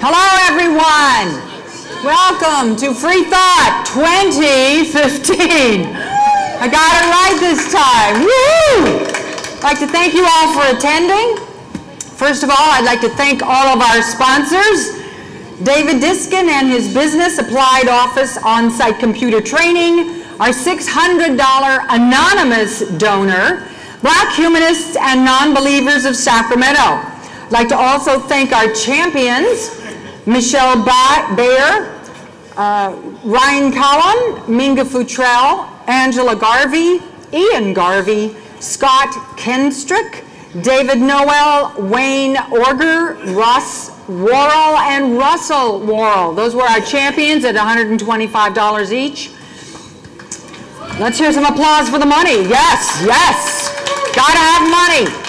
Hello, everyone. Welcome to Free Thought 2015. I got it right this time. Woo! I'd like to thank you all for attending. First of all, I'd like to thank all of our sponsors. David Diskin and his business, Applied Office On-Site Computer Training, our $600 anonymous donor, Black Humanists and Non-Believers of Sacramento. I'd like to also thank our champions, Michelle ba Bayer, uh, Ryan Collin, Mynga Futrell, Angela Garvey, Ian Garvey, Scott Kenstrick, David Noel, Wayne Orger, Russ Worrell, and Russell Worrell. Those were our champions at $125 each. Let's hear some applause for the money. Yes, yes. Gotta have money.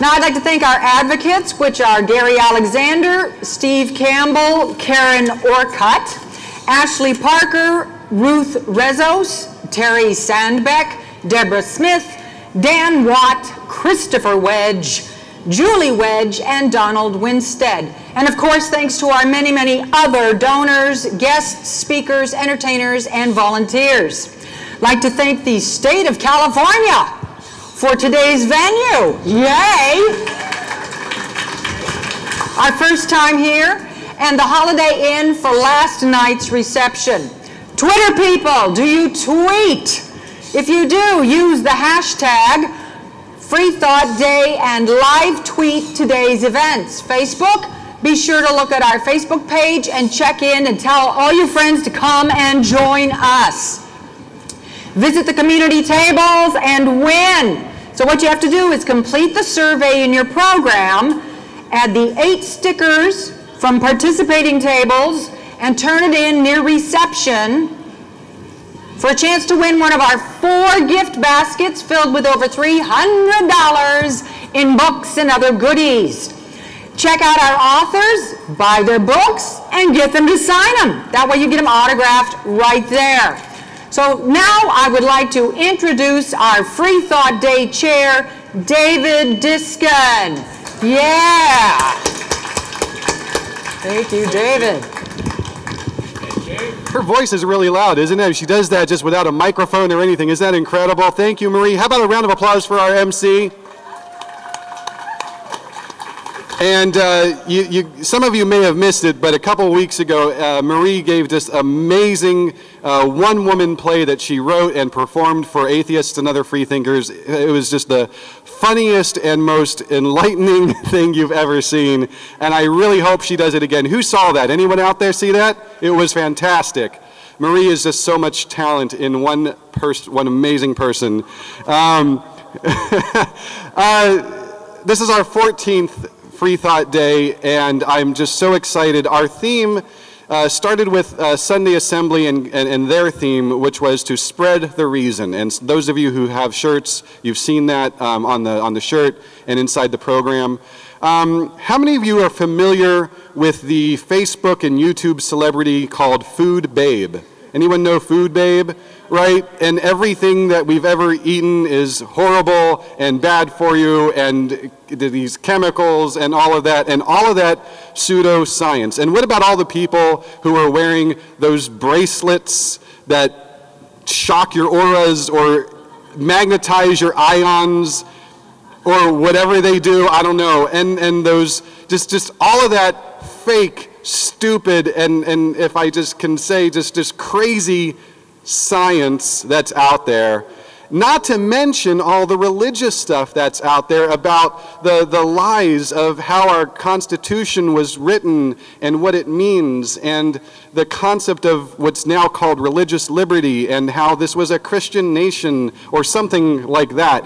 Now I'd like to thank our advocates, which are Gary Alexander, Steve Campbell, Karen Orcutt, Ashley Parker, Ruth Rezos, Terry Sandbek, Deborah Smith, Dan Watt, Christopher Wedge, Julie Wedge, and Donald Winstead. And of course, thanks to our many, many other donors, guests, speakers, entertainers, and volunteers. I'd like to thank the state of California for today's venue. Yay! Our first time here, and the Holiday Inn for last night's reception. Twitter people, do you tweet? If you do, use the hashtag Free Thought Day and live tweet today's events. Facebook, be sure to look at our Facebook page and check in and tell all your friends to come and join us. Visit the community tables and win. So what you have to do is complete the survey in your program, add the eight stickers from participating tables, and turn it in near reception for a chance to win one of our four gift baskets filled with over $300 in books and other goodies. Check out our authors, buy their books, and get them to sign them. That way you get them autographed right there. So now I would like to introduce our Free Thought Day chair, David Diskin. Yeah. Thank you, David. Her voice is really loud, isn't it? She does that just without a microphone or anything. Isn't that incredible? Thank you, Marie. How about a round of applause for our MC? And uh, you, you, some of you may have missed it, but a couple weeks ago, uh, Marie gave this amazing uh, one-woman play that she wrote and performed for atheists and other freethinkers. It was just the funniest and most enlightening thing you've ever seen, and I really hope she does it again. Who saw that? Anyone out there see that? It was fantastic. Marie is just so much talent in one person, one amazing person. Um, uh, this is our 14th Free Thought Day, and I'm just so excited. Our theme uh, started with uh, Sunday Assembly and, and, and, their theme, which was to spread the reason. And those of you who have shirts, you've seen that um, on, the, on the shirt and inside the program. Um, how many of you are familiar with the Facebook and YouTube celebrity called Food Babe? Anyone know Food Babe? Right? And everything that we've ever eaten is horrible and bad for you, and these chemicals and all of that, and all of that pseudoscience. And what about all the people who are wearing those bracelets that shock your auras or magnetize your ions or whatever they do, I don't know. And, and those, just, just all of that fake, stupid, and, and if I just can say, just, just crazy science that's out there, not to mention all the religious stuff that's out there about the, the lies of how our Constitution was written and what it means, and the concept of what's now called religious liberty and how this was a Christian nation or something like that.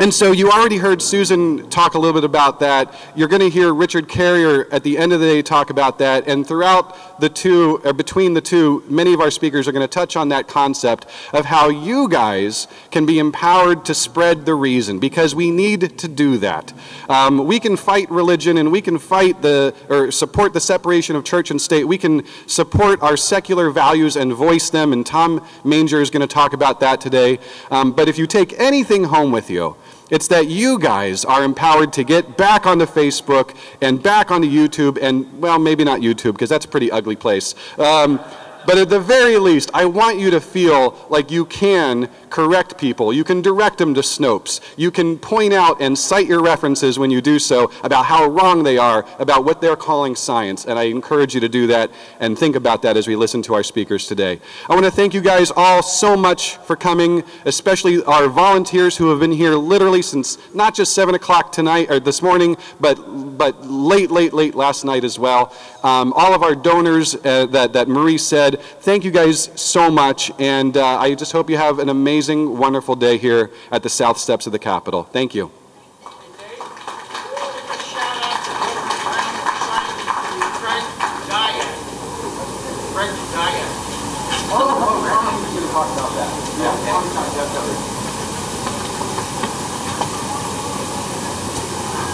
And so you already heard Susan talk a little bit about that. You're going to hear Richard Carrier at the end of the day talk about that. And throughout the two, or between the two, many of our speakers are going to touch on that concept of how you guys can be empowered to spread the reason, because we need to do that. Um, we can fight religion and we can fight the, or support the separation of church and state. We can support our secular values and voice them. And Tom Manger is going to talk about that today. Um, but if you take anything home with you, It's that you guys are empowered to get back onto Facebook and back onto YouTube and, well, maybe not YouTube because that's a pretty ugly place. Um, but at the very least, I want you to feel like you can correct people. You can direct them to Snopes. You can point out and cite your references when you do so about how wrong they are about what they're calling science. And I encourage you to do that and think about that as we listen to our speakers today. I want to thank you guys all so much for coming, especially our volunteers who have been here literally since not just 7 o'clock tonight or this morning, but, but late, late, late last night as well. Um, all of our donors uh, that, that Marie said, thank you guys so much. And uh, I just hope you have an amazing amazing, wonderful day here at the south steps of the Capitol. Thank you.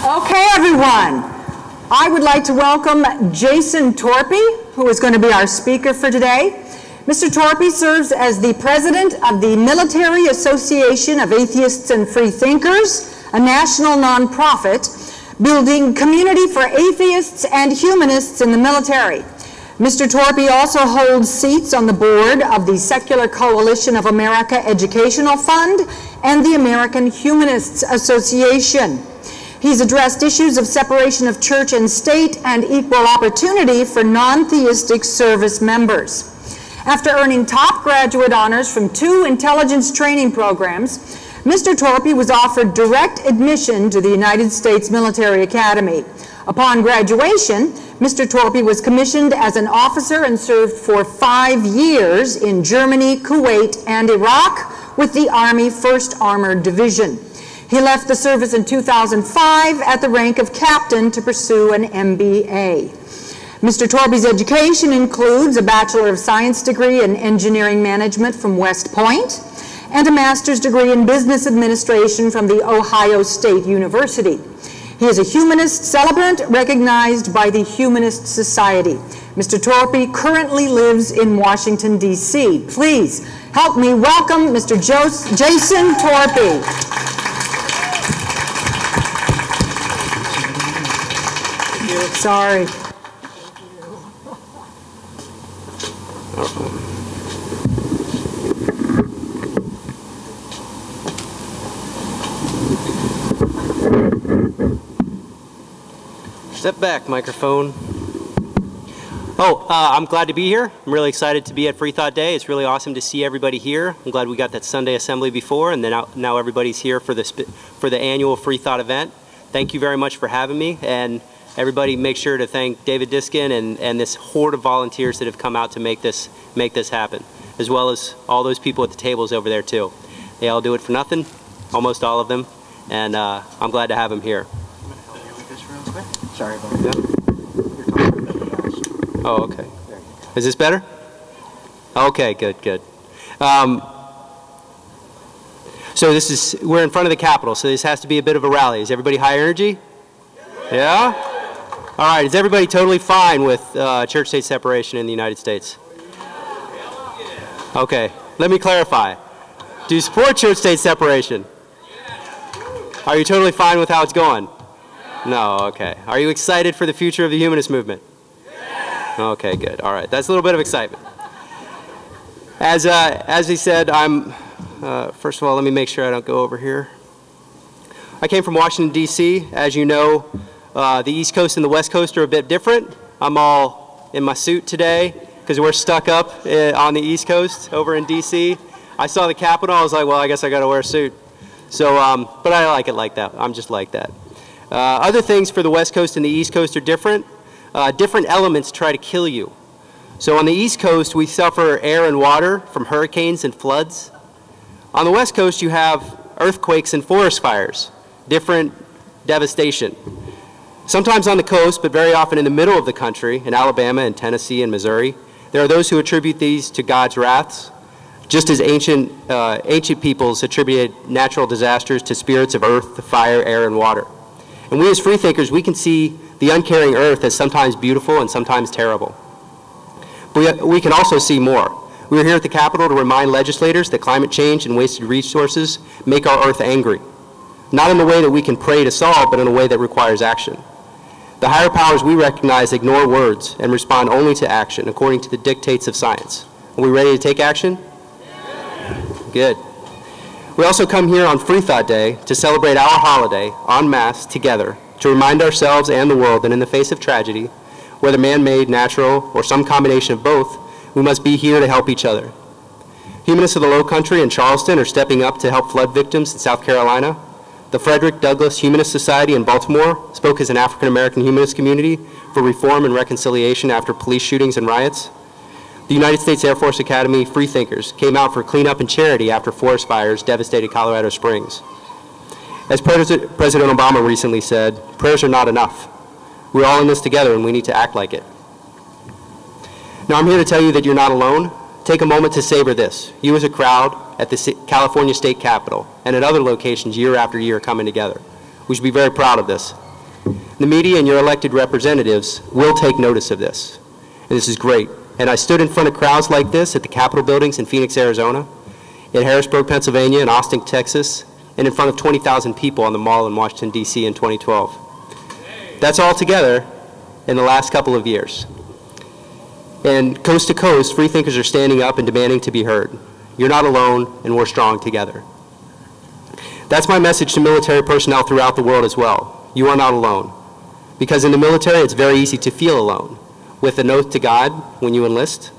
Okay, everyone. I would like to welcome Jason Torpy, who is going to be our speaker for today. Mr. Torpy serves as the president of the Military Association of Atheists and Freethinkers, a national nonprofit building community for atheists and humanists in the military. Mr. Torpy also holds seats on the board of the Secular Coalition of America Educational Fund and the American Humanists Association. He's addressed issues of separation of church and state and equal opportunity for non-theistic service members. After earning top graduate honors from two intelligence training programs, Mr. Torpy was offered direct admission to the United States Military Academy. Upon graduation, Mr. Torpy was commissioned as an officer and served for five years in Germany, Kuwait, and Iraq with the Army 1st Armored Division. He left the service in 2005 at the rank of captain to pursue an MBA. Mr. Torpy's education includes a Bachelor of Science degree in Engineering Management from West Point and a Master's degree in Business Administration from The Ohio State University. He is a humanist celebrant recognized by the Humanist Society. Mr. Torpy currently lives in Washington, D.C. Please help me welcome Mr. Jos Jason Torpy. Sorry. Step back, microphone. Oh, uh, I'm glad to be here. I'm really excited to be at Free Thought Day. It's really awesome to see everybody here. I'm glad we got that Sunday assembly before, and then now, now everybody's here for the, for the annual Free Thought event. Thank you very much for having me, and everybody make sure to thank David Diskin and, and this horde of volunteers that have come out to make this, make this happen, as well as all those people at the tables over there too. They all do it for nothing, almost all of them, and uh, I'm glad to have them here. Sorry about that. Oh, okay. Is this better? Okay, good, good. Um, so this is, we're in front of the Capitol, so this has to be a bit of a rally. Is everybody high energy? Yeah? All right, is everybody totally fine with uh, church-state separation in the United States? Okay, let me clarify. Do you support church-state separation? Are you totally fine with how it's going? No, okay. Are you excited for the future of the humanist movement? Okay, good. All right, that's a little bit of excitement. As, uh, as he said, I'm, uh, first of all, let me make sure I don't go over here. I came from Washington, D.C. As you know, uh, the East Coast and the West Coast are a bit different. I'm all in my suit today because we're stuck up uh, on the East Coast over in D.C. I saw the Capitol, I was like, well, I guess I got to wear a suit. So, um, but I like it like that. I'm just like that. Uh, other things for the West Coast and the East Coast are different. Uh, different elements try to kill you. So on the East Coast, we suffer air and water from hurricanes and floods. On the West Coast, you have earthquakes and forest fires, different devastation. Sometimes on the coast, but very often in the middle of the country, in Alabama and Tennessee and Missouri, there are those who attribute these to God's wraths, just as ancient, uh, ancient peoples attributed natural disasters to spirits of earth, fire, air, and water. And we as freethinkers, we can see the uncaring earth as sometimes beautiful and sometimes terrible. But we can also see more. We are here at the Capitol to remind legislators that climate change and wasted resources make our earth angry. not in the way that we can pray to solve, but in a way that requires action. The higher powers we recognize ignore words and respond only to action according to the dictates of science. Are we ready to take action? Good. We also come here on Free Thought Day to celebrate our holiday en masse together to remind ourselves and the world that in the face of tragedy, whether man-made, natural, or some combination of both, we must be here to help each other. Humanists of the Low Country and Charleston are stepping up to help flood victims in South Carolina. The Frederick Douglass Humanist Society in Baltimore spoke as an African American humanist community for reform and reconciliation after police shootings and riots. The United States Air Force Academy Freethinkers came out for cleanup and charity after forest fires devastated Colorado Springs. As Pres President Obama recently said, prayers are not enough. We're all in this together and we need to act like it. Now I'm here to tell you that you're not alone. Take a moment to savor this. You as a crowd at the California State Capitol and at other locations year after year coming together. We should be very proud of this. The media and your elected representatives will take notice of this. And this is great. And I stood in front of crowds like this at the Capitol buildings in Phoenix, Arizona, in Harrisburg, Pennsylvania, in Austin, Texas, and in front of 20,000 people on the Mall in Washington, D.C. in 2012. That's all together in the last couple of years. And coast to coast, freethinkers are standing up and demanding to be heard. You're not alone, and we're strong together. That's my message to military personnel throughout the world as well. You are not alone. Because in the military, it's very easy to feel alone. With an oath to God when you enlist,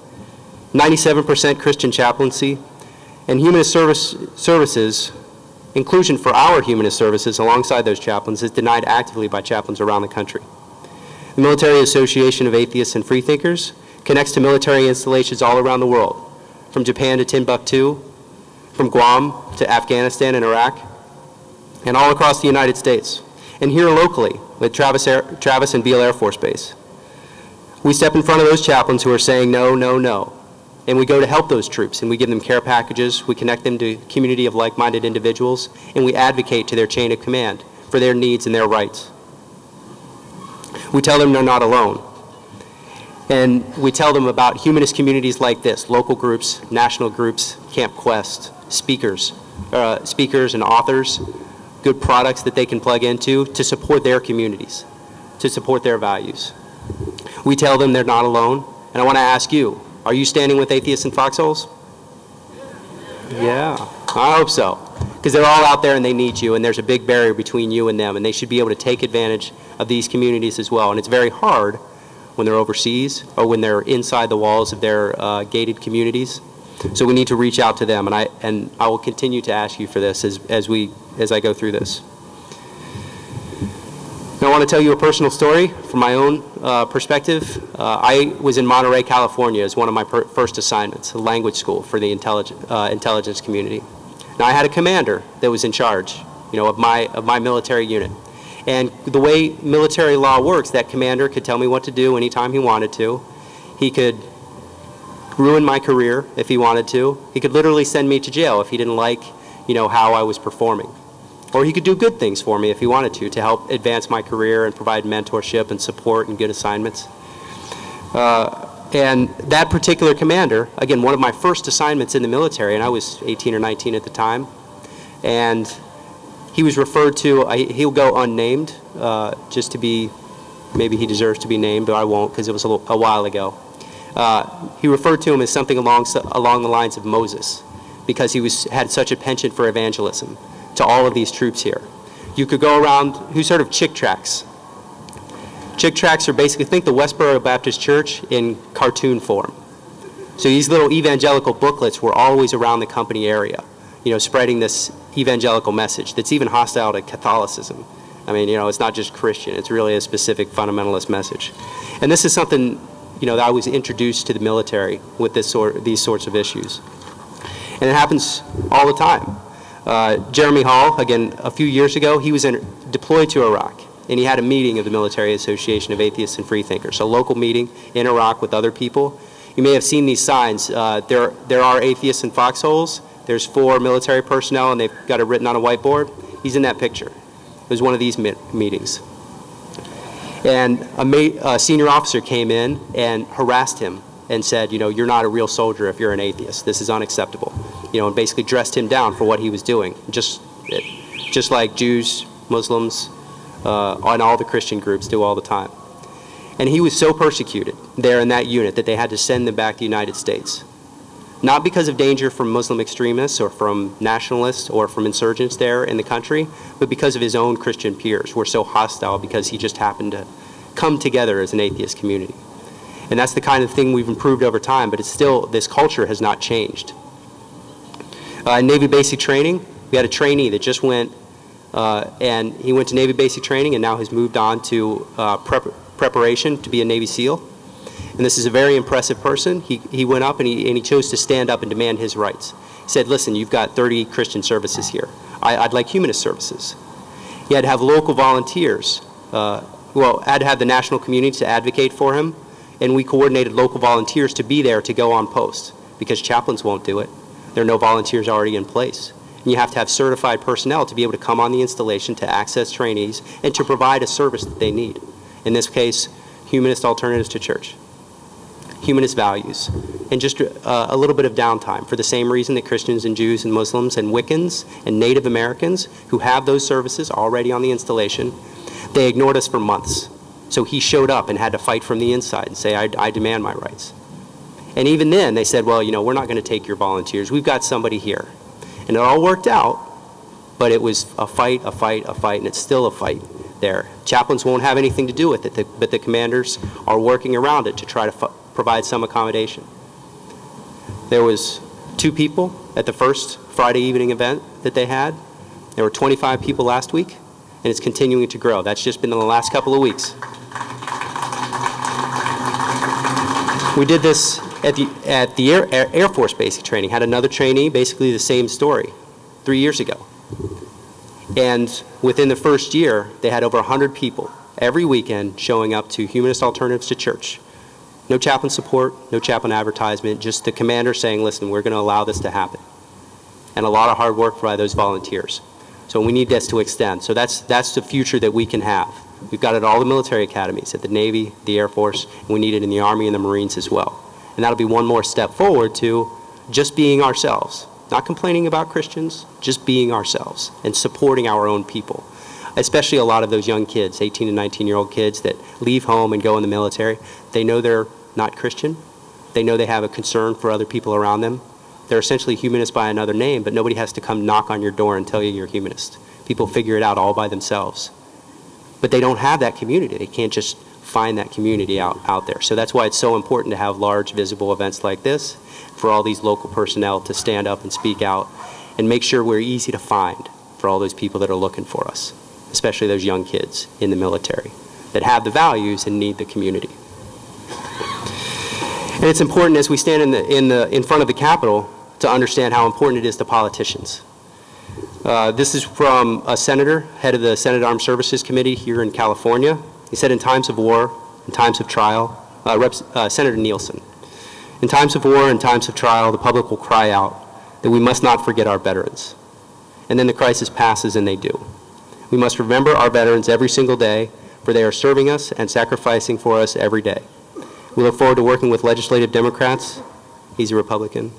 97% Christian chaplaincy, and humanist service, services, inclusion for our humanist services alongside those chaplains is denied actively by chaplains around the country. The Military Association of Atheists and Freethinkers connects to military installations all around the world, from Japan to Timbuktu, from Guam to Afghanistan and Iraq, and all across the United States, and here locally with Travis, Air, Travis and Beale Air Force Base. We step in front of those chaplains who are saying no, no, no, and we go to help those troops, and we give them care packages, we connect them to a community of like-minded individuals, and we advocate to their chain of command for their needs and their rights. We tell them they're not alone, and we tell them about humanist communities like this, local groups, national groups, Camp Quest, speakers, uh, speakers and authors, good products that they can plug into to support their communities, to support their values. We tell them they're not alone, and I want to ask you, are you standing with atheists in foxholes? Yeah, I hope so. Because they're all out there and they need you, and there's a big barrier between you and them, and they should be able to take advantage of these communities as well. And it's very hard when they're overseas or when they're inside the walls of their uh, gated communities. So we need to reach out to them, and I and I will continue to ask you for this as as we as I go through this. Now, I want to tell you a personal story from my own uh, perspective. Uh, I was in Monterey, California as one of my first assignments, a language school for the intelligence, uh, intelligence community. Now, I had a commander that was in charge, you know, of my, of my military unit. And the way military law works, that commander could tell me what to do anytime he wanted to. He could ruin my career if he wanted to. He could literally send me to jail if he didn't like, you know, how I was performing. Or he could do good things for me if he wanted to, to help advance my career and provide mentorship and support and good assignments. Uh, and that particular commander, again, one of my first assignments in the military, and I was 18 or 19 at the time, and he was referred to, I, he'll go unnamed, uh, just to be, maybe he deserves to be named, but I won't because it was a, little, a, while ago. Uh, he referred to him as something along, along the lines of Moses because he was, had such a penchant for evangelism to all of these troops here. You could go around, who's heard of Chick tracts? Chick tracts are basically, think the Westboro Baptist Church in cartoon form. So these little evangelical booklets were always around the company area, you know, spreading this evangelical message that's even hostile to Catholicism. I mean, you know, it's not just Christian, it's really a specific fundamentalist message. And this is something, you know, that I was introduced to the military with this sort, these sorts of issues. And it happens all the time. Uh, Jeremy Hall, again, a few years ago, he was in, deployed to Iraq, and he had a meeting of the Military Association of Atheists and Freethinkers, a local meeting in Iraq with other people. You may have seen these signs. Uh, there, there are atheists in foxholes. There's four military personnel, and they've got it written on a whiteboard. He's in that picture. It was one of these meetings. And a, a senior officer came in and harassed him and said, you know, you're not a real soldier if you're an atheist. This is unacceptable. You know, and basically dressed him down for what he was doing. Just it, just like Jews, Muslims, uh, and all the Christian groups do all the time. And he was so persecuted there in that unit that they had to send them back to the United States. Not because of danger from Muslim extremists or from nationalists or from insurgents there in the country, but because of his own Christian peers who were so hostile because he just happened to come together as an atheist community. And that's the kind of thing we've improved over time, but it's still, this culture has not changed. Uh, Navy basic training, we had a trainee that just went, uh, and he went to Navy basic training and now has moved on to uh, prep preparation to be a Navy SEAL. And this is a very impressive person. He, he went up and he, and he chose to stand up and demand his rights. He said, listen, you've got 30 Christian services here. I, would like humanist services. He had to have local volunteers. Uh, well, had to have the national community to advocate for him. And we coordinated local volunteers to be there to go on post because chaplains won't do it. There are no volunteers already in place. And you have to have certified personnel to be able to come on the installation, to access trainees, and to provide a service that they need. In this case, humanist alternatives to church humanist values, and just uh, a little bit of downtime for the same reason that Christians and Jews and Muslims and Wiccans and Native Americans who have those services already on the installation, they ignored us for months. So he showed up and had to fight from the inside and say, I, I demand my rights. And even then, they said, well, you know, we're not going to take your volunteers. We've got somebody here. And it all worked out, but it was a fight, a fight, a fight, and it's still a fight there. Chaplains won't have anything to do with it, but the commanders are working around it to try to provide some accommodation. There was two people at the first Friday evening event that they had. There were 25 people last week, and it's continuing to grow. That's just been in the last couple of weeks. We did this at the, at the Air, Air Force basic training, had another trainee, basically the same story, three years ago. And within the first year, they had over 100 people every weekend showing up to Humanist Alternatives to Church no chaplain support, no chaplain advertisement, just the commander saying, listen, we're going to allow this to happen. And a lot of hard work by those volunteers. So we need this to extend. So that's, that's the future that we can have. We've got it at all the military academies, at the Navy, the Air Force, and we need it in the Army and the Marines as well. And that'll be one more step forward to just being ourselves. Not complaining about Christians, just being ourselves and supporting our own people especially a lot of those young kids, 18 and 19 year old kids that leave home and go in the military. They know they're not Christian. They know they have a concern for other people around them. They're essentially humanists by another name, but nobody has to come knock on your door and tell you you're humanist. People figure it out all by themselves. But they don't have that community. They can't just find that community out, out there. So that's why it's so important to have large visible events like this for all these local personnel to stand up and speak out and make sure we're easy to find for all those people that are looking for us especially those young kids in the military that have the values and need the community. And it's important as we stand in, the, in, the, in front of the Capitol to understand how important it is to politicians. Uh, this is from a senator, head of the Senate Armed Services Committee here in California. He said, in times of war, in times of trial, uh, uh, Senator Nielsen, in times of war and times of trial, the public will cry out that we must not forget our veterans. And then the crisis passes and they do. We must remember our veterans every single day, for they are serving us and sacrificing for us every day. We look forward to working with legislative Democrats, he's a Republican,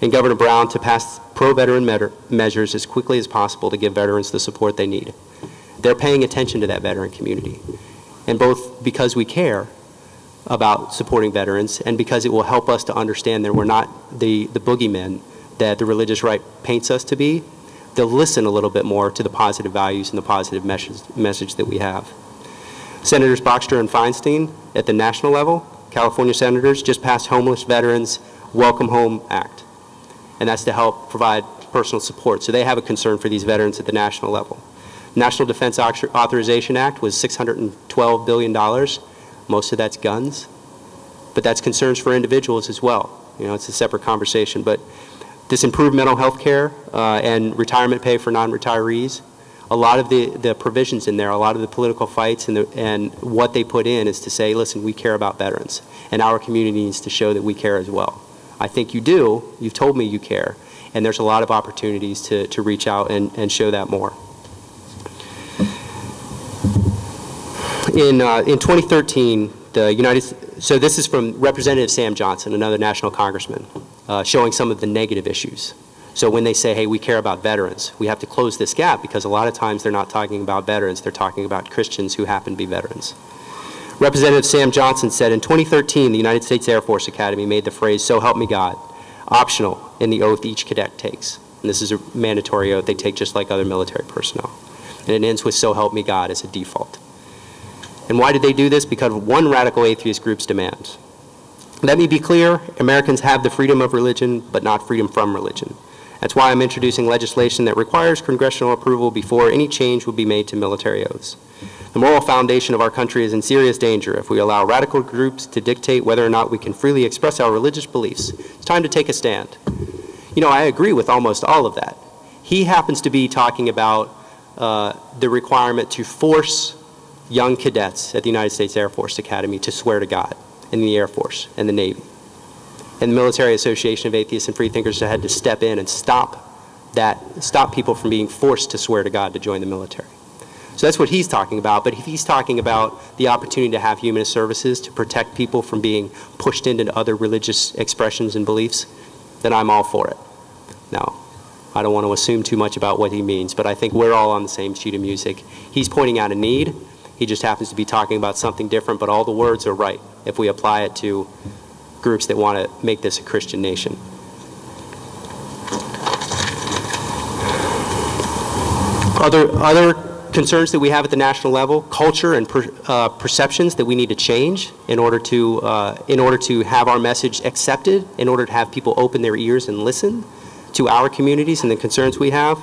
and Governor Brown to pass pro-veteran measures as quickly as possible to give veterans the support they need. They're paying attention to that veteran community, and both because we care about supporting veterans and because it will help us to understand that we're not the, the boogeymen that the religious right paints us to be, they'll listen a little bit more to the positive values and the positive message, message that we have. Senators Boxer and Feinstein at the national level, California senators, just passed Homeless Veterans Welcome Home Act. And that's to help provide personal support. So they have a concern for these veterans at the national level. National Defense Authorization Act was $612 billion. Most of that's guns. But that's concerns for individuals as well. You know, it's a separate conversation. But this improved mental health care uh, and retirement pay for non-retirees. A lot of the, the provisions in there, a lot of the political fights and, the, and what they put in is to say, listen, we care about veterans. And our community needs to show that we care as well. I think you do. You've told me you care. And there's a lot of opportunities to, to reach out and, and show that more. In, uh, in 2013, the United so this is from Representative Sam Johnson, another national congressman, uh, showing some of the negative issues So when they say, hey, we care about veterans, we have to close this gap because a lot of times they're not talking about veterans, they're talking about Christians who happen to be veterans. Representative Sam Johnson said in 2013, the United States Air Force Academy made the phrase, so help me God, optional in the oath each cadet takes. And this is a mandatory oath they take just like other military personnel. And it ends with, so help me God as a default. And why did they do this? Because of one radical atheist group's demands. Let me be clear, Americans have the freedom of religion, but not freedom from religion. That's why I'm introducing legislation that requires congressional approval before any change would be made to military oaths. The moral foundation of our country is in serious danger if we allow radical groups to dictate whether or not we can freely express our religious beliefs. It's time to take a stand. You know, I agree with almost all of that. He happens to be talking about uh, the requirement to force young cadets at the United States Air Force Academy to swear to God in the Air Force and the Navy. And the Military Association of Atheists and Freethinkers had to step in and stop that, stop people from being forced to swear to God to join the military. So that's what he's talking about. But if he's talking about the opportunity to have humanist services to protect people from being pushed into other religious expressions and beliefs, then I'm all for it. Now, I don't want to assume too much about what he means, but I think we're all on the same sheet of music. He's pointing out a need. He just happens to be talking about something different, but all the words are right if we apply it to groups that want to make this a Christian nation. Other, other concerns that we have at the national level, culture and per, uh, perceptions that we need to change in order to, uh, in order to have our message accepted, in order to have people open their ears and listen to our communities and the concerns we have.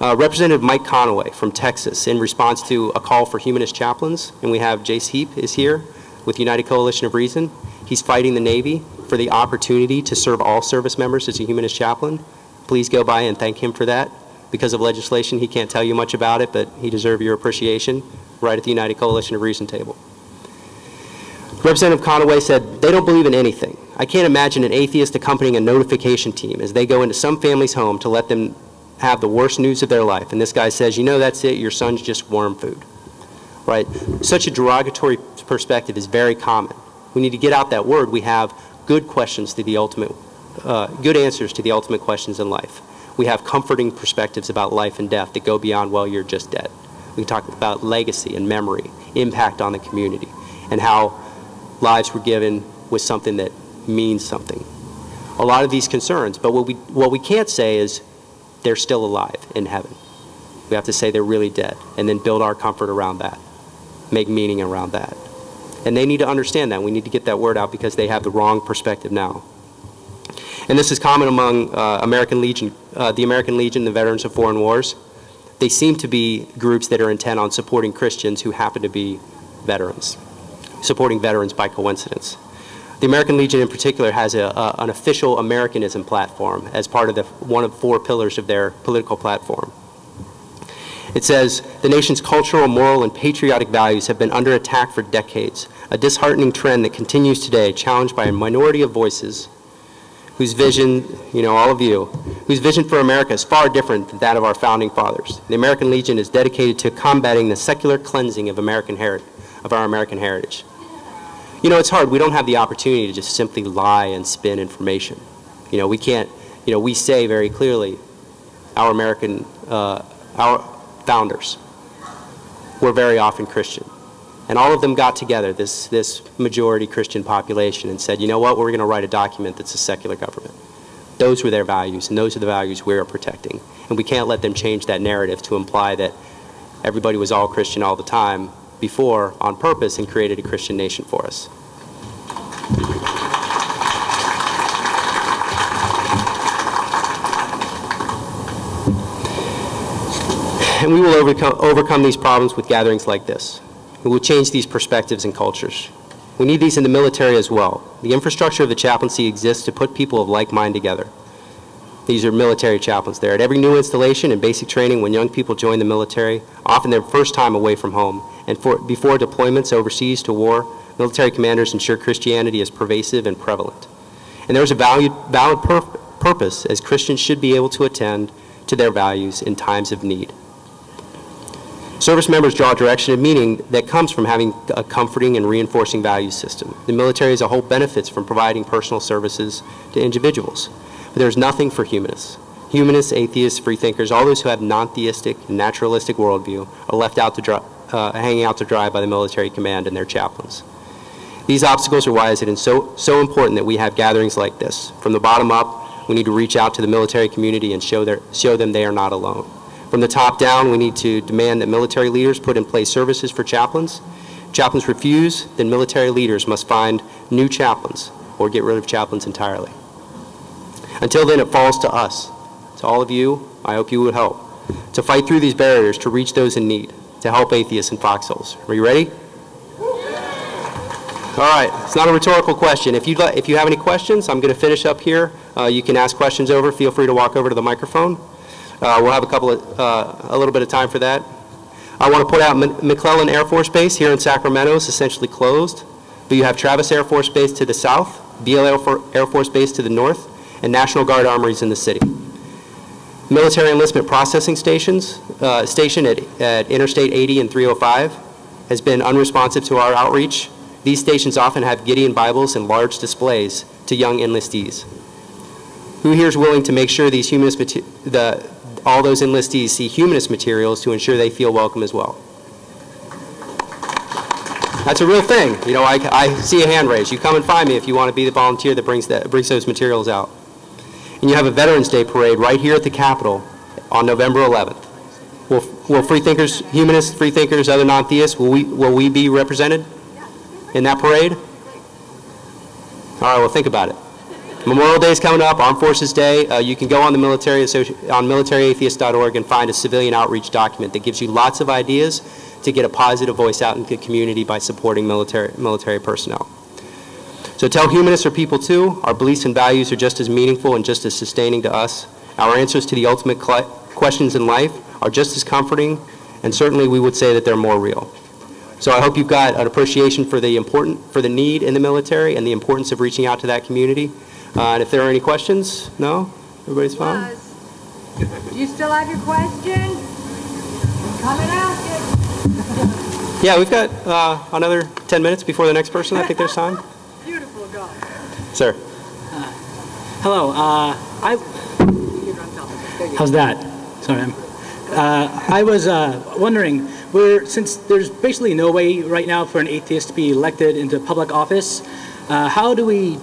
Uh, Representative Mike Conaway from Texas, in response to a call for humanist chaplains, and we have Jason Heap is here with United Coalition of Reason. He's fighting the Navy for the opportunity to serve all service members as a humanist chaplain. Please go by and thank him for that. Because of legislation, he can't tell you much about it, but he deserves your appreciation right at the United Coalition of Reason table. Representative Conaway said, they don't believe in anything. I can't imagine an atheist accompanying a notification team as they go into some family's home to let them have the worst news of their life. And this guy says, you know, that's it, your son's just worm food. Right? Such a derogatory perspective is very common. We need to get out that word. We have good questions to the ultimate, uh, good answers to the ultimate questions in life. We have comforting perspectives about life and death that go beyond, well, you're just dead. We talk about legacy and memory, impact on the community, and how lives were given with something that means something. A lot of these concerns, but what we, what we can't say is they're still alive in heaven. We have to say they're really dead, and then build our comfort around that, make meaning around that. And they need to understand that. We need to get that word out because they have the wrong perspective now. And this is common among uh, American Legion, uh, the American Legion, the Veterans of Foreign Wars. They seem to be groups that are intent on supporting Christians who happen to be veterans, supporting veterans by coincidence. The American Legion in particular has a, a, an official Americanism platform as part of the, one of four pillars of their political platform. It says, the nation's cultural, moral, and patriotic values have been under attack for decades, a disheartening trend that continues today, challenged by a minority of voices whose vision, you know, all of you, whose vision for America is far different than that of our founding fathers. The American Legion is dedicated to combating the secular cleansing of American of our American heritage. You know, it's hard. We don't have the opportunity to just simply lie and spin information. You know, we can't, you know, we say very clearly, our American, uh, our founders were very often Christian. And all of them got together, this, this majority Christian population, and said, you know what, we're going to write a document that's a secular government. Those were their values, and those are the values we are protecting. And we can't let them change that narrative to imply that everybody was all Christian all the time before on purpose and created a Christian nation for us. And we will overcome, overcome these problems with gatherings like this. We will change these perspectives and cultures. We need these in the military as well. The infrastructure of the chaplaincy exists to put people of like mind together. These are military chaplains there. At every new installation and basic training, when young people join the military, often their first time away from home, and for, before deployments overseas to war, military commanders ensure Christianity is pervasive and prevalent. And there is a valued, valid pur purpose as Christians should be able to attend to their values in times of need. Service members draw direction and meaning that comes from having a comforting and reinforcing value system. The military as a whole benefits from providing personal services to individuals. But there's nothing for humanists. Humanists, atheists, freethinkers, all those who have non-theistic naturalistic worldview are left out to dry, uh, hanging out to dry by the military command and their chaplains. These obstacles are why is it so, so important that we have gatherings like this. From the bottom up, we need to reach out to the military community and show, their, show them they are not alone. From the top down, we need to demand that military leaders put in place services for chaplains. Chaplains refuse, then military leaders must find new chaplains or get rid of chaplains entirely. Until then, it falls to us, to all of you, I hope you would help, to fight through these barriers to reach those in need, to help atheists and foxholes. Are you ready? All right, it's not a rhetorical question. If you if you have any questions, I'm going to finish up here. Uh, you can ask questions over. Feel free to walk over to the microphone. Uh, we'll have a couple of uh, a little bit of time for that. I want to point out McClellan Air Force Base here in Sacramento is essentially closed, but you have Travis Air Force Base to the south, Beale Air Force Base to the north, and National Guard armories in the city. Military enlistment processing stations, uh, station at, at Interstate 80 and 305 has been unresponsive to our outreach these stations often have Gideon Bibles and large displays to young enlistees. Who here is willing to make sure these humanist the, all those enlistees see humanist materials to ensure they feel welcome as well? That's a real thing. You know, I, I see a hand raised. You come and find me if you want to be the volunteer that brings, that brings those materials out. And you have a Veterans Day parade right here at the Capitol on November 11th. Will, will freethinkers, humanists, freethinkers, other non-theists, will we, will we be represented? in that parade? All right, well, think about it. Memorial Day is coming up, Armed Forces Day. Uh, you can go on the military on militaryatheist.org and find a civilian outreach document that gives you lots of ideas to get a positive voice out in the community by supporting military, military personnel. So tell humanists are people too. Our beliefs and values are just as meaningful and just as sustaining to us. Our answers to the ultimate questions in life are just as comforting, and certainly we would say that they're more real. So I hope you've got an appreciation for the important, for the need in the military and the importance of reaching out to that community. Uh, and if there are any questions, no? Everybody's fine? Do you still have your question? Come and ask it. yeah, we've got uh, another 10 minutes before the next person. I think there's time. Beautiful, God. Sir. Uh, hello. Uh, I. How's that? Sorry. Uh, I was uh, wondering we're, since there's basically no way right now for an atheist to be elected into public office, uh, how do we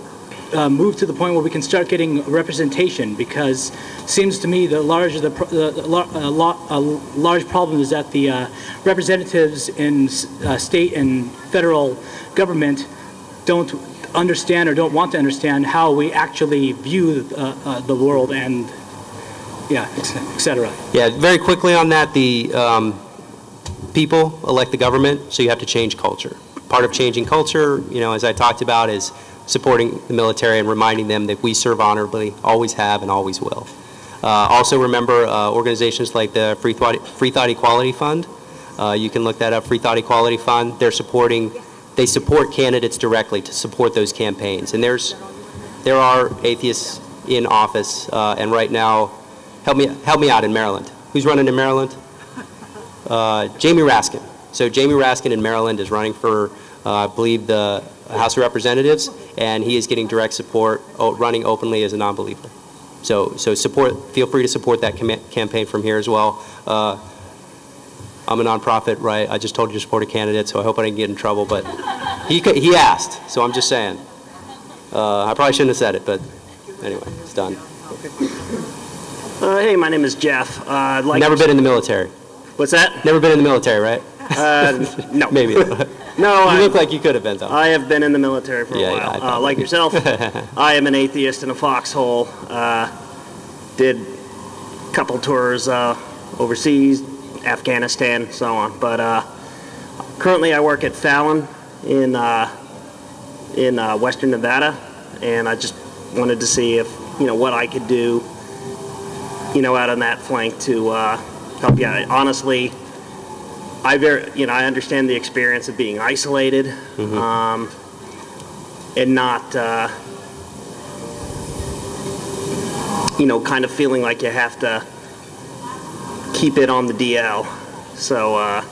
uh, move to the point where we can start getting representation? Because it seems to me the larger the, the, the uh, large problem is that the uh, representatives in uh, state and federal government don't understand or don't want to understand how we actually view the world and yeah, etc. Yeah, very quickly on that, the um, people elect the government, so you have to change culture. Part of changing culture, you know, as I talked about, is supporting the military and reminding them that we serve honorably, always have, and always will. Uh, also remember uh, organizations like the Free Thought, Free Thought Equality Fund. Uh, you can look that up, Free Thought Equality Fund. They're supporting, they support candidates directly to support those campaigns. And there's, there are atheists in office, uh, and right now, help me, help me out in Maryland. Who's running in Maryland? Uh, Jamie Raskin. So Jamie Raskin in Maryland is running for, I believe, the House of Representatives, and he is getting direct support, running openly as a non-believer. So, so support. Feel free to support that campaign from here as well. Uh, I'm a nonprofit, right? I just told you to support a candidate, so I hope I didn't get in trouble. But he he asked, so I'm just saying. Uh, I probably shouldn't have said it, but anyway, it's done. Uh, hey, my name is Jeff. Uh, like Never been in the military. What's that? Never been in the military, right? Uh, no. Maybe. no. You I, look like you could have been, though. I have been in the military for yeah, a while. Yeah, uh, like yourself, I am an atheist in a foxhole. Uh, did a couple tours uh, overseas, Afghanistan, so on. But uh, currently I work at Fallon in, uh, in Western Nevada, and I just wanted to see if, you know, what I could do, you know, out on that flank to help you. Honestly, I very, you know, I understand the experience of being isolated mm-hmm. um, and not, uh, you know, kind of feeling like you have to keep it on the DL. So, uh,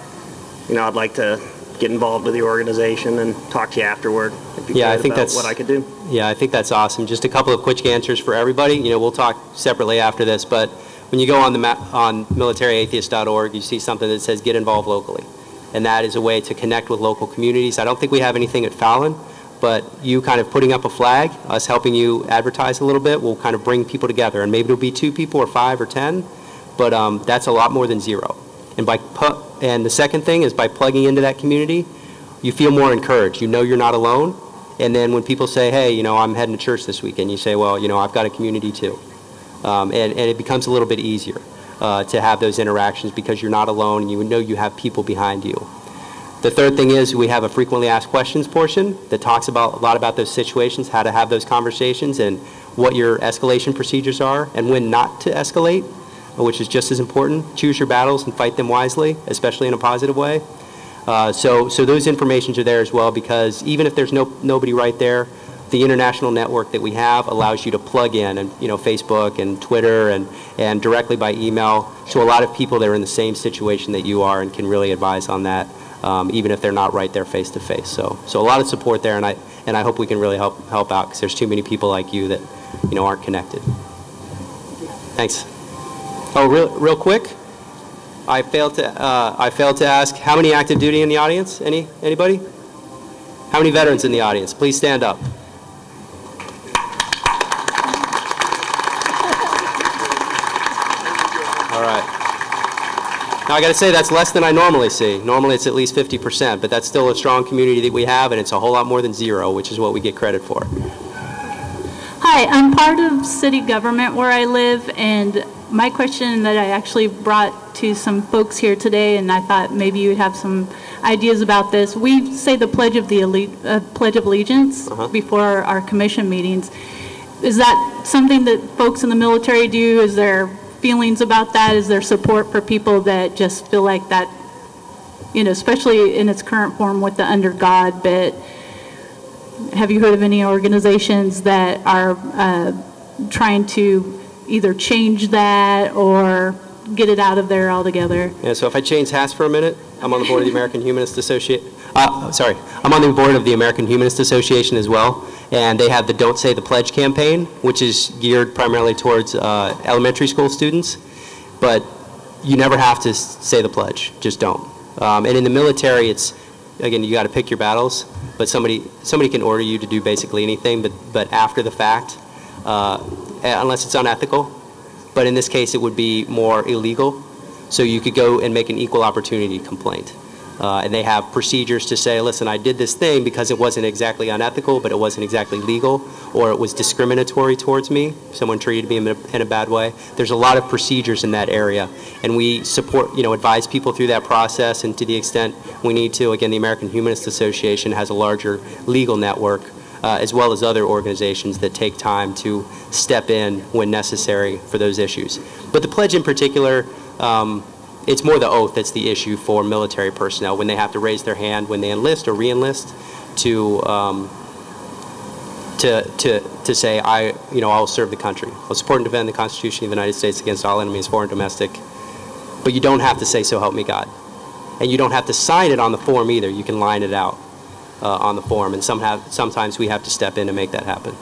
you know, I'd like to get involved with the organization and talk to you afterward. if you Yeah, I think about that's- What I could do. Yeah, I think that's awesome. Just a couple of quick answers for everybody. You know, we'll talk separately after this, but when you go on the on militaryatheist.org, you see something that says "Get involved locally," and that is a way to connect with local communities. I don't think we have anything at Fallon, but you kind of putting up a flag, us helping you advertise a little bit, will kind of bring people together, and maybe it'll be two people or five or ten, but um, that's a lot more than zero. And by and the second thing is by plugging into that community, you feel more encouraged. You know you're not alone. And then when people say, hey, you know, I'm heading to church this weekend, you say, well, you know, I've got a community too. Um, and, and it becomes a little bit easier uh, to have those interactions because you're not alone and you know you have people behind you. The third thing is we have a frequently asked questions portion that talks about a lot about those situations, how to have those conversations, and what your escalation procedures are, and when not to escalate, which is just as important. Choose your battles and fight them wisely, especially in a positive way. Uh, so, so those informations are there as well because even if there's no nobody right there, the international network that we have allows you to plug in and you know Facebook and Twitter and and directly by email to a lot of people that are in the same situation that you are and can really advise on that um, even if they're not right there face to face. So so a lot of support there and I and I hope we can really help help out because there's too many people like you that you know aren't connected. Thanks. Oh, real real quick. I failed to, uh, I failed to ask, how many active duty in the audience? Any, anybody? How many veterans in the audience? Please stand up. All right. Now, I got to say, that's less than I normally see. Normally, it's at least 50%, but that's still a strong community that we have, and it's a whole lot more than zero, which is what we get credit for. Hi, I'm part of city government where I live, and my question that I actually brought to some folks here today, and I thought maybe you would have some ideas about this. We say the Pledge of the Elite, uh, Pledge of Allegiance Uh-huh. before our commission meetings. Is that something that folks in the military do? Is there feelings about that? Is there support for people that just feel like that, you know, especially in its current form with the under God bit? Have you heard of any organizations that are uh, trying to either change that or get it out of there altogether? Yeah, so if I change hats for a minute, I'm on the board of the American Humanist Association. Uh, sorry, I'm on the board of the American Humanist Association as well, and they have the Don't Say the Pledge campaign, which is geared primarily towards uh, elementary school students. But you never have to say the pledge, just don't. Um, and in the military, it's again, you got to pick your battles. But somebody somebody can order you to do basically anything, but but after the fact, uh, unless it's unethical. But in this case, it would be more illegal. So you could go and make an equal opportunity complaint. Uh, and they have procedures to say, listen, I did this thing because it wasn't exactly unethical, but it wasn't exactly legal, or it was discriminatory towards me. Someone treated me in a, in a bad way. There's a lot of procedures in that area, and we support, you know, advise people through that process. And to the extent we need to, again, the American Humanist Association has a larger legal network, uh, as well as other organizations that take time to step in when necessary for those issues. But the pledge in particular. Um, it's more the oath that's the issue for military personnel when they have to raise their hand when they enlist or re-enlist to um, to to to say I you know I will serve the country. I'll support and defend the Constitution of the United States against all enemies, foreign and domestic. But you don't have to say so help me God, and you don't have to sign it on the form either. You can line it out uh, on the form, and some have, sometimes we have to step in and make that happen.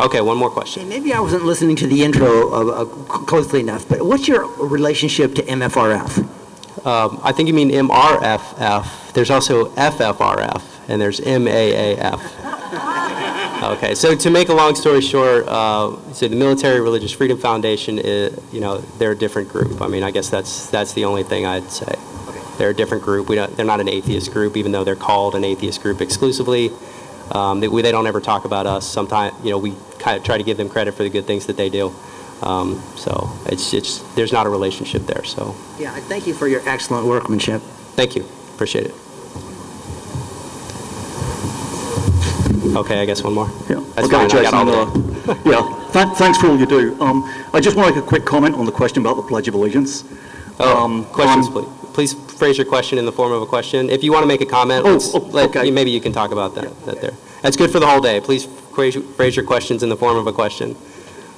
Okay, one more question. Maybe I wasn't listening to the intro uh, uh, closely enough, but what's your relationship to MFRF? Um, I think you mean MRFF. There's also FFRF, and there's MAAF. Okay, so to make a long story short, uh, so the Military Religious Freedom Foundation, is, you know, they're a different group. I mean, I guess that's that's the only thing I'd say. They're a different group. We don't, they're not an atheist group, even though they're called an atheist group exclusively. Um, they, we, they don't ever talk about us. Sometimes, you know, we kind of try to give them credit for the good things that they do. Um, so it's, it's, there's not a relationship there. So Yeah, I thank you for your excellent workmanship. thank you. Appreciate it. Okay, I guess one more. Yeah. That's Okay, fine, I got Jason, uh, Yeah, Tha- thanks for all you do. Um, I just want to make a quick comment on the question about the Pledge of Allegiance. Oh, Um, questions, um, please. Please phrase your question in the form of a question. If you want to make a comment, Oh, let's, oh, let, okay. maybe you can talk about that, that there. That's good for the whole day. Please phrase, phrase your questions in the form of a question.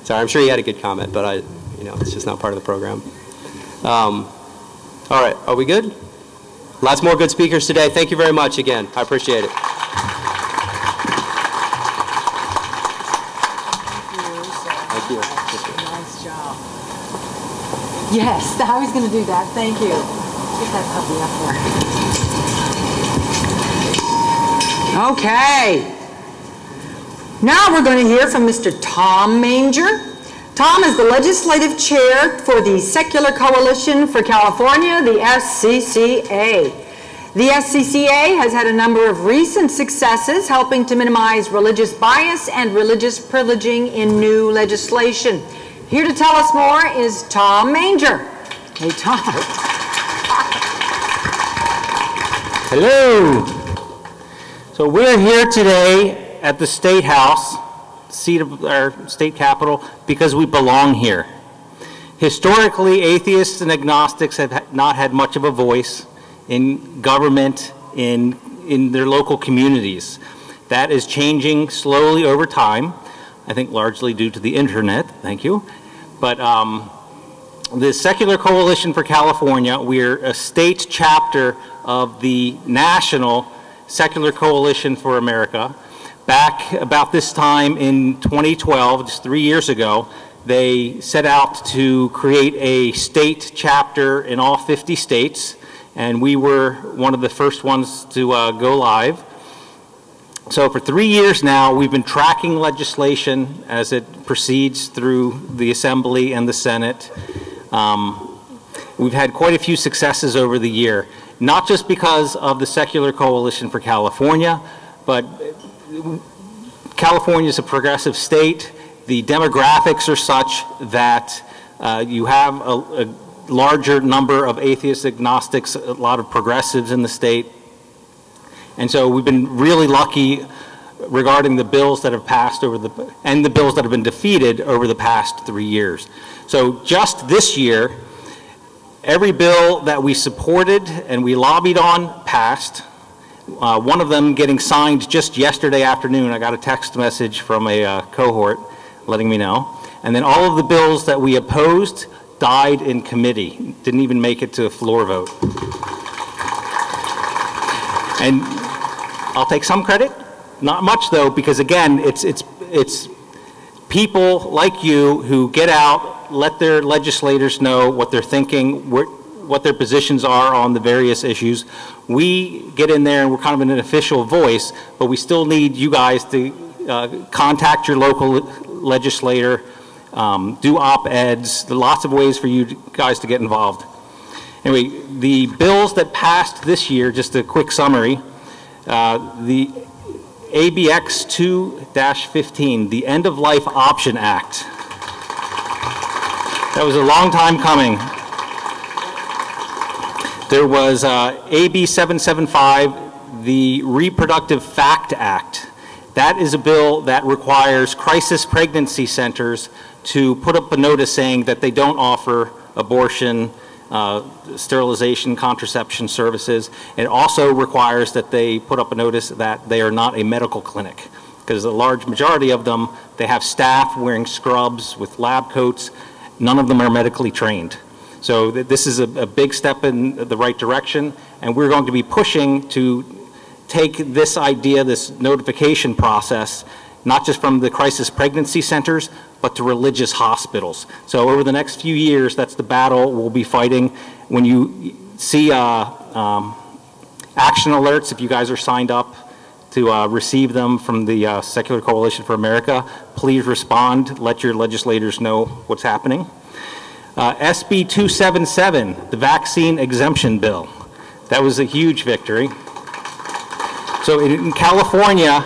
Sorry, I'm sure you had a good comment, but I, you know, it's just not part of the program. Um, all right, are we good? Lots more good speakers today. Thank you very much again. I appreciate it. Thank you. Nice job. Yes, I was going to do that. Thank you. Up there. Okay. Now we're going to hear from Mr. Tom Manger. Tom is the legislative chair for the Secular Coalition for California, the SCCA. The SCCA has had a number of recent successes helping to minimize religious bias and religious privileging in new legislation. Here to tell us more is Tom Manger. Hey, Tom. Hello. So we're here today at the State House, seat of our state capital, because we belong here. Historically, atheists and agnostics have not had much of a voice in government, in, in their local communities. That is changing slowly over time, I think largely due to the internet, thank you. But um, the Secular Coalition for California, we're a state chapter of the National Secular Coalition for America. Back about this time in 2012, just three years ago, they set out to create a state chapter in all 50 states and we were one of the first ones to uh, go live. So for three years now, we've been tracking legislation as it proceeds through the Assembly and the Senate. Um, we've had quite a few successes over the year, not just because of the Secular Coalition for California, but California is a progressive state. The demographics are such that uh, you have a, a larger number of atheists, agnostics, a lot of progressives in the state. And so we've been really lucky regarding the bills that have passed over the, and the bills that have been defeated over the past three years. So just this year, every bill that we supported and we lobbied on passed. Uh, one of them getting signed just yesterday afternoon. I got a text message from a uh, cohort letting me know. And then all of the bills that we opposed died in committee, didn't even make it to a floor vote. And I'll take some credit, not much though, because again, it's, it's, it's people like you who get out, let their legislators know what they're thinking, what their positions are on the various issues. We get in there and we're kind of an official voice, but we still need you guys to uh, contact your local legislator, um, do op-eds, lots of ways for you guys to get involved. Anyway, the bills that passed this year, just a quick summary, uh, the ABX 2-15, the End of Life Option Act. That was a long time coming. There was uh, AB 775, the Reproductive Fact Act. That is a bill that requires crisis pregnancy centers to put up a notice saying that they don't offer abortion, uh, sterilization, contraception services. It also requires that they put up a notice that they are not a medical clinic because a large majority of them, they have staff wearing scrubs with lab coats. None of them are medically trained. So th this is a, a big step in the right direction, and we're going to be pushing to take this idea, this notification process, not just from the crisis pregnancy centers, but to religious hospitals. So over the next few years, that's the battle we'll be fighting. When you see uh, um, action alerts, if you guys are signed up to uh, receive them from the uh, Secular Coalition for America, please respond, let your legislators know what's happening. Uh, SB 277, the vaccine exemption bill. That was a huge victory. So in California,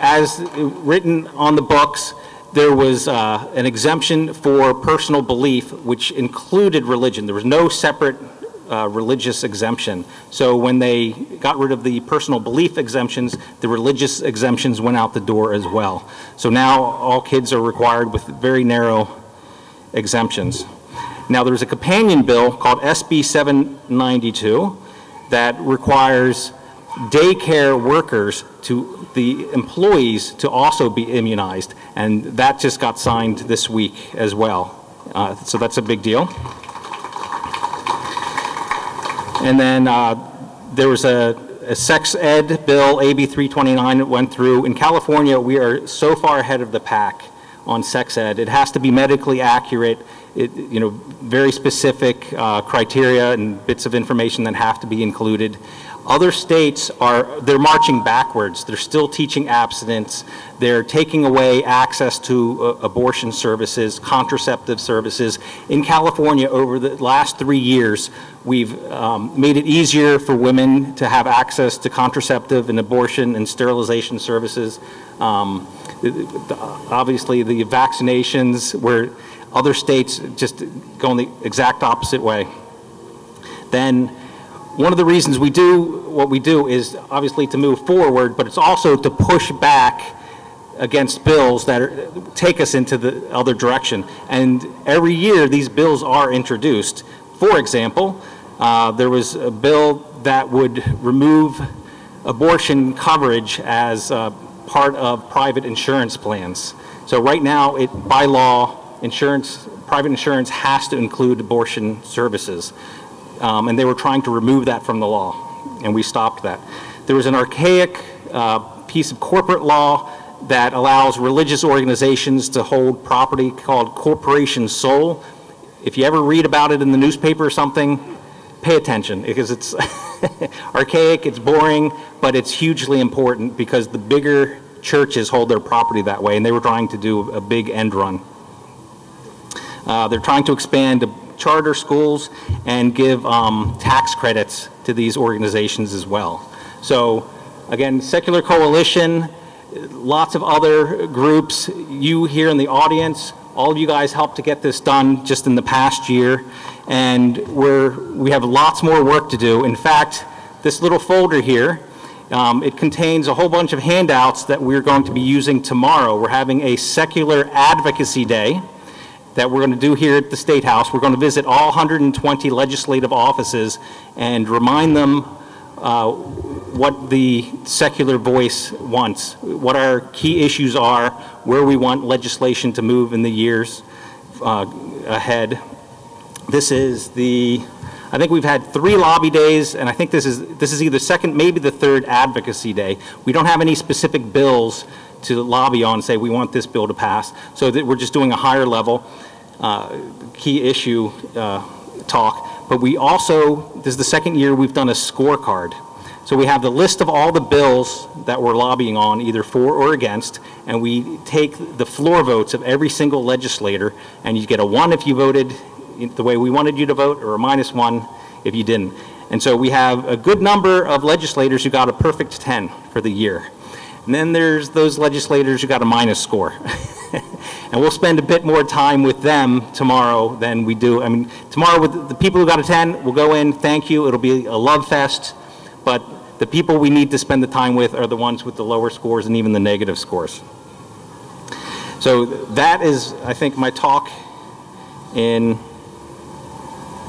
as written on the books, there was uh, an exemption for personal belief, which included religion. There was no separate uh, religious exemption. So when they got rid of the personal belief exemptions, the religious exemptions went out the door as well. So now all kids are required with very narrow exemptions. Now there's a companion bill called SB 792 that requires daycare workers to the employees to also be immunized, and that just got signed this week as well. Uh, so that's a big deal. And then uh, there was a, a sex ed bill, AB 329, that went through. In California, we are so far ahead of the pack on sex ed. It has to be medically accurate, it, you know, very specific uh, criteria and bits of information that have to be included. Other states are, they're marching backwards. They're still teaching abstinence. They're taking away access to uh, abortion services, contraceptive services. In California, over the last three years, we've um, made it easier for women to have access to contraceptive and abortion and sterilization services. Um, obviously, the vaccinations, where other states just go in the exact opposite way. Then one of the reasons we do what we do is obviously to move forward, but it's also to push back against bills that are, take us into the other direction. And every year these bills are introduced. For example, uh, there was a bill that would remove abortion coverage as uh, part of private insurance plans. So right now, it, by law, insurance, private insurance has to include abortion services um, and they were trying to remove that from the law, and we stopped that. There was an archaic uh, piece of corporate law that allows religious organizations to hold property called corporation sole. If you ever read about it in the newspaper or something, pay attention because it's archaic, it's boring, but it's hugely important because the bigger churches hold their property that way, and they were trying to do a big end run. Uh, they're trying to expand charter schools and give um, tax credits to these organizations as well. So again, Secular Coalition, lots of other groups, you here in the audience, all of you guys helped to get this done just in the past year, and we're, we have lots more work to do. In fact, this little folder here, um, it contains a whole bunch of handouts that we're going to be using tomorrow. We're having a Secular Advocacy Day, that we're going to do here at the State House. We're going to visit all 120 legislative offices and remind them uh, what the secular voice wants, what our key issues are, where we want legislation to move in the years uh, ahead. This is the, I think we've had three lobby days, and I think this is, this is either second, maybe the third advocacy day. We don't have any specific bills to lobby on, and say we want this bill to pass, so that we're just doing a higher level uh, key issue uh, talk. But we also, this is the second year we've done a scorecard. So we have the list of all the bills that we're lobbying on, either for or against, and we take the floor votes of every single legislator, and you get a one if you voted the way we wanted you to vote, or a minus one if you didn't. And so we have a good number of legislators who got a perfect 10 for the year. And then there's those legislators who got a minus score. and we'll spend a bit more time with them tomorrow than we do. I mean, tomorrow with the people who got a 10, we'll go in, thank you, it'll be a love fest, but the people we need to spend the time with are the ones with the lower scores and even the negative scores. So that is, I think, my talk in,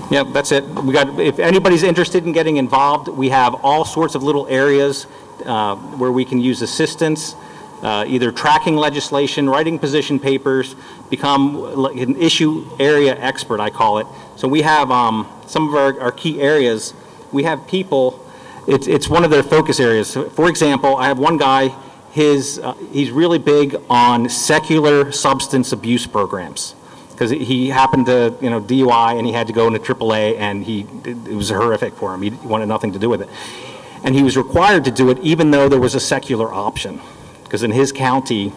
yeah, that's it. We got, if anybody's interested in getting involved, we have all sorts of little areas uh, where we can use assistance uh, either tracking legislation, writing position papers, become an issue area expert, I call it. So we have um, some of our, our, key areas, we have people, it's, it's one of their focus areas. For example, I have one guy, his, uh, he's really big on secular substance abuse programs because he happened to, you know, DUI and he had to go into AAA and he, it was horrific for him. He wanted nothing to do with it. And he was required to do it even though there was a secular option because in his county,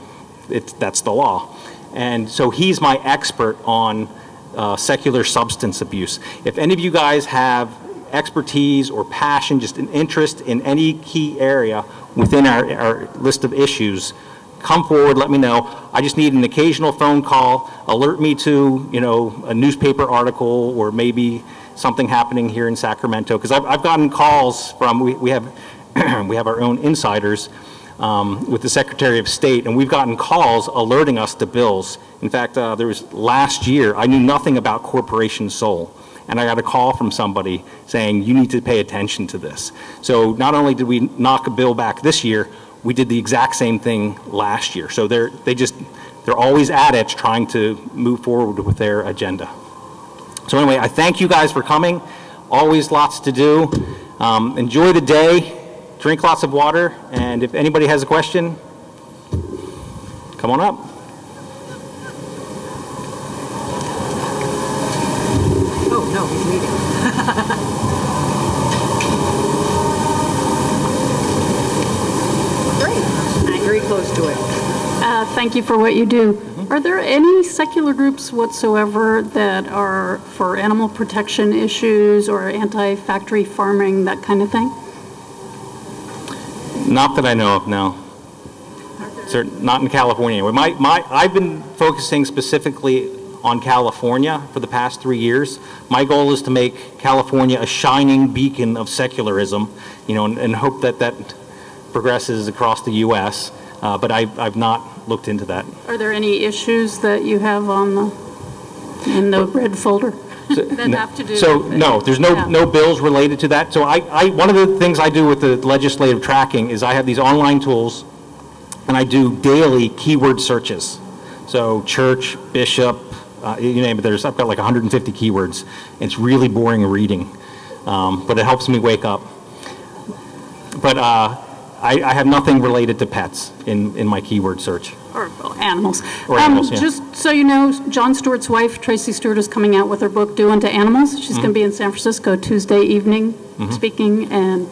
it, that's the law. And so he's my expert on uh, secular substance abuse. If any of you guys have expertise or passion, just an interest in any key area within our, our list of issues, come forward, let me know. I just need an occasional phone call, alert me to, you know, a newspaper article or maybe something happening here in Sacramento. Because I've, I've gotten calls from, we, we have, we have our own insiders um, with the Secretary of State, and we've gotten calls alerting us to bills. In fact, uh, there was last year, I knew nothing about Corporation Sole, and I got a call from somebody saying, you need to pay attention to this. So not only did we knock a bill back this year, we did the exact same thing last year. So they're, they just, they're always at it trying to move forward with their agenda. So anyway, I thank you guys for coming. Always lots to do. Um, Enjoy the day, drink lots of water, and if anybody has a question, come on up. Oh, no, he's leaving. Great. Very close to it. Uh, Thank you for what you do. Are there any secular groups whatsoever that are for animal protection issues or anti-factory farming, that kind of thing? Not that I know of, no. Not in California. My, my, I've been focusing specifically on California for the past three years. My goal is to make California a shining beacon of secularism, you know, and, and hope that that progresses across the U.S. Uh, but I've, I've not looked into that. Are there any issues that you have on the, in the red folder to do? So, no, there's no, Yeah. no bills related to that. So I, I, one of the things I do with the legislative tracking is I have these online tools, and I do daily keyword searches. So church, bishop, uh, you name it, there's, I've got like 150 keywords. It's really boring reading, um, but it helps me wake up. But uh, I, I have nothing related to pets in, in my keyword search. Or animals. Or Um, animals, yeah. Just so you know, Jon Stewart's wife, Tracy Stewart, is coming out with her book, Do Unto Animals. She's Mm-hmm. going to be in San Francisco Tuesday evening speaking, and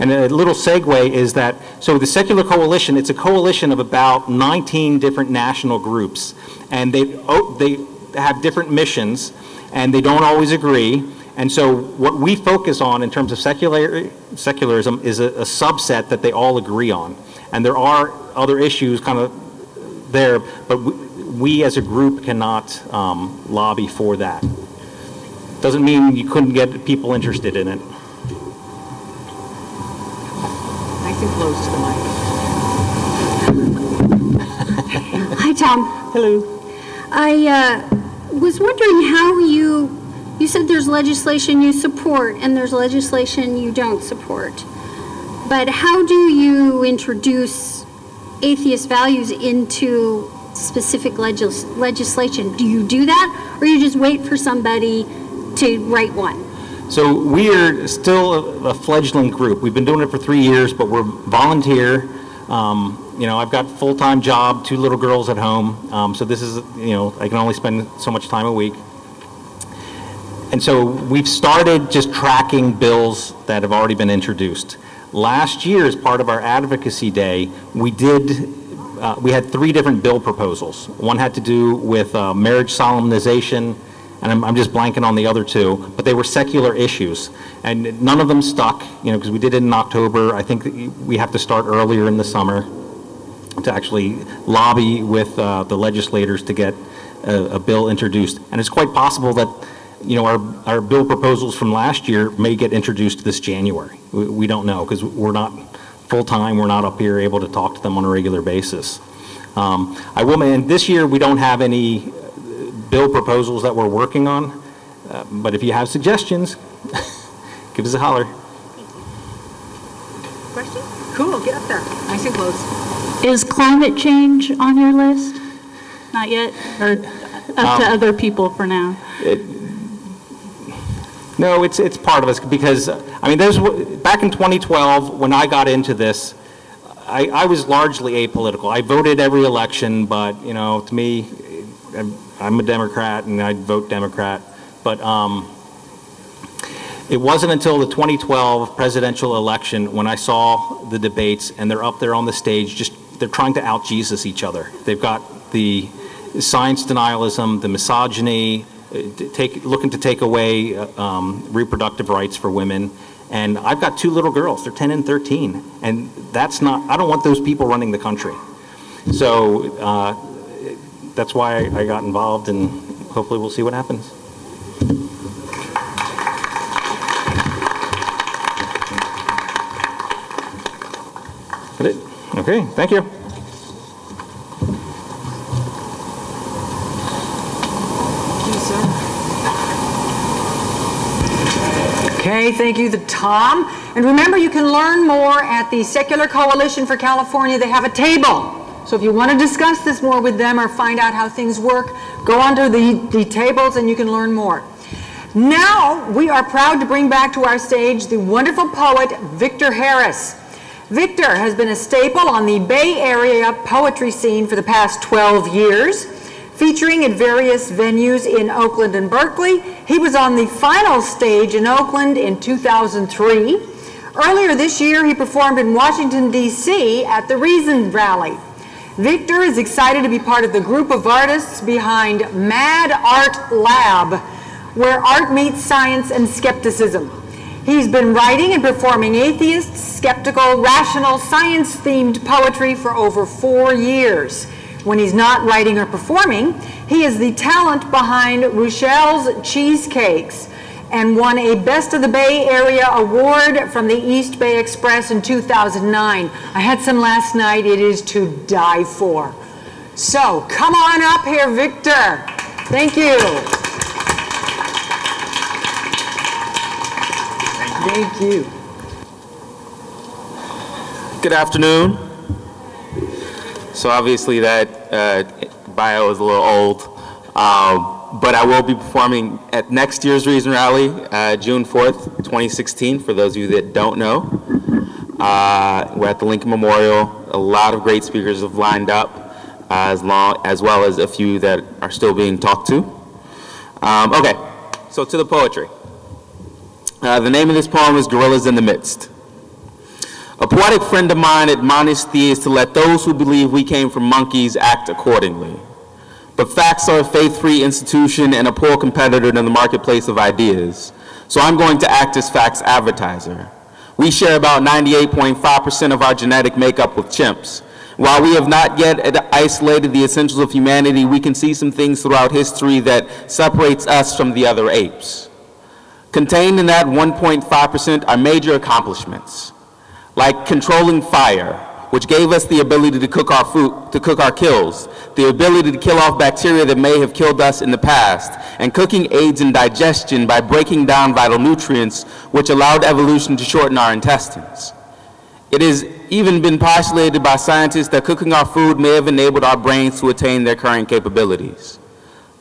And a little segue is that, so the Secular Coalition, it's a coalition of about 19 different national groups. And they, oh, they have different missions, and they don't always agree. And so what we focus on in terms of secular, secularism is a, a subset that they all agree on. And there are other issues kind of there, but we, we as a group cannot um, lobby for that. Doesn't mean you couldn't get people interested in it. Nice and close to the mic. Hi, Tom. Hello. I uh, was wondering how you, you said there's legislation you support and there's legislation you don't support. But how do you introduce atheist values into specific legis- legislation? Do you do that, or you just wait for somebody to write one? So we are still a- a fledgling group. We've been doing it for three years, but we're volunteer. Um, You know, I've got full-time job, two little girls at home, um, so this is, you know, I can only spend so much time a week. And so we've started just tracking bills that have already been introduced. Last year, as part of our advocacy day, we did, uh, we had three different bill proposals. One had to do with uh, marriage solemnization, and I'm, I'm just blanking on the other two, but they were secular issues. And none of them stuck, you know, because we did it in October. I think we have to start earlier in the summer to actually lobby with uh, the legislators to get a, a bill introduced. And it's quite possible that, you know, our, our bill proposals from last year may get introduced this January. We, we don't know, because we're not full-time, we're not up here able to talk to them on a regular basis. Um, I will, and this year, we don't have any uh, bill proposals that we're working on, uh, but if you have suggestions, give us a holler. Question? Cool, get up there. Nice and close. is climate change on your list? Not yet, or up to Um, other people for now? No, it's, it's part of us, because, I mean, there's, back in 2012, when I got into this, I, I was largely apolitical. I voted every election, but, you know, to me, I'm- a Democrat, and I'd vote Democrat. But um, it wasn't until the 2012 presidential election when I saw the debates, and they're up there on the stage, just, they're trying to out-Jesus each other. They've got the science denialism, the misogyny, take, looking to take away uh, um, reproductive rights for women. And I've got two little girls, they're 10 and 13, and that's not, I don't want those people running the country. So uh, that's why I I got involved, and hopefully we'll see what happens. Okay, thank you. Okay, thank you, the Tom. And remember, you can learn more at the Secular Coalition for California. They have a table. So if you want to discuss this more with them or find out how things work, go onto the, the tables and you can learn more. Now, we are proud to bring back to our stage the wonderful poet Victor Harris. Victor has been a staple on the Bay Area poetry scene for the past 12 years, featuring at various venues in Oakland and Berkeley. He was on the final stage in Oakland in 2003. Earlier this year, he performed in Washington, D.C. at the Reason Rally. Victor is excited to be part of the group of artists behind Mad Art Lab, where art meets science and skepticism. He's been writing and performing atheist, skeptical, rational, science-themed poetry for over four years. When he's not writing or performing, he is the talent behind Rochelle's Cheesecakes and won a Best of the Bay Area award from the East Bay Express in 2009. I had some last night. It is to die for. So come on up here, Victor. Thank you. Thank you. Good afternoon. So obviously that uh, bio is a little old, um, but I will be performing at next year's Reason Rally, uh, June 4th, 2016, for those of you that don't know. Uh, we're at the Lincoln Memorial. A lot of great speakers have lined up, uh, as, long, as well as a few that are still being talked to. Um, okay, so to the poetry. Uh, the name of this poem is Gorillas in the Midst. A poetic friend of mine admonished theists to let those who believe we came from monkeys act accordingly. But facts are a faith-free institution and a poor competitor in the marketplace of ideas. So I'm going to act as facts advertiser. We share about 98.5% of our genetic makeup with chimps. While we have not yet isolated the essentials of humanity, we can see some things throughout history that separates us from the other apes. Contained in that 1.5% are major accomplishments, like controlling fire, which gave us the ability to cook our food, to cook our kills, the ability to kill off bacteria that may have killed us in the past, and cooking aids in digestion by breaking down vital nutrients, which allowed evolution to shorten our intestines. It has even been postulated by scientists that cooking our food may have enabled our brains to attain their current capabilities.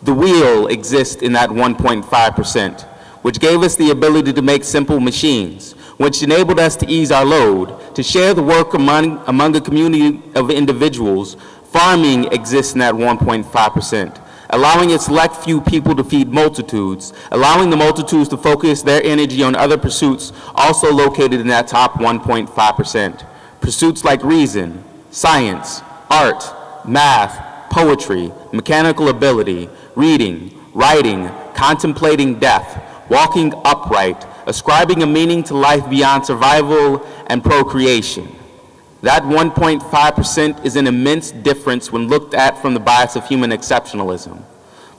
The wheel exists in that 1.5%, which gave us the ability to make simple machines, which enabled us to ease our load, to share the work among, among a community of individuals. Farming exists in that 1.5%, allowing a select few people to feed multitudes, allowing the multitudes to focus their energy on other pursuits also located in that top 1.5%. Pursuits like reason, science, art, math, poetry, mechanical ability, reading, writing, contemplating death, walking upright, ascribing a meaning to life beyond survival and procreation. That 1.5% is an immense difference when looked at from the bias of human exceptionalism.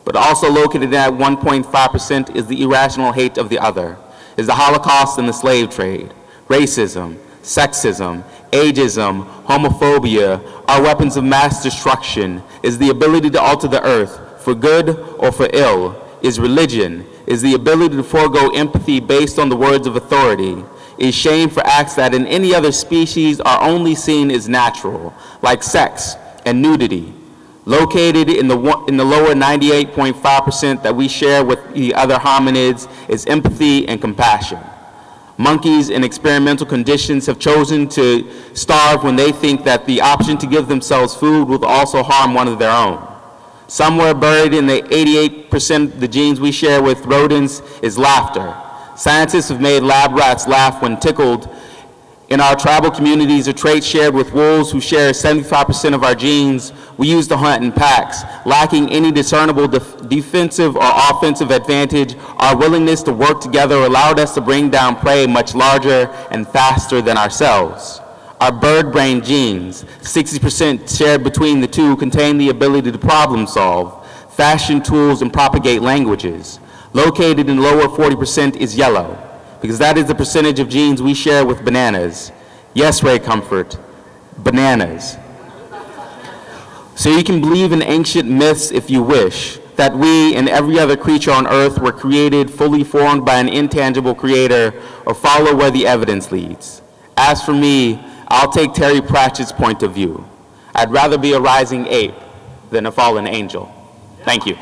But also located in that 1.5% is the irrational hate of the other, is the Holocaust and the slave trade, racism, sexism, ageism, homophobia, our weapons of mass destruction, is the ability to alter the earth for good or for ill, is religion, is the ability to forego empathy based on the words of authority, is shame for acts that in any other species are only seen as natural, like sex and nudity. Located in the, in the lower 98.5% that we share with the other hominids is empathy and compassion. Monkeys in experimental conditions have chosen to starve when they think that the option to give themselves food will also harm one of their own. Somewhere buried in the 88% of the genes we share with rodents is laughter. Scientists have made lab rats laugh when tickled. In our tribal communities, a trait shared with wolves who share 75% of our genes, we use to hunt in packs. Lacking any discernible def defensive or offensive advantage, our willingness to work together allowed us to bring down prey much larger and faster than ourselves. Our bird brain genes, 60% shared between the two, contain the ability to problem solve, fashion tools, and propagate languages. Located in the lower 40% is yellow, because that is the percentage of genes we share with bananas. Yes, Ray Comfort, bananas. So you can believe in ancient myths if you wish, that we and every other creature on earth were created fully formed by an intangible creator, or follow where the evidence leads. As for me, I'll take Terry Pratchett's point of view. I'd rather be a rising ape than a fallen angel. Thank you.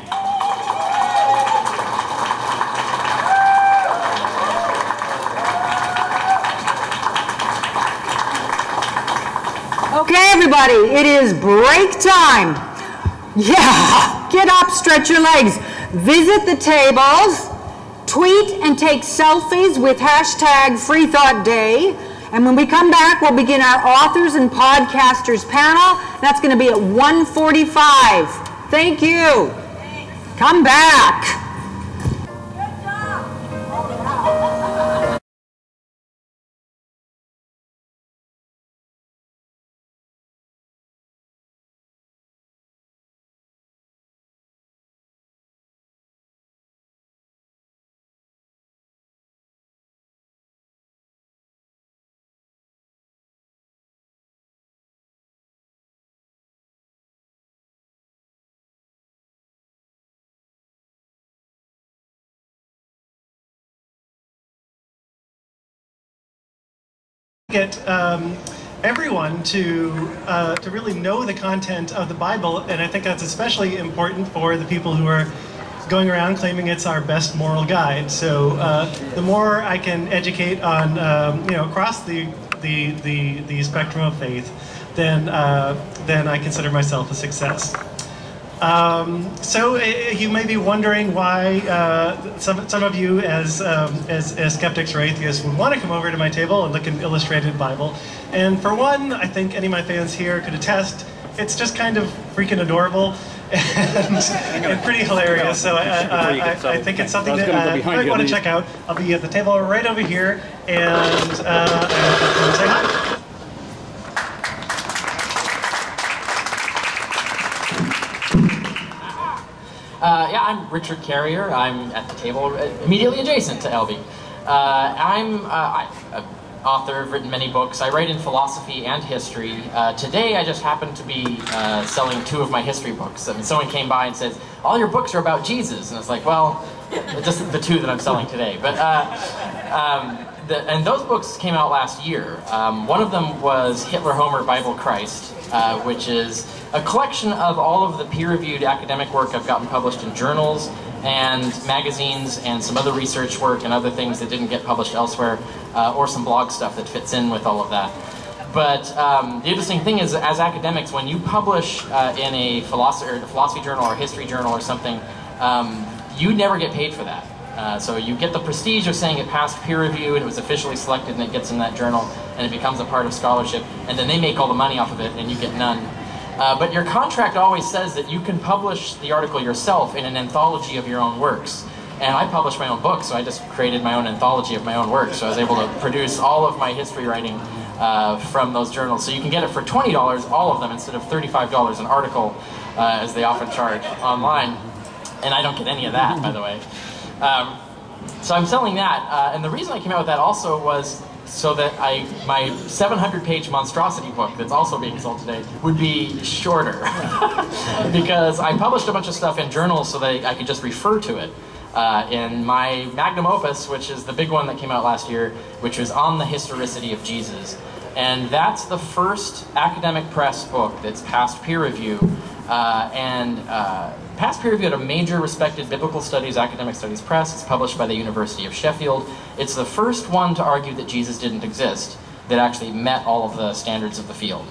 Okay, everybody, it is break time. Yeah, get up, stretch your legs, visit the tables, tweet and take selfies with hashtag FreeThoughtDay. And when we come back, we'll begin our authors and podcasters panel. That's going to be at 1:45. Thank you. Come back. Get um, everyone to uh, to really know the content of the Bible, and I think that's especially important for the people who are going around claiming it's our best moral guide. So uh, the more I can educate on um, you know across the the, the the spectrum of faith, then uh, then I consider myself a success. Um, so uh, you may be wondering why uh, some, some of you as, um, as, as skeptics or atheists would want to come over to my table and look at an illustrated Bible. And for one, I think any of my fans here could attest, it's just kind of freaking adorable and, and pretty hilarious. So I, I, I, I think it's something that uh, you might want to check out. I'll be at the table right over here and uh, say hi. Uh, yeah, I'm Richard Carrier. I'm at the table immediately adjacent to Elby. Uh, I'm uh, an author, I've written many books. I write in philosophy and history. Uh, today I just happen to be uh, selling two of my history books. I mean, someone came by and says, all your books are about Jesus. And it's like, well, it's just the two that I'm selling today. But uh, um, the, and those books came out last year. Um, one of them was Hitler, Homer, Bible, Christ, uh, which is a collection of all of the peer-reviewed academic work I've gotten published in journals and magazines and some other research work and other things that didn't get published elsewhere, uh, or some blog stuff that fits in with all of that. But um, the interesting thing is, as academics, when you publish uh, in a philosophy, philosophy journal or history journal or something, um, you never get paid for that. Uh, so you get the prestige of saying it passed peer review and it was officially selected and it gets in that journal and it becomes a part of scholarship, and then they make all the money off of it and you get none. Uh, but your contract always says that you can publish the article yourself in an anthology of your own works. And I publish my own book, so I just created my own anthology of my own work. So I was able to produce all of my history writing uh, from those journals. So you can get it for $20, all of them, instead of $35 an article, uh, as they often charge online. And I don't get any of that, by the way. Um, so I'm selling that. Uh, and the reason I came out with that also was so that I my 700 page monstrosity book that's also being sold today would be shorter because I published a bunch of stuff in journals so that I could just refer to it. Uh, in my magnum opus, which is the big one that came out last year, which was on the historicity of Jesus. And that's the first academic press book that's passed peer review uh, and uh, past peer review at a major respected biblical studies, academic studies press. It's published by the University of Sheffield. It's the first one to argue that Jesus didn't exist that actually met all of the standards of the field.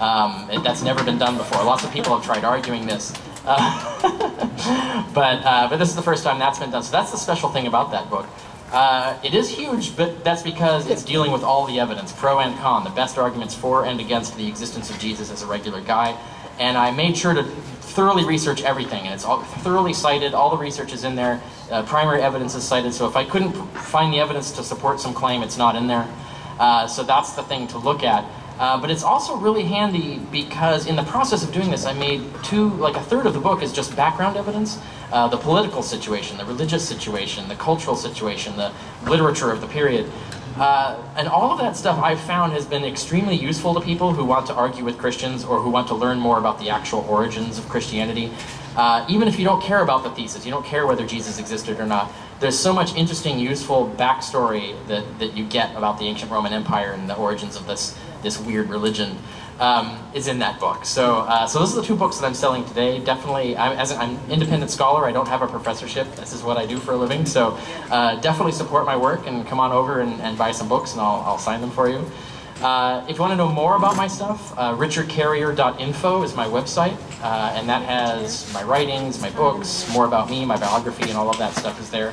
Um, it, that's never been done before. Lots of people have tried arguing this. Uh, but, uh, but this is the first time that's been done. So that's the special thing about that book. Uh, it is huge, but that's because it's dealing with all the evidence, pro and con, the best arguments for and against the existence of Jesus as a regular guy and I made sure to thoroughly research everything, and it's all thoroughly cited. All the research is in there. Uh, primary evidence is cited. So if I couldn't find the evidence to support some claim, it's not in there. Uh, so that's the thing to look at. Uh, but it's also really handy because in the process of doing this, I made two, like a third of the book is just background evidence. Uh, the political situation, the religious situation, the cultural situation, the literature of the period. Uh, and all of that stuff I've found has been extremely useful to people who want to argue with Christians or who want to learn more about the actual origins of Christianity. Uh, even if you don't care about the thesis, you don't care whether Jesus existed or not, there's so much interesting, useful backstory that, that you get about the ancient Roman Empire and the origins of this, this weird religion um, is in that book. So, uh, so those are the two books that I'm selling today. Definitely, I'm, as an I'm independent scholar, I don't have a professorship. This is what I do for a living. So uh, definitely support my work and come on over and, and buy some books and I'll, I'll sign them for you. Uh, if you want to know more about my stuff, uh, richardcarrier.info is my website, uh, and that has my writings, my books, more about me, my biography, and all of that stuff is there.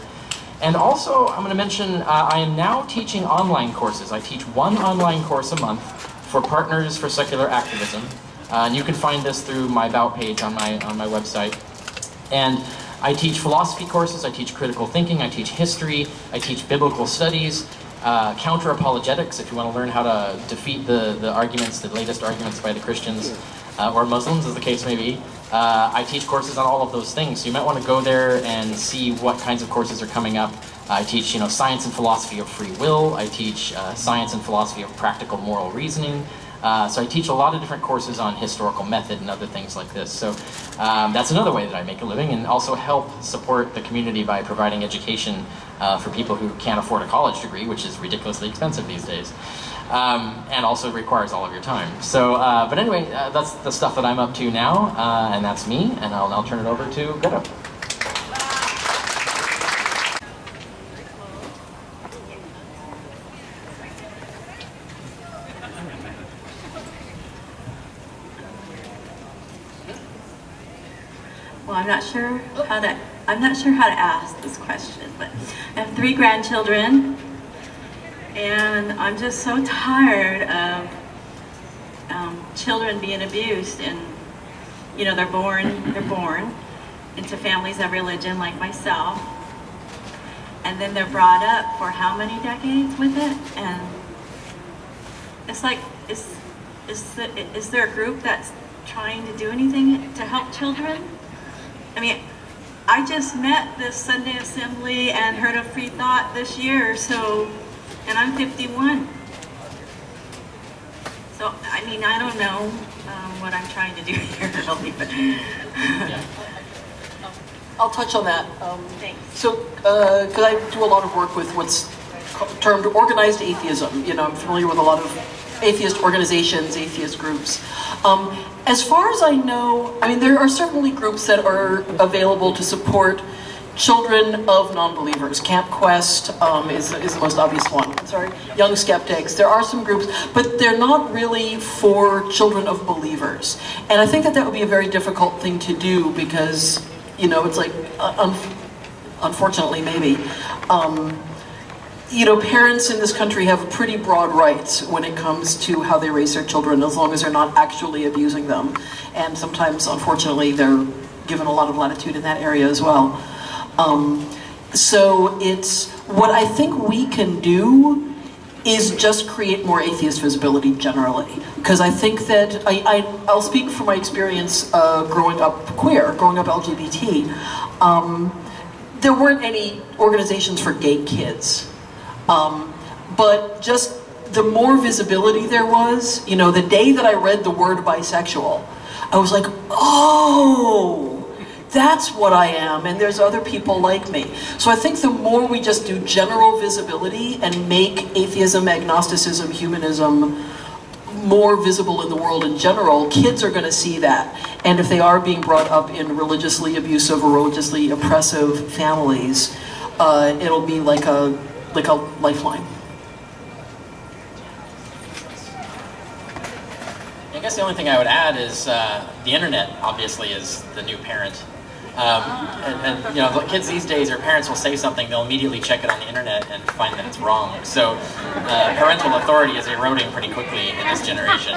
And also, I'm going to mention uh, I am now teaching online courses. I teach one online course a month for Partners for Secular Activism, uh, and you can find this through my About page on my on my website. And I teach philosophy courses, I teach critical thinking, I teach history, I teach biblical studies, uh, counter apologetics, if you want to learn how to defeat the, the arguments, the latest arguments by the Christians uh, or Muslims, as the case may be. Uh, I teach courses on all of those things, so you might want to go there and see what kinds of courses are coming up. I teach, you know, science and philosophy of free will. I teach uh, science and philosophy of practical moral reasoning. Uh, so I teach a lot of different courses on historical method and other things like this. So um, that's another way that I make a living and also help support the community by providing education uh, for people who can't afford a college degree, which is ridiculously expensive these days. Um, and also requires all of your time. So, uh, but anyway, uh, that's the stuff that I'm up to now, uh, and that's me, and I'll now turn it over to Greta. Sure how to, I'm not sure how to ask this question, but I have three grandchildren, and I'm just so tired of um, children being abused, and you know, they're born, they're born into families of religion like myself, and then they're brought up for how many decades with it, and it's like, is, is, the, is there a group that's trying to do anything to help children? I mean, I just met this Sunday Assembly and heard of Free Thought this year, so, and I'm 51. So, I mean, I don't know um, what I'm trying to do here really, but. I'll touch on that. Um, so, because I do a lot of work with what's termed organized atheism. You know, I'm familiar with a lot of atheist organizations, atheist groups. Um, as far as I know, I mean, there are certainly groups that are available to support children of non-believers. Camp Quest um, is, is the most obvious one. Sorry, Young Skeptics. There are some groups, but they're not really for children of believers. And I think that that would be a very difficult thing to do because, you know, it's like, uh, un unfortunately, maybe. Um, you know, parents in this country have pretty broad rights when it comes to how they raise their children, as long as they're not actually abusing them. And sometimes, unfortunately, they're given a lot of latitude in that area as well. Um, so it's, what I think we can do is just create more atheist visibility generally. Because I think that, I, I, I'll speak from my experience uh, growing up queer, growing up LGBT. Um, there weren't any organizations for gay kids. Um, but just the more visibility there was, you know, the day that I read the word bisexual, I was like, oh, that's what I am, and there's other people like me. So I think the more we just do general visibility and make atheism, agnosticism, humanism more visible in the world in general, kids are going to see that. And if they are being brought up in religiously abusive or religiously oppressive families, uh, it'll be like a like a lifeline. I guess the only thing I would add is uh, the internet obviously is the new parent. Um, and, and, you know, kids these days, their parents will say something, they'll immediately check it on the internet and find that it's wrong. So uh, parental authority is eroding pretty quickly in this generation.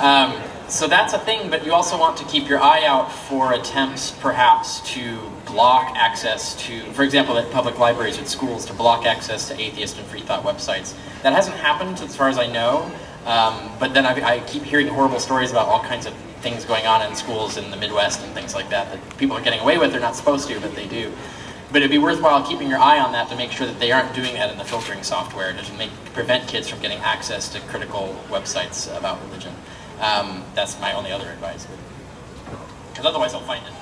Um, so that's a thing, but you also want to keep your eye out for attempts, perhaps, to block access to, for example, at public libraries at schools, to block access to atheist and free thought websites. That hasn't happened, as far as I know, um, but then I, I, keep hearing horrible stories about all kinds of things going on in schools in the Midwest and things like that that people are getting away with. They're not supposed to, but they do. But it'd be worthwhile keeping your eye on that to make sure that they aren't doing that in the filtering software to make, prevent kids from getting access to critical websites about religion. Um, that's my only other advice. Because otherwise they'll find it.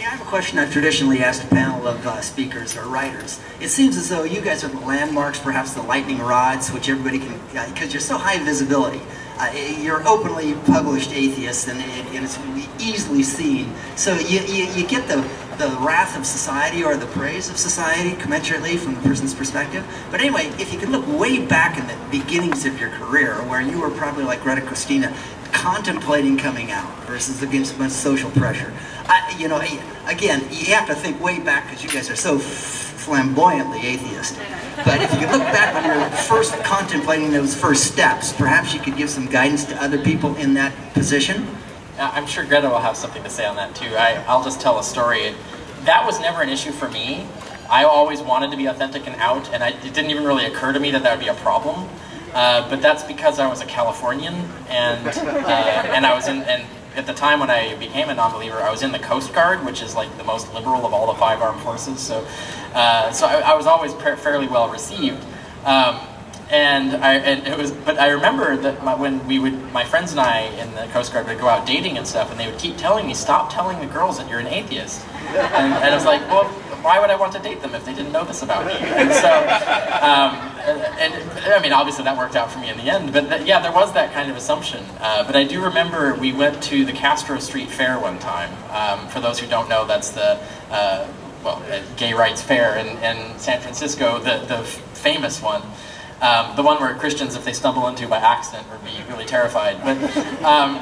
Hey, I have a question I've traditionally asked a panel of uh, speakers or writers. It seems as though you guys are the landmarks, perhaps the lightning rods, which everybody can, because uh, you're so high visibility. Uh, you're openly published atheists, and, and, it's easily seen. So you, you, you get the the wrath of society or the praise of society commensurately from the person's perspective. But anyway, if you can look way back in the beginnings of your career, where you were probably like Greta Christina, contemplating coming out versus against much social pressure. I, you know, again, you have to think way back because you guys are so flamboyantly atheist. But if you look back when you're first contemplating those first steps, perhaps you could give some guidance to other people in that position. Uh, I'm sure Greta will have something to say on that too. I, I'll just tell a story. That was never an issue for me. I always wanted to be authentic and out, and I, it didn't even really occur to me that that would be a problem. Uh, but that's because I was a Californian, and uh, and I was in and at the time when I became a non-believer, I was in the Coast Guard, which is like the most liberal of all the five armed forces. So, uh, so I, I, was always fairly well received. Um, and I and it was, but I remember that my, when we would, my friends and I in the Coast Guard would go out dating and stuff, and they would keep telling me, "Stop telling the girls that you're an atheist." And, and I was like, "Well, why would I want to date them if they didn't know this about me?" And so, um, and, and, I mean, obviously that worked out for me in the end. But th yeah, there was that kind of assumption. Uh, but I do remember we went to the Castro Street Fair one time. Um, for those who don't know, that's the uh, well, gay rights fair in, in San Francisco, the the famous one. Um, the one where Christians, if they stumble into by accident, would be really terrified. But um,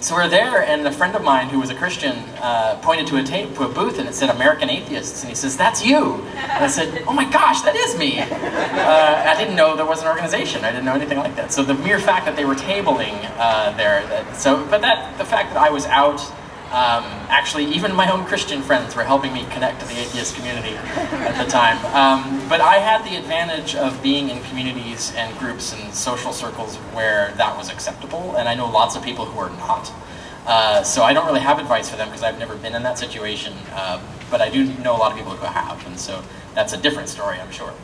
so we're there, and a friend of mine who was a Christian uh, pointed to a tape, to a booth, and it said American Atheists, and he says, "That's you." And I said, "Oh my gosh, that is me." Uh, I didn't know there was an organization. I didn't know anything like that. So the mere fact that they were tabling uh, there, that, so but that the fact that I was out um, actually, even my own Christian friends were helping me connect to the atheist community at the time. Um, but I had the advantage of being in communities and groups and social circles where that was acceptable, and I know lots of people who are not. Uh, so I don't really have advice for them because I've never been in that situation, uh, but I do know a lot of people who have, and so that's a different story, I'm sure.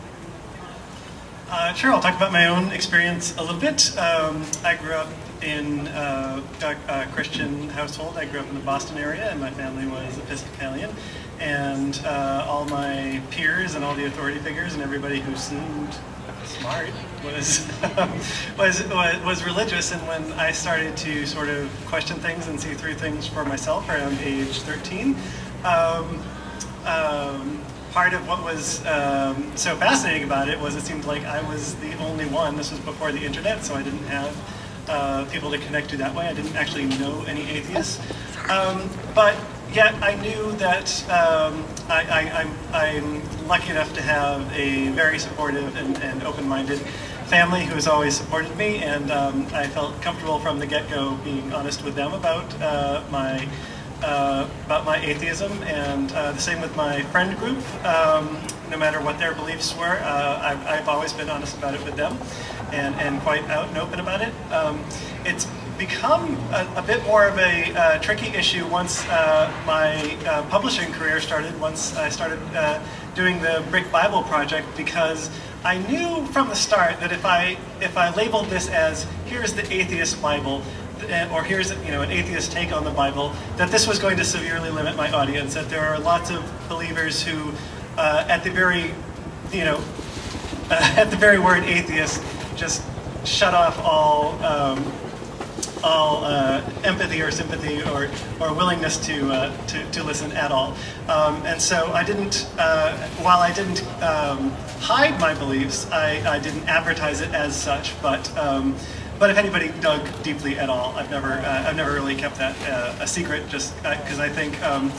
Uh, sure, I'll talk about my own experience a little bit. Um, I grew up in uh, a, a, Christian household. I grew up in the Boston area, and my family was Episcopalian. And uh, all my peers and all the authority figures and everybody who seemed smart was, was, was, was religious. And when I started to sort of question things and see through things for myself around age 13, um, um, part of what was um, so fascinating about it was it seemed like I was the only one. This was before the internet, so I didn't have uh, people to connect to that way. I didn't actually know any atheists. Um, but yet I knew that um, I, am lucky enough to have a very supportive and, and open-minded family who has always supported me, and um, I felt comfortable from the get-go being honest with them about uh, my uh, about my atheism, and uh, the same with my friend group. Um, no matter what their beliefs were, uh, I've, I've, always been honest about it with them and, and quite out and open about it. Um, it's become a, a, bit more of a uh, tricky issue once uh, my uh, publishing career started, once I started uh, doing the Brick Bible Project, because I knew from the start that if I, if I labeled this as, here's the atheist Bible, uh, or here's you know an atheist take on the Bible, that this was going to severely limit my audience, that there are lots of believers who, uh, at the very, you know, at the very word atheist, just shut off all um, all uh, empathy or sympathy or, or willingness to, uh, to, to, listen at all. Um, and so I didn't, uh, while I didn't um, hide my beliefs, I, I didn't advertise it as such, but, um, but if anybody dug deeply at all, I've never, uh, I've never really kept that uh, a secret just because uh, I think um,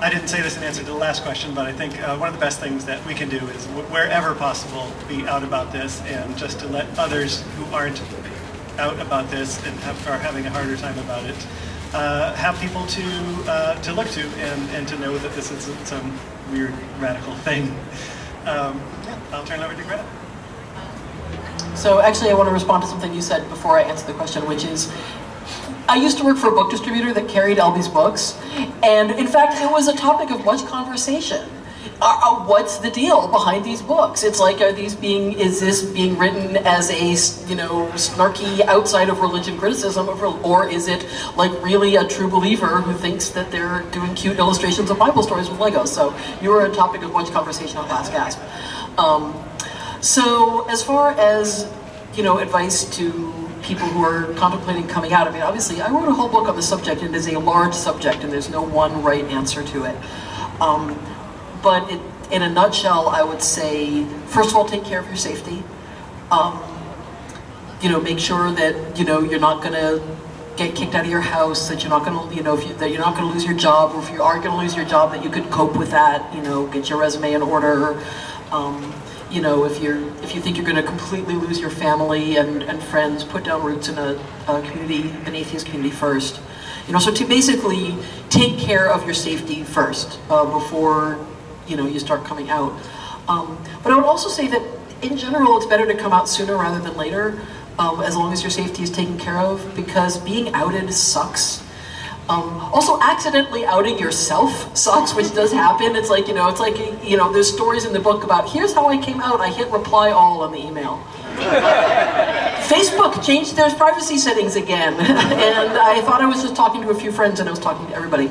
I didn't say this in answer to the last question, but I think uh, one of the best things that we can do is wherever possible be out about this and just to let others who aren't out about this and have, are having a harder time about it uh, have people to uh, to look to and, and to know that this isn't some weird radical thing. Um, yeah, I'll turn it over to Greta. So actually I want to respond to something you said before I answer the question, which is I used to work for a book distributor that carried Albie's books, and in fact, it was a topic of much conversation. Uh, uh, what's the deal behind these books? It's like, are these being, is this being written as a, you know, snarky outside of religion criticism, of, or is it like really a true believer who thinks that they're doing cute illustrations of Bible stories with Legos? So you were a topic of much conversation on Last Gasp. Um, so as far as, you know, advice to people who are contemplating coming out. I mean, obviously, I wrote a whole book on the subject, and it is a large subject, and there's no one right answer to it. Um, but it, in a nutshell, I would say, first of all, take care of your safety. Um, you know, make sure that, you know, you're not going to get kicked out of your house, that you're not going to, you know, you, that you're not going to lose your job, or if you are going to lose your job, that you could cope with that, you know, get your resume in order. Um, you know, if you're if you think you're going to completely lose your family and, and friends, put down roots in a, a community, an atheist community first. You know, so to basically take care of your safety first uh, before you know you start coming out. Um, but I would also say that in general, it's better to come out sooner rather than later, um, as long as your safety is taken care of, because being outed sucks. Um, also, accidentally outing yourself sucks, which does happen. It's like, you know, it's like, you know, there's stories in the book about, here's how I came out, I hit reply all on the email. Facebook changed their privacy settings again, and I thought I was just talking to a few friends and I was talking to everybody.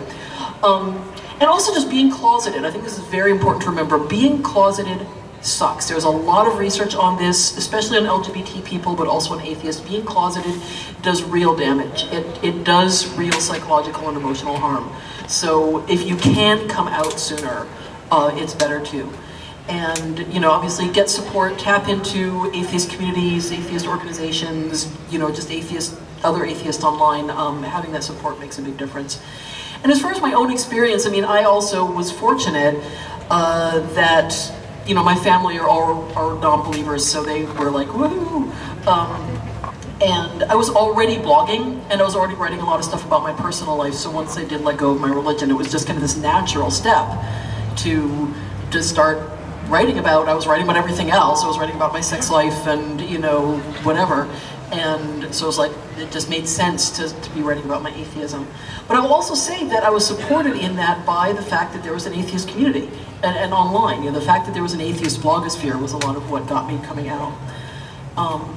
Um, and also just being closeted, I think this is very important to remember. Being closeted sucks. There's a lot of research on this, especially on LGBT people, but also on atheists. Being closeted does real damage. It, it does real psychological and emotional harm. So if you can come out sooner, uh, it's better to. And, you know, obviously get support, tap into atheist communities, atheist organizations, you know, just atheist, other atheists online. Um, having that support makes a big difference. And as far as my own experience, I mean, I also was fortunate uh, that you know, my family are all are non-believers, so they were like, woohoo! Um, and I was already blogging, and I was already writing a lot of stuff about my personal life. So once I did let go of my religion, it was just kind of this natural step to to start writing about. I was writing about everything else. I was writing about my sex life and you know whatever. And so it was like, it just made sense to, to be writing about my atheism. But I will also say that I was supported in that by the fact that there was an atheist community and, and online. You know, the fact that there was an atheist blogosphere was a lot of what got me coming out. Um,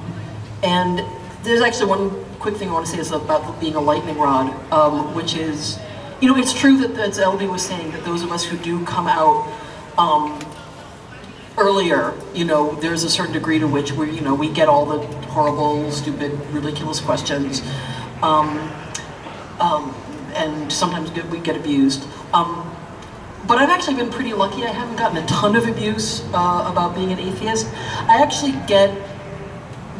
and there's actually one quick thing I want to say is about being a lightning rod, um, which is, you know, it's true that, as LB was saying, that those of us who do come out um, earlier, you know, there's a certain degree to which we, you know, we get all the horrible, stupid, ridiculous questions. Um, um, and sometimes we get abused. Um, but I've actually been pretty lucky. I haven't gotten a ton of abuse uh, about being an atheist. I actually get,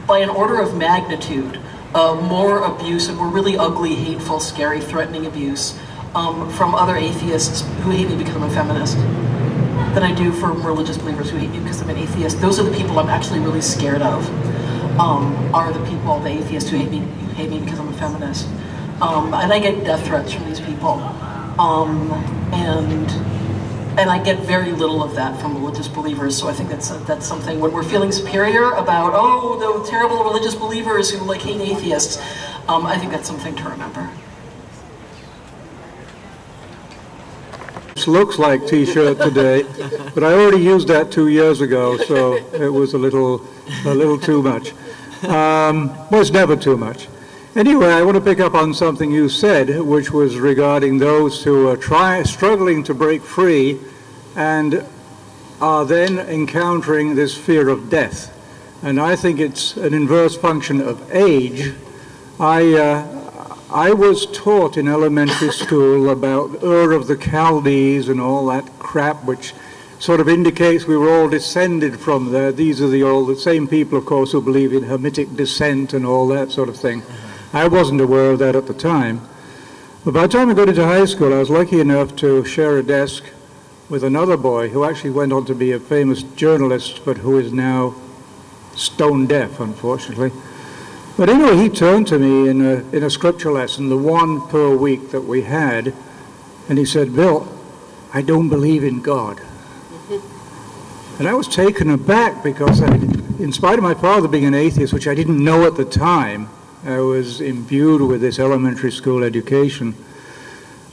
by an order of magnitude, uh, more abuse and more really ugly, hateful, scary, threatening abuse um, from other atheists who hate me because I'm a feminist than I do for religious believers who hate me because I'm an atheist. Those are the people I'm actually really scared of. Um, are the people, the atheists who hate me, who hate me because I'm a feminist. Um, and I get death threats from these people. Um, and and I get very little of that from religious believers. So I think that's that's something when we're feeling superior about oh the terrible religious believers who like hate atheists. Um, I think that's something to remember. This looks like t-shirt today, but I already used that two years ago, so it was a little a little too much. Um, well, it's never too much. Anyway, I want to pick up on something you said, which was regarding those who are try, struggling to break free and are then encountering this fear of death. And I think it's an inverse function of age. I, uh, I was taught in elementary school about Ur of the Chaldees and all that crap, which sort of indicates we were all descended from there. These are the all the same people, of course, who believe in Hamitic descent and all that sort of thing. I wasn't aware of that at the time. But by the time I got into high school, I was lucky enough to share a desk with another boy who actually went on to be a famous journalist, but who is now stone deaf, unfortunately. But anyway, he turned to me in a, in a scripture lesson, the one per week that we had, and he said, Bill, I don't believe in God. And I was taken aback because I, in spite of my father being an atheist, which I didn't know at the time, I was imbued with this elementary school education.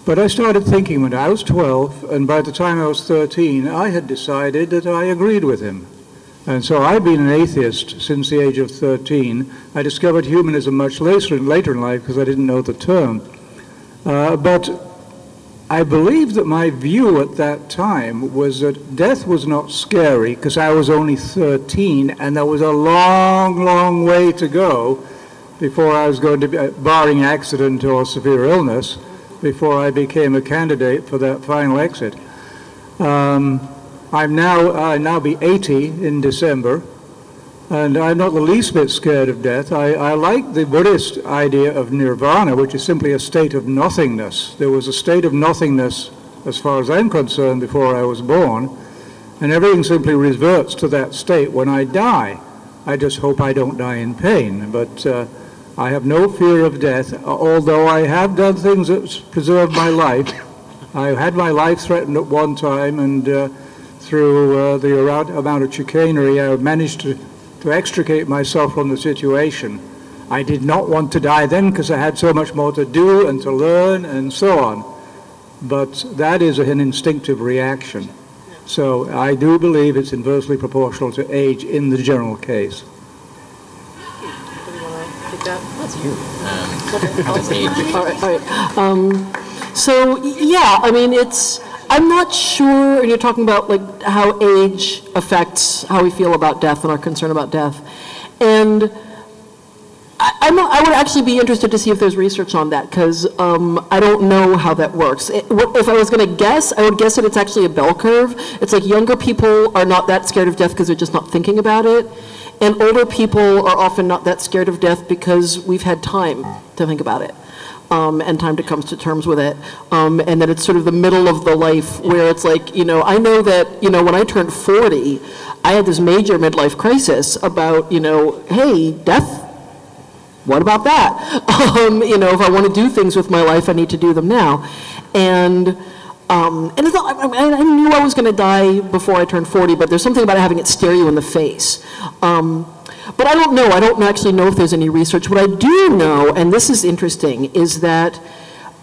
But I started thinking when I was 12, and by the time I was 13, I had decided that I agreed with him. And so I've been an atheist since the age of 13. I discovered humanism much later, later in life because I didn't know the term. Uh, but I believe that my view at that time was that death was not scary because I was only 13 and there was a long, long way to go before I was going to be, uh, barring accident or severe illness, before I became a candidate for that final exit. Um, I'm now, I now be 80 in December, and I'm not the least bit scared of death. I, I like the Buddhist idea of nirvana, which is simply a state of nothingness. There was a state of nothingness, as far as I'm concerned, before I was born, and everything simply reverts to that state when I die. I just hope I don't die in pain, but uh, I have no fear of death, although I have done things that preserved my life. I had my life threatened at one time, and uh, through uh, the amount of chicanery, I managed to, to extricate myself from the situation. I did not want to die then because I had so much more to do and to learn and so on. But that is an instinctive reaction. So I do believe it's inversely proportional to age in the general case. That's you. Um, all right, all right. Um, so yeah, I mean, it's. I'm not sure. And you're talking about like how age affects how we feel about death and our concern about death, and. I, not, I would actually be interested to see if there's research on that because um, I don't know how that works. It, if I was going to guess, I would guess that it's actually a bell curve. It's like younger people are not that scared of death because they're just not thinking about it. And older people are often not that scared of death because we've had time to think about it. Um, and time to come to terms with it. Um, and that it's sort of the middle of the life where it's like, you know, I know that, you know, when I turned 40, I had this major midlife crisis about, you know, hey, death, what about that? Um, you know, if I want to do things with my life, I need to do them now. And um, and not, I, I, knew I was going to die before I turned 40, but there's something about having it stare you in the face. Um, but I don't know. I don't actually know if there's any research. What I do know, and this is interesting, is that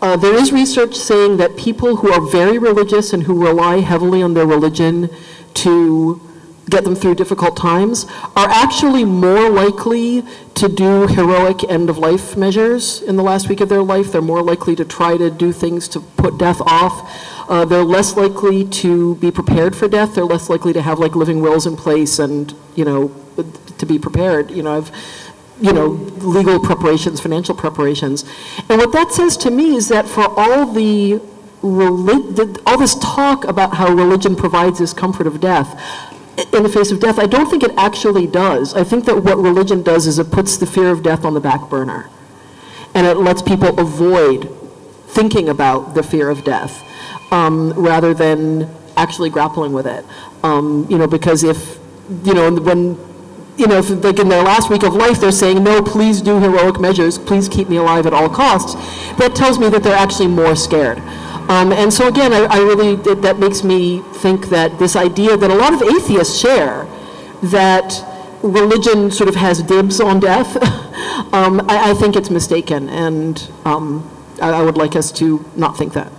uh, there is research saying that people who are very religious and who rely heavily on their religion to get them through difficult times are actually more likely to do heroic end of life measures in the last week of their life. They're more likely to try to do things to put death off. Uh, they're less likely to be prepared for death. They're less likely to have like living wills in place and, you know, to be prepared. You know, I've, you know, legal preparations, financial preparations. And what that says to me is that for all the, all this talk about how religion provides this comfort of death, in the face of death, I don't think it actually does. I think that what religion does is it puts the fear of death on the back burner. And it lets people avoid thinking about the fear of death um, rather than actually grappling with it. Um, you know, because if, you know, when, you know, if, like in their last week of life, they're saying, no, please do heroic measures, please keep me alive at all costs, that tells me that they're actually more scared. Um, and so again, I, I really, it, that makes me think that this idea that a lot of atheists share, that religion sort of has dibs on death, um, I, I, think it's mistaken. And um, I, I would like us to not think that.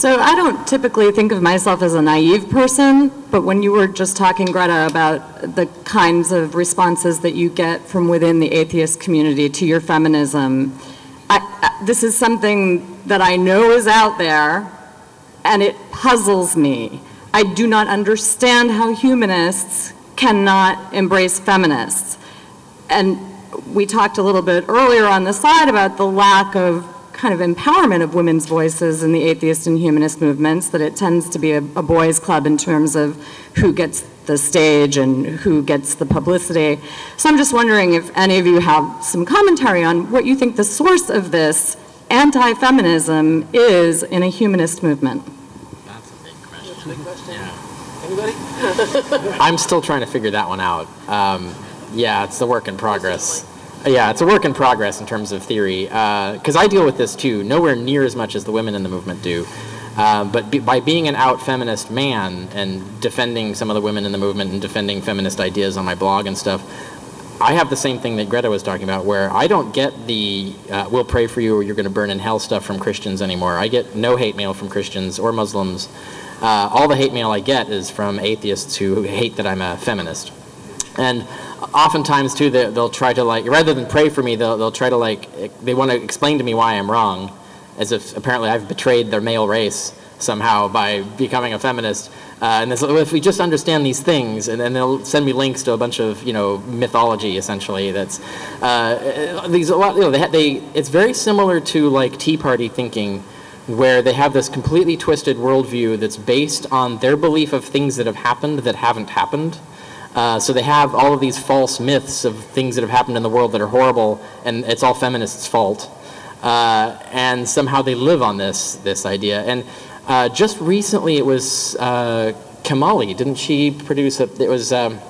So I don't typically think of myself as a naive person, but when you were just talking, Greta, about the kinds of responses that you get from within the atheist community to your feminism, I, I, this is something that I know is out there, and it puzzles me. I do not understand how humanists cannot embrace feminists. And we talked a little bit earlier on the side about the lack of kind of empowerment of women's voices in the atheist and humanist movements, that it tends to be a, a boys' club in terms of who gets the stage and who gets the publicity. So I'm just wondering if any of you have some commentary on what you think the source of this anti-feminism is in a humanist movement. That's a big question. Yeah. Anybody? I'm still trying to figure that one out. Um, yeah, it's the work in progress. Yeah, it's a work in progress in terms of theory, because uh, I deal with this too, nowhere near as much as the women in the movement do. Uh, but be, by being an out feminist man and defending some of the women in the movement and defending feminist ideas on my blog and stuff, I have the same thing that Greta was talking about, where I don't get the uh, "we'll pray for you" or "you're going to burn in hell" stuff from Christians anymore. I get no hate mail from Christians or Muslims. Uh, all the hate mail I get is from atheists who hate that I'm a feminist. And oftentimes too, they, will try to like, rather than pray for me, they'll, they'll try to like, they want to explain to me why I'm wrong, as if apparently I've betrayed their male race somehow by becoming a feminist. Uh, and this, if we just understand these things, and then they'll send me links to a bunch of you know mythology essentially. That's uh, these a lot. You know, they, they it's very similar to like Tea Party thinking, where they have this completely twisted worldview that's based on their belief of things that have happened that haven't happened. Uh, so they have all of these false myths of things that have happened in the world that are horrible, and it's all feminists' fault. Uh, and somehow they live on this this idea. And uh, just recently, it was uh, Chemaly. Didn't she produce a? It was. Um,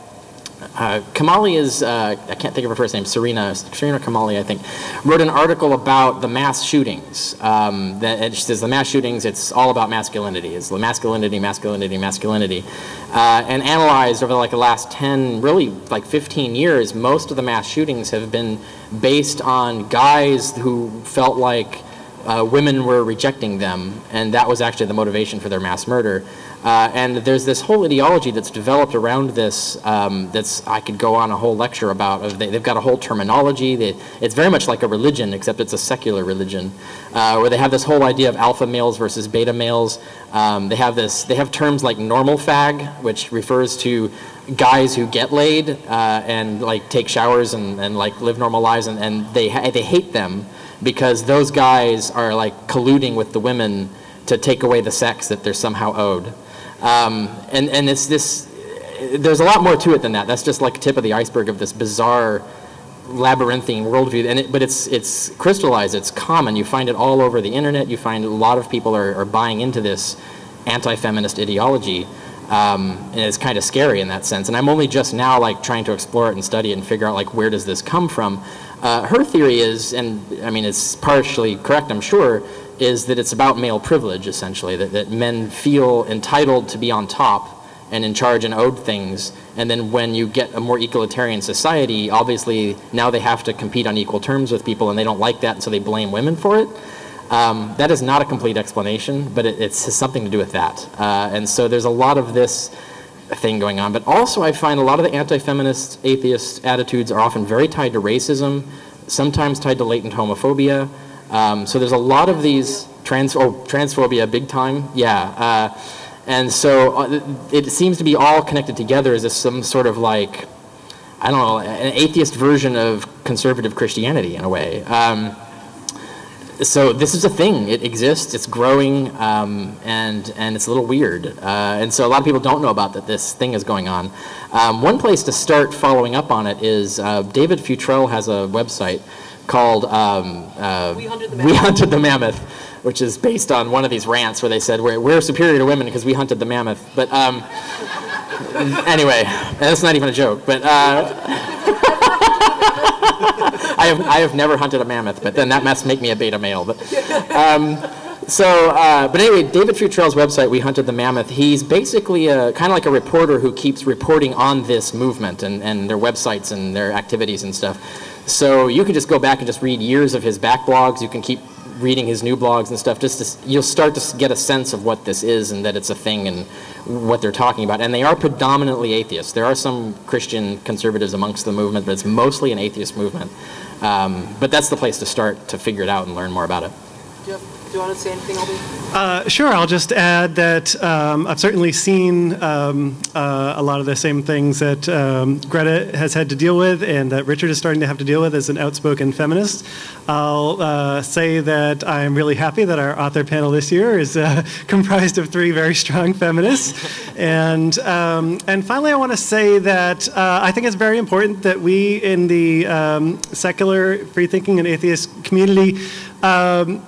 uh, Chemaly is, uh, I can't think of her first name, Serena, Serena Chemaly, I think, wrote an article about the mass shootings. Um, that, she says the mass shootings, it's all about masculinity. It's the masculinity, masculinity, masculinity. Uh, and analyzed over like the last 10, really like 15 years, most of the mass shootings have been based on guys who felt like uh, women were rejecting them, and that was actually the motivation for their mass murder. Uh, and there's this whole ideology that's developed around this um, that's I could go on a whole lecture about. They, have got a whole terminology. They, it's very much like a religion, except it's a secular religion, uh, where they have this whole idea of alpha males versus beta males. Um, they have this. They have terms like normal fag, which refers to guys who get laid uh, and like take showers and, and like live normal lives, and, and they they hate them because those guys are like colluding with the women to take away the sex that they're somehow owed. Um, and, and it's this, there's a lot more to it than that. That's just like tip of the iceberg of this bizarre labyrinthine worldview. And it, but it's, it's crystallized, it's common. You find it all over the internet. You find a lot of people are, are buying into this anti-feminist ideology. Um, and it's kind of scary in that sense. And I'm only just now like trying to explore it and study it and figure out like where does this come from. Uh, her theory is, and I mean it's partially correct, I'm sure, is that it's about male privilege, essentially, that, that men feel entitled to be on top and in charge and owed things. And then when you get a more egalitarian society, obviously now they have to compete on equal terms with people and they don't like that, and so they blame women for it. Um, that is not a complete explanation, but it, has something to do with that. Uh, and so there's a lot of this thing going on. But also, I find a lot of the anti feminist atheist attitudes are often very tied to racism, sometimes tied to latent homophobia. Um, so there's a lot of these trans oh transphobia big time yeah uh, and so uh, it seems to be all connected together as some sort of like I don't know an atheist version of conservative Christianity in a way. Um, so this is a thing. It exists. It's growing, um, and and it's a little weird. Uh, and so a lot of people don't know about that this thing is going on. Um, one place to start following up on it is uh, David Futrelle has a website called um, uh, we, Hunted we, Hunted the Mammoth, which is based on one of these rants where they said we're, we're superior to women because we hunted the mammoth. But um, anyway, that's not even a joke. But uh, I have I have never hunted a mammoth, but then that must make me a beta male. But um, so, uh, but anyway, David Futrelle's website, We Hunted the Mammoth, he's basically a, kind of like a reporter who keeps reporting on this movement and, and their websites and their activities and stuff. So you can just go back and just read years of his back blogs. You can keep reading his new blogs and stuff. Just to, you'll start to get a sense of what this is and that it's a thing and what they're talking about. And they are predominantly atheists. There are some Christian conservatives amongst the movement, but it's mostly an atheist movement. Um, but that's the place to start to figure it out and learn more about it. Do you want to say anything, Albie? Uh, sure, I'll just add that um, I've certainly seen um, uh, a lot of the same things that um, Greta has had to deal with and that Richard is starting to have to deal with as an outspoken feminist. I'll uh, say that I'm really happy that our author panel this year is uh, comprised of three very strong feminists. and, um, and finally, I want to say that uh, I think it's very important that we in the um, secular, free thinking, and atheist community um,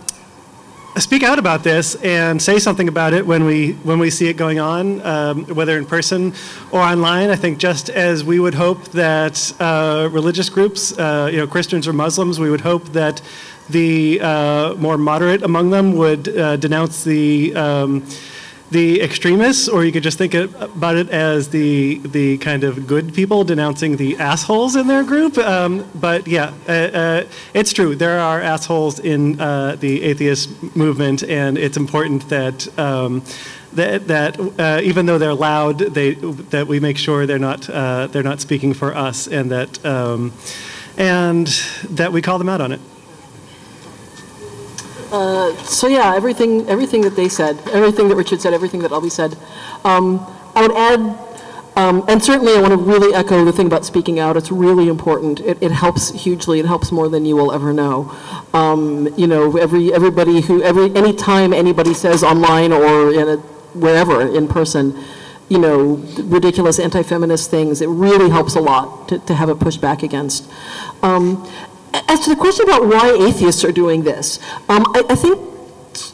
speak out about this and say something about it when we when we see it going on, um, whether in person or online. I think just as we would hope that uh, religious groups, uh, you know, Christians or Muslims, we would hope that the uh, more moderate among them would uh, denounce the um, the extremists, or you could just think about it as the the kind of good people denouncing the assholes in their group. Um, but yeah, uh, uh, it's true. There are assholes in uh, the atheist movement, and it's important that. Um, that, that uh, even though they're loud, they, that we make sure they're not, uh, they're not speaking for us, and that, um, and that we call them out on it. Uh, so yeah, everything, everything that they said, everything that Richard said, everything that Albie said. Um, I would add, um, and certainly I want to really echo the thing about speaking out. It's really important. It, it helps hugely. It helps more than you will ever know. Um, you know, every everybody who every any time anybody says online or in a, wherever in person, you know, ridiculous anti-feminist things, it really helps a lot to, to have it pushed back against. Um, as to the question about why atheists are doing this, um, I, I think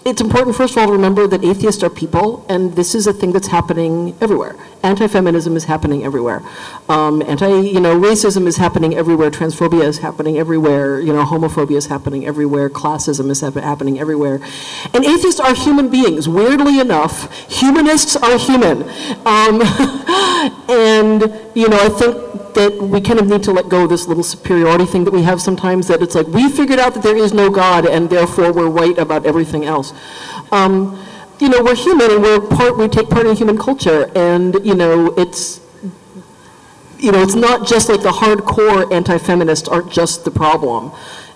it's important, first of all, to remember that atheists are people, and this is a thing that's happening everywhere. Anti-feminism is happening everywhere. Um, anti, you know, racism is happening everywhere. Transphobia is happening everywhere. You know, homophobia is happening everywhere. Classism is hap- happening everywhere. And atheists are human beings. Weirdly enough, humanists are human. Um, and you know, I think that we kind of need to let go of this little superiority thing that we have sometimes. That it's like we figured out that there is no God, and therefore we're right about everything else. Um, you know, we're human and we're part, we take part in human culture and, you know, it's, you know, it's not just like the hardcore anti-feminists aren't just the problem.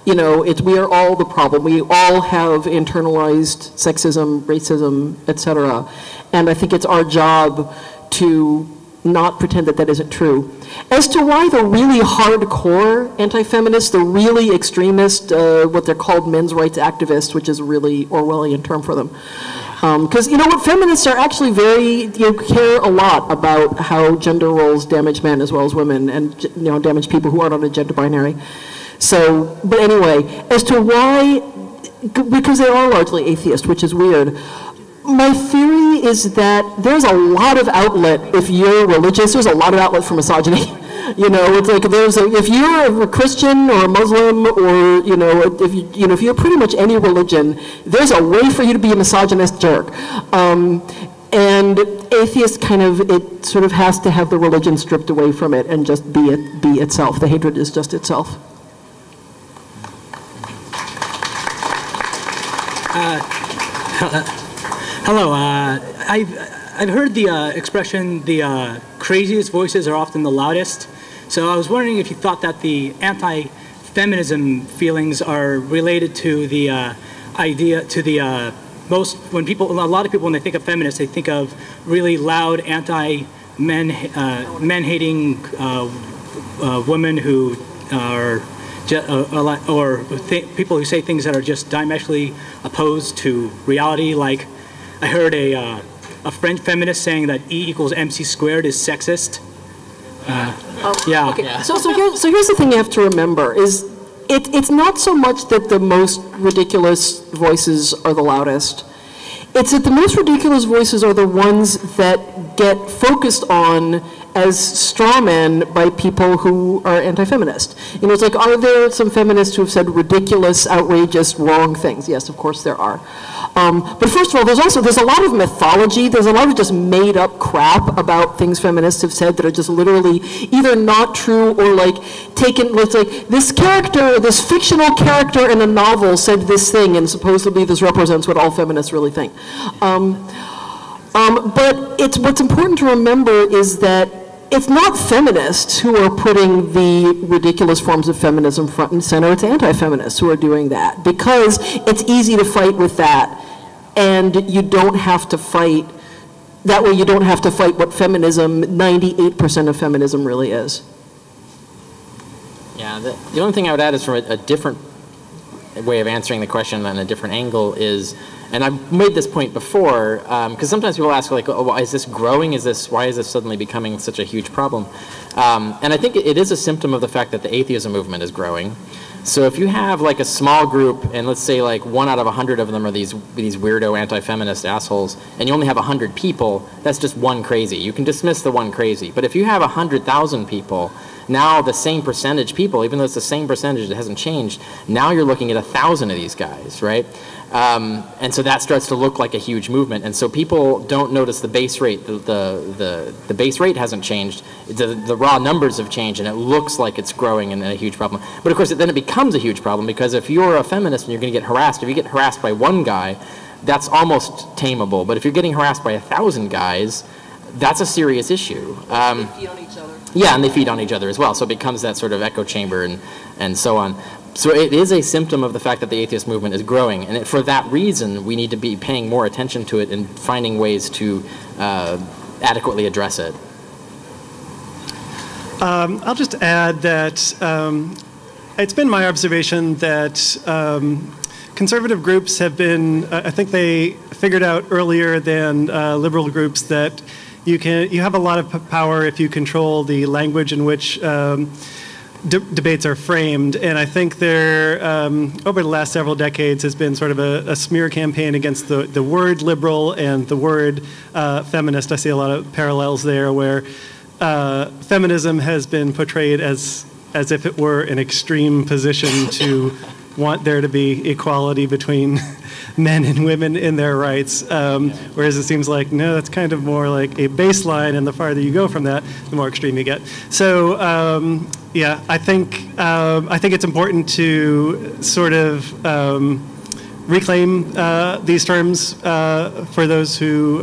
You know, it's, we are all the problem. We all have internalized sexism, racism, etc. And I think it's our job to not pretend that that isn't true. As to why the really hardcore anti-feminists, the really extremist, uh, what they're called men's rights activists, which is a really Orwellian term for them. Because you know what, feminists are actually very, you know, care a lot about how gender roles damage men as well as women and, you know, damage people who aren't on a gender binary. So, but anyway, as to why, because they are largely atheist, which is weird, my theory is that there's a lot of outlet if you're religious. There's a lot of outlet for misogyny. You know, it's like there's a, if you're a Christian or a Muslim or you know if you you know if you're pretty much any religion, there's a way for you to be a misogynist jerk. Um, and atheist kind of it sort of has to have the religion stripped away from it and just be it be itself. The hatred is just itself. Uh, hello. Uh, I've I've heard the uh, expression the uh, craziest voices are often the loudest. So I was wondering if you thought that the anti-feminism feelings are related to the uh, idea to the uh, most when people a lot of people when they think of feminists they think of really loud anti-men uh, men hating women who are or people who say things that are just diametrically opposed to reality. Like I heard a, uh, a French feminist saying that E equals MC squared is sexist. Uh, yeah. Okay. So, so, here, so here's the thing you have to remember is it, it's not so much that the most ridiculous voices are the loudest. It's that the most ridiculous voices are the ones that get focused on as straw men by people who are anti-feminist. You know, it's like, are there some feminists who have said ridiculous, outrageous, wrong things? Yes, of course there are. Um, but first of all, there's also, there's a lot of mythology, there's a lot of just made up crap about things feminists have said that are just literally either not true or like taken, it's like, this character, this fictional character in a novel said this thing and supposedly this represents what all feminists really think. Um, um, but it's, what's important to remember is that it's not feminists who are putting the ridiculous forms of feminism front and center. It's anti-feminists who are doing that because it's easy to fight with that and you don't have to fight, that way you don't have to fight what feminism, 98% of feminism really is. Yeah, the, the only thing I would add is from a, a different way of answering the question and a different angle is and I've made this point before, because um, sometimes people ask, like, oh, is this growing? Is this, why is this suddenly becoming such a huge problem? Um, and I think it is a symptom of the fact that the atheism movement is growing. So if you have like a small group, and let's say like one out of a hundred of them are these these weirdo anti-feminist assholes, and you only have a hundred people, that's just one crazy. You can dismiss the one crazy. But if you have a hundred thousand people, now the same percentage people, even though it's the same percentage, it hasn't changed. Now you're looking at a thousand of these guys, right? Um, and so that starts to look like a huge movement. And so people don't notice the base rate. The, the, the, the base rate hasn't changed. The, the raw numbers have changed, and it looks like it's growing and a huge problem. But of course, then it becomes a huge problem because if you're a feminist and you're going to get harassed, if you get harassed by one guy, that's almost tameable. But if you're getting harassed by a thousand guys, that's a serious issue. Um, yeah, and they feed on each other as well. So it becomes that sort of echo chamber and, and so on. So it is a symptom of the fact that the atheist movement is growing, and it, for that reason, we need to be paying more attention to it and finding ways to uh, adequately address it. Um, I'll just add that um, it's been my observation that um, conservative groups have been, uh, I think they figured out earlier than uh, liberal groups that you can you have a lot of power if you control the language in which um, de debates are framed. And I think there, um, over the last several decades, has been sort of a, a smear campaign against the, the word liberal and the word uh, feminist. I see a lot of parallels there where uh, feminism has been portrayed as as if it were an extreme position to want there to be equality between men and women in their rights. Um, whereas it seems like, no, that's kind of more like a baseline, and the farther you go from that, the more extreme you get. So, um, yeah, I think, um, I think it's important to sort of um, reclaim uh, these terms uh, for those who.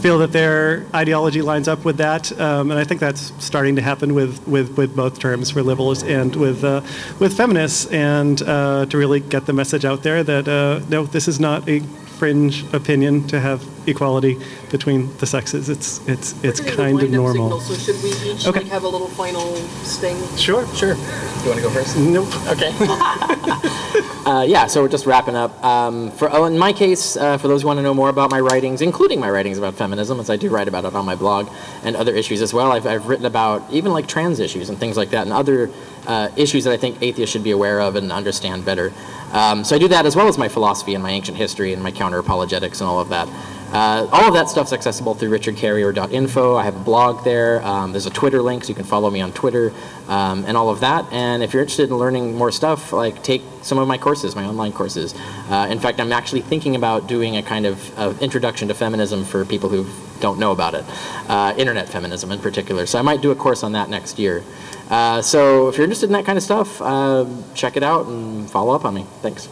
Feel that their ideology lines up with that, um, and I think that's starting to happen with, with, with both terms for liberals and with uh, with feminists, and uh, to really get the message out there that uh, no, this is not a fringe opinion to have equality between the sexes. It's it's it's kind of normal. So should we each Okay. like, have a little final sting? Sure. Sure. Do you want to go first? Nope. Okay. uh, yeah, so we're just wrapping up. Um, for oh, in my case, uh, for those who want to know more about my writings, including my writings about feminism, as I do write about it on my blog, and other issues as well, I've, I've written about even like trans issues and things like that, and other uh, issues that I think atheists should be aware of and understand better. Um, so I do that as well as my philosophy and my ancient history and my counter apologetics and all of that. Uh, all of that stuff's accessible through richardcarrier.info. I have a blog there. Um, there's a Twitter link, so you can follow me on Twitter um, and all of that. And if you're interested in learning more stuff, like take some of my courses, my online courses. Uh, in fact, I'm actually thinking about doing a kind of, introduction to feminism for people who don't know about it, uh, internet feminism in particular. So I might do a course on that next year. Uh, so if you're interested in that kind of stuff, uh, check it out and follow up on me. Thanks.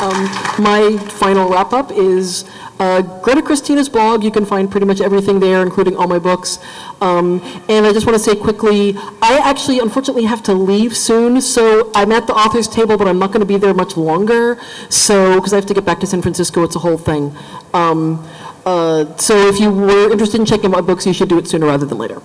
Um, my final wrap up is uh, Greta Christina's blog. You can find pretty much everything there, including all my books. Um, and I just want to say quickly, I actually unfortunately have to leave soon, so I'm at the author's table, but I'm not going to be there much longer. So, because I have to get back to San Francisco, it's a whole thing. Um, uh, so, if you were interested in checking out my books, you should do it sooner rather than later.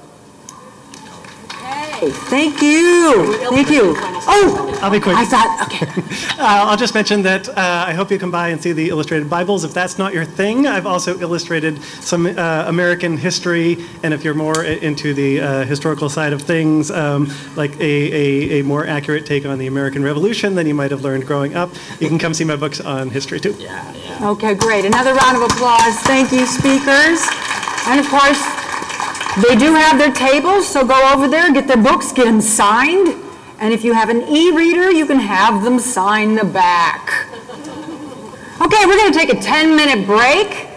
Thank you. Thank you. Oh, I'll be quick. I thought, okay. Uh, I'll just mention that uh, I hope you come by and see the illustrated Bibles. If that's not your thing, I've also illustrated some uh, American history, and if you're more into the uh, historical side of things, um, like a, a, a more accurate take on the American Revolution than you might have learned growing up, you can come see my books on history too. Yeah. Okay, great. Another round of applause. Thank you, speakers. And of course, they do have their tables, so go over there, get their books, get them signed. And if you have an e-reader, you can have them sign the back. Okay, we're going to take a 10-minute break.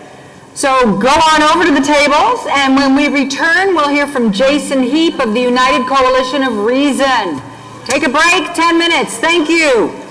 So go on over to the tables, and when we return, we'll hear from Jason Heap of the United Coalition of Reason. Take a break, 10 minutes. Thank you.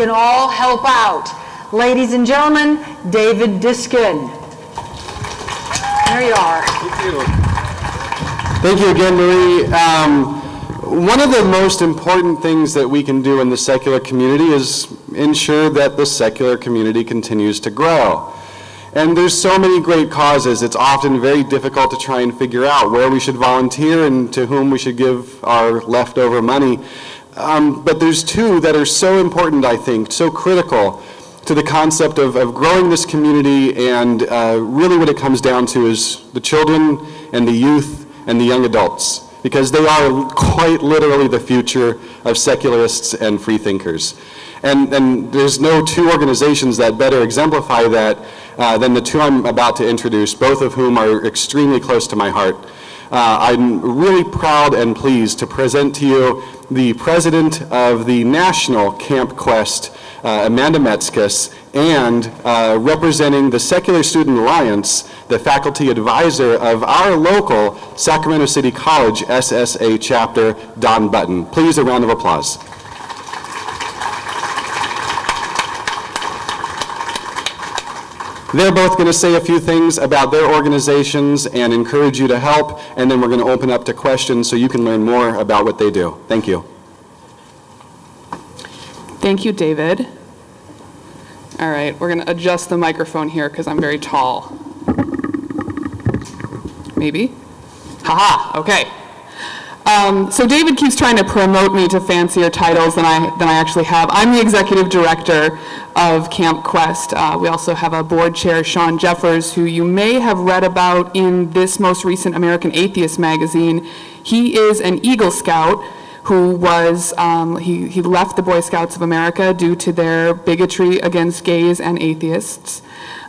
Can all help out. Ladies and gentlemen, David Diskin. There you are. Thank you Thank you again, Marie. Um, one of the most important things that we can do in the secular community is ensure that the secular community continues to grow. And there's so many great causes, it's often very difficult to try and figure out where we should volunteer and to whom we should give our leftover money. Um, but there's two that are so important, I think, so critical to the concept of, of growing this community and uh, really what it comes down to is the children and the youth and the young adults because they are quite literally the future of secularists and freethinkers. And, and there's no two organizations that better exemplify that uh, than the two I'm about to introduce, both of whom are extremely close to my heart. Uh, I'm really proud and pleased to present to you the president of the National Camp Quest, uh, Amanda Metskas, and uh, representing the Secular Student Alliance, the faculty advisor of our local Sacramento City College SSA chapter, Don Button. Please, a round of applause. They're both going to say a few things about their organizations and encourage you to help, and then we're going to open up to questions so you can learn more about what they do. Thank you. Thank you, David. All right, we're going to adjust the microphone here because I'm very tall. Maybe? Haha, okay. Um, so David keeps trying to promote me to fancier titles than I, than I actually have. I'm the executive director of Camp Quest. Uh, we also have a board chair, Sean Jeffers, who you may have read about in this most recent American Atheist magazine. He is an Eagle Scout who was, um, he, he left the Boy Scouts of America due to their bigotry against gays and atheists.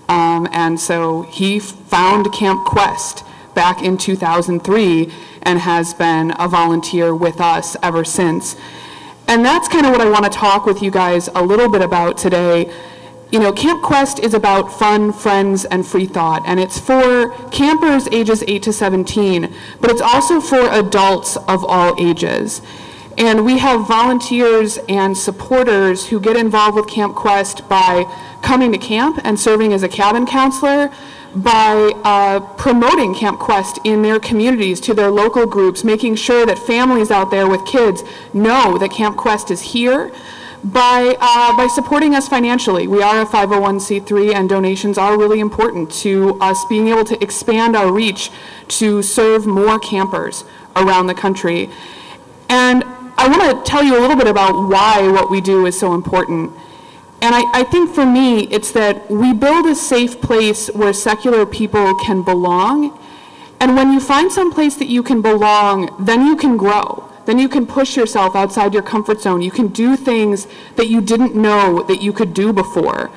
Um, and so he found Camp Quest back in 2003 and has been a volunteer with us ever since. And that's kind of what I want to talk with you guys a little bit about today. You know, Camp Quest is about fun, friends, and free thought, and it's for campers ages 8 to 17, but it's also for adults of all ages. And we have volunteers and supporters who get involved with Camp Quest by coming to camp and serving as a cabin counselor, by uh, promoting Camp Quest in their communities to their local groups, making sure that families out there with kids know that Camp Quest is here, by, uh, by supporting us financially. We are a 501c3 and donations are really important to us being able to expand our reach to serve more campers around the country. And I want to tell you a little bit about why what we do is so important. And I, I, think for me, it's that we build a safe place where secular people can belong. And when you find some place that you can belong, then you can grow. Then you can push yourself outside your comfort zone. You can do things that you didn't know that you could do before.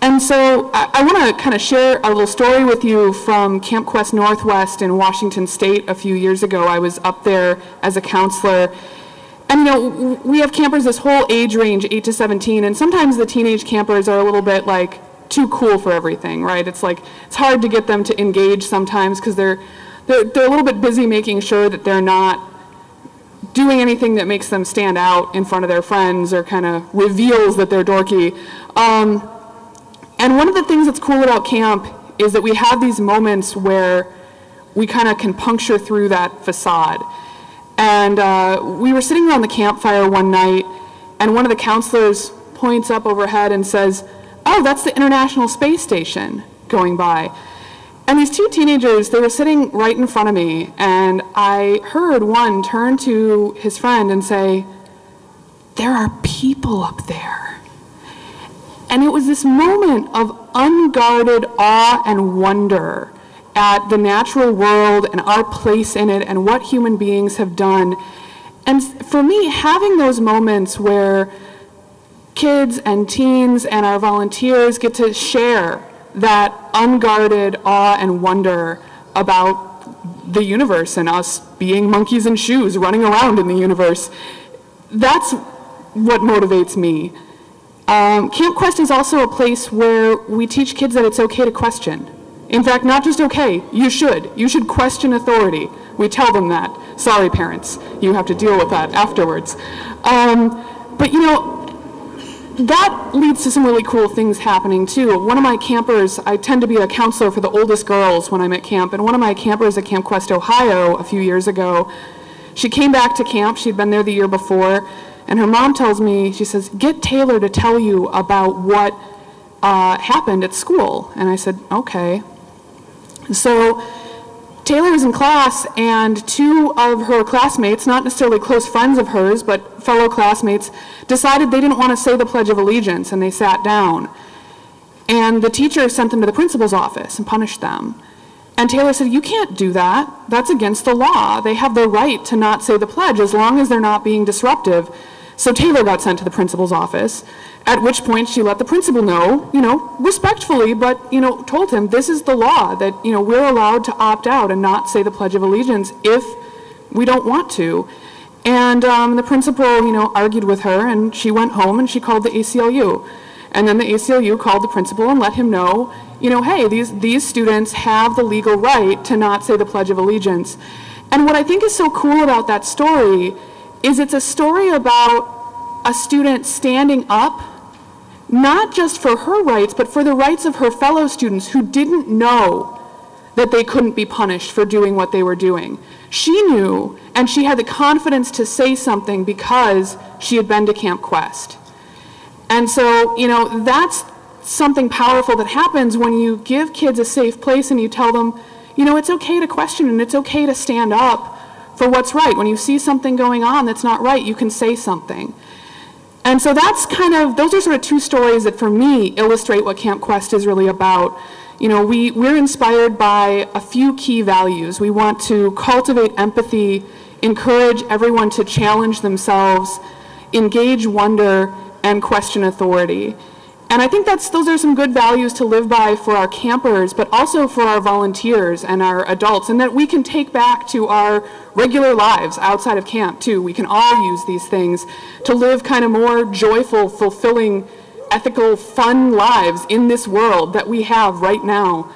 And so I, I want to kind of share a little story with you from Camp Quest Northwest in Washington State a few years ago. I was up there as a counselor and you know, we have campers this whole age range, 8 to 17, and sometimes the teenage campers are a little bit like too cool for everything, right? It's like, it's hard to get them to engage sometimes because they're, they're, they're a little bit busy making sure that they're not doing anything that makes them stand out in front of their friends or kind of reveals that they're dorky. Um, and one of the things that's cool about camp is that we have these moments where we kind of can puncture through that facade. And uh, we were sitting around the campfire one night, and one of the counselors points up overhead and says, Oh, that's the International Space Station going by. And these two teenagers, they were sitting right in front of me, and I heard one turn to his friend and say, There are people up there. And it was this moment of unguarded awe and wonder at the natural world and our place in it and what human beings have done. And for me, having those moments where kids and teens and our volunteers get to share that unguarded awe and wonder about the universe and us being monkeys in shoes running around in the universe, that's what motivates me. Um, Camp Quest is also a place where we teach kids that it's okay to question in fact, not just okay, you should. You should question authority. We tell them that. Sorry, parents, you have to deal with that afterwards. Um, but you know, that leads to some really cool things happening too. One of my campers, I tend to be a counselor for the oldest girls when I'm at camp, and one of my campers at Camp Quest, Ohio, a few years ago, she came back to camp. She'd been there the year before. And her mom tells me, she says, get Taylor to tell you about what uh, happened at school. And I said, okay. So Taylor was in class, and two of her classmates, not necessarily close friends of hers, but fellow classmates, decided they didn't want to say the Pledge of Allegiance, and they sat down. And the teacher sent them to the principal's office and punished them. And Taylor said, You can't do that. That's against the law. They have the right to not say the pledge as long as they're not being disruptive. So Taylor got sent to the principal's office, at which point she let the principal know, you know, respectfully, but, you know, told him this is the law, that, you know, we're allowed to opt out and not say the Pledge of Allegiance if we don't want to. And um, the principal, you know, argued with her, and she went home and she called the ACLU. And then the ACLU called the principal and let him know, you know, hey, these, these students have the legal right to not say the Pledge of Allegiance. And what I think is so cool about that story is it's a story about a student standing up, not just for her rights, but for the rights of her fellow students who didn't know that they couldn't be punished for doing what they were doing. She knew, and she had the confidence to say something because she had been to Camp Quest. And so, you know, that's something powerful that happens when you give kids a safe place and you tell them, you know, it's okay to question and it's okay to stand up for what's right. When you see something going on that's not right, you can say something. And so that's kind of, those are sort of two stories that for me illustrate what Camp Quest is really about. You know, we, we're inspired by a few key values. We want to cultivate empathy, encourage everyone to challenge themselves, engage wonder, and question authority. And I think that's, those are some good values to live by for our campers, but also for our volunteers and our adults, and that we can take back to our regular lives outside of camp too. We can all use these things to live kind of more joyful, fulfilling, ethical, fun lives in this world that we have right now.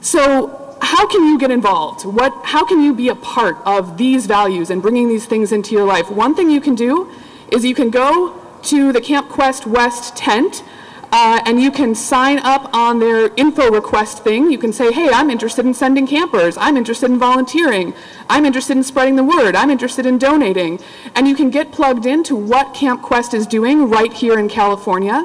So how can you get involved? What, how can you be a part of these values and bringing these things into your life? One thing you can do is you can go to the Camp Quest West tent uh, and you can sign up on their info request thing. You can say, hey, I'm interested in sending campers. I'm interested in volunteering. I'm interested in spreading the word. I'm interested in donating. And you can get plugged into what Camp Quest is doing right here in California.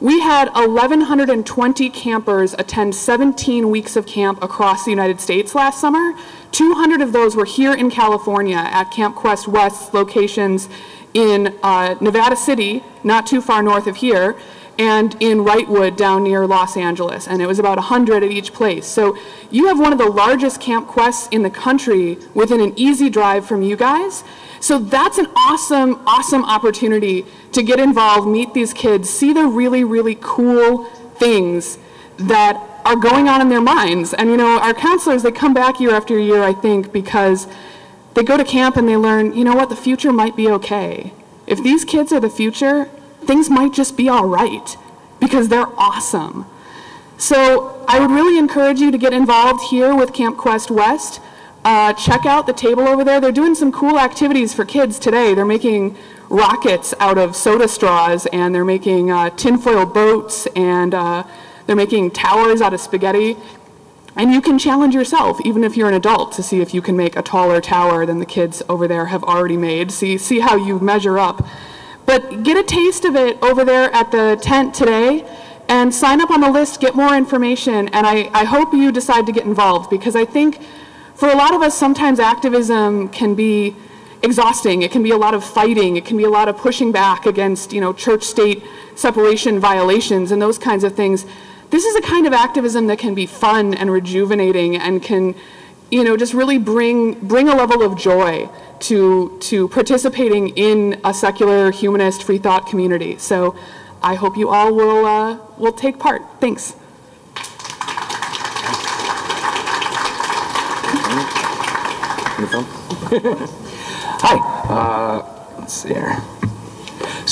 We had 1,120 campers attend 17 weeks of camp across the United States last summer. 200 of those were here in California at Camp Quest West locations in uh, Nevada City, not too far north of here, and in Wrightwood down near Los Angeles, and it was about 100 at each place. So you have one of the largest camp quests in the country within an easy drive from you guys. So that's an awesome, awesome opportunity to get involved, meet these kids, see the really, really cool things that are going on in their minds. And you know, our counselors, they come back year after year, I think, because they go to camp and they learn, you know what, the future might be okay. If these kids are the future, things might just be all right because they're awesome. So I would really encourage you to get involved here with Camp Quest West. Uh, check out the table over there. They're doing some cool activities for kids today. They're making rockets out of soda straws and they're making uh, tinfoil boats and uh, they're making towers out of spaghetti. And you can challenge yourself, even if you're an adult, to see if you can make a taller tower than the kids over there have already made. See, see how you measure up. But get a taste of it over there at the tent today and sign up on the list, get more information, and I, I hope you decide to get involved because I think for a lot of us, sometimes activism can be exhausting. It can be a lot of fighting. It can be a lot of pushing back against, you know, church-state separation violations and those kinds of things. This is a kind of activism that can be fun and rejuvenating and can, you know, just really bring, bring a level of joy to, to participating in a secular, humanist, free thought community. So I hope you all will, uh, will take part. Thanks. Hi. Uh, let's see here.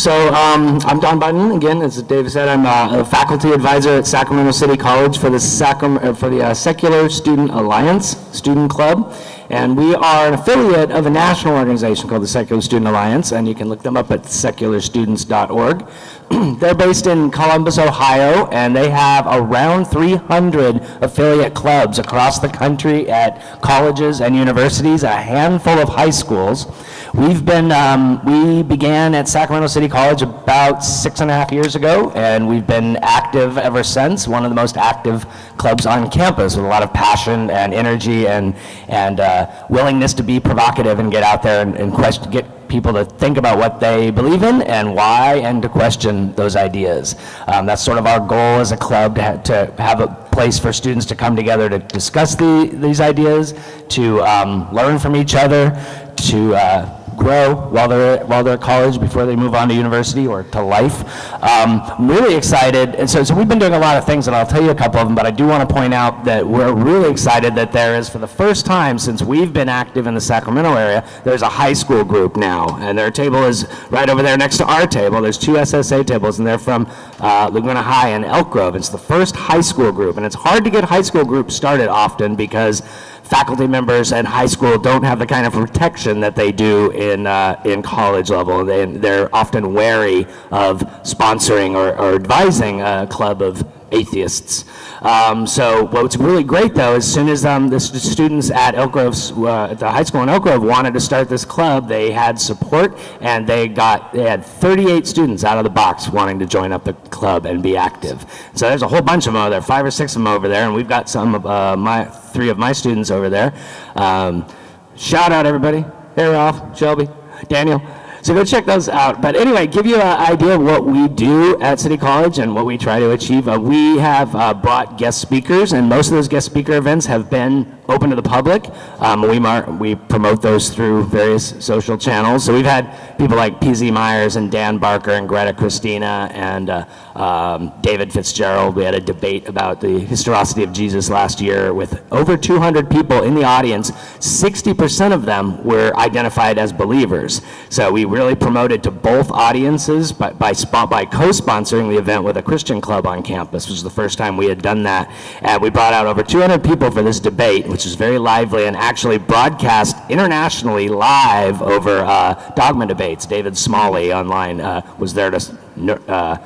So um, I'm Don Button. Again, as Dave said, I'm a faculty advisor at Sacramento City College for the, Sacram- uh, for the uh, Secular Student Alliance Student Club. And we are an affiliate of a national organization called the Secular Student Alliance, and you can look them up at secularstudents.org. They're based in Columbus, Ohio, and they have around 300 affiliate clubs across the country at colleges and universities, a handful of high schools. We've been, um, we began at Sacramento City College about six and a half years ago, and we've been active ever since. One of the most active clubs on campus with a lot of passion and energy and, and uh, willingness to be provocative and get out there and, and question, get people to think about what they believe in and why and to question those ideas. Um, that's sort of our goal as a club to, ha- to have a place for students to come together to discuss the, these ideas, to um, learn from each other, to uh, grow while they're while they're at college before they move on to university or to life. Um, I'm really excited, and so, so we've been doing a lot of things, and I'll tell you a couple of them. But I do want to point out that we're really excited that there is, for the first time since we've been active in the Sacramento area, there's a high school group now, and their table is right over there next to our table. There's two SSA tables, and they're from uh, Laguna High and Elk Grove. It's the first high school group, and it's hard to get high school groups started often because faculty members and high school don't have the kind of protection that they do in, uh, in college level. They, they're often wary of sponsoring or, or advising a club of atheists. Um, so what's really great though, as soon as um, the st- students at Elk Grove, uh, at the high school in Elk Grove wanted to start this club, they had support and they got, they had 38 students out of the box wanting to join up the club and be active. So there's a whole bunch of them over there, five or six of them over there, and we've got some of uh, my, three of my students over there. Um, shout out everybody. Hey Ralph, Shelby, Daniel. So go check those out. But anyway, give you an idea of what we do at City College and what we try to achieve. Uh, we have uh, brought guest speakers, and most of those guest speaker events have been open to the public. Um, we, we promote those through various social channels. So we've had people like PZ Myers and Dan Barker and Greta Christina and uh, um, David Fitzgerald. We had a debate about the historicity of Jesus last year with over 200 people in the audience. 60% of them were identified as believers. So we really promoted to both audiences by, by, by co-sponsoring the event with a Christian club on campus, which was the first time we had done that. And we brought out over 200 people for this debate, which is very lively and actually broadcast internationally live over uh, dogma debates. David Smalley online uh, was there to uh,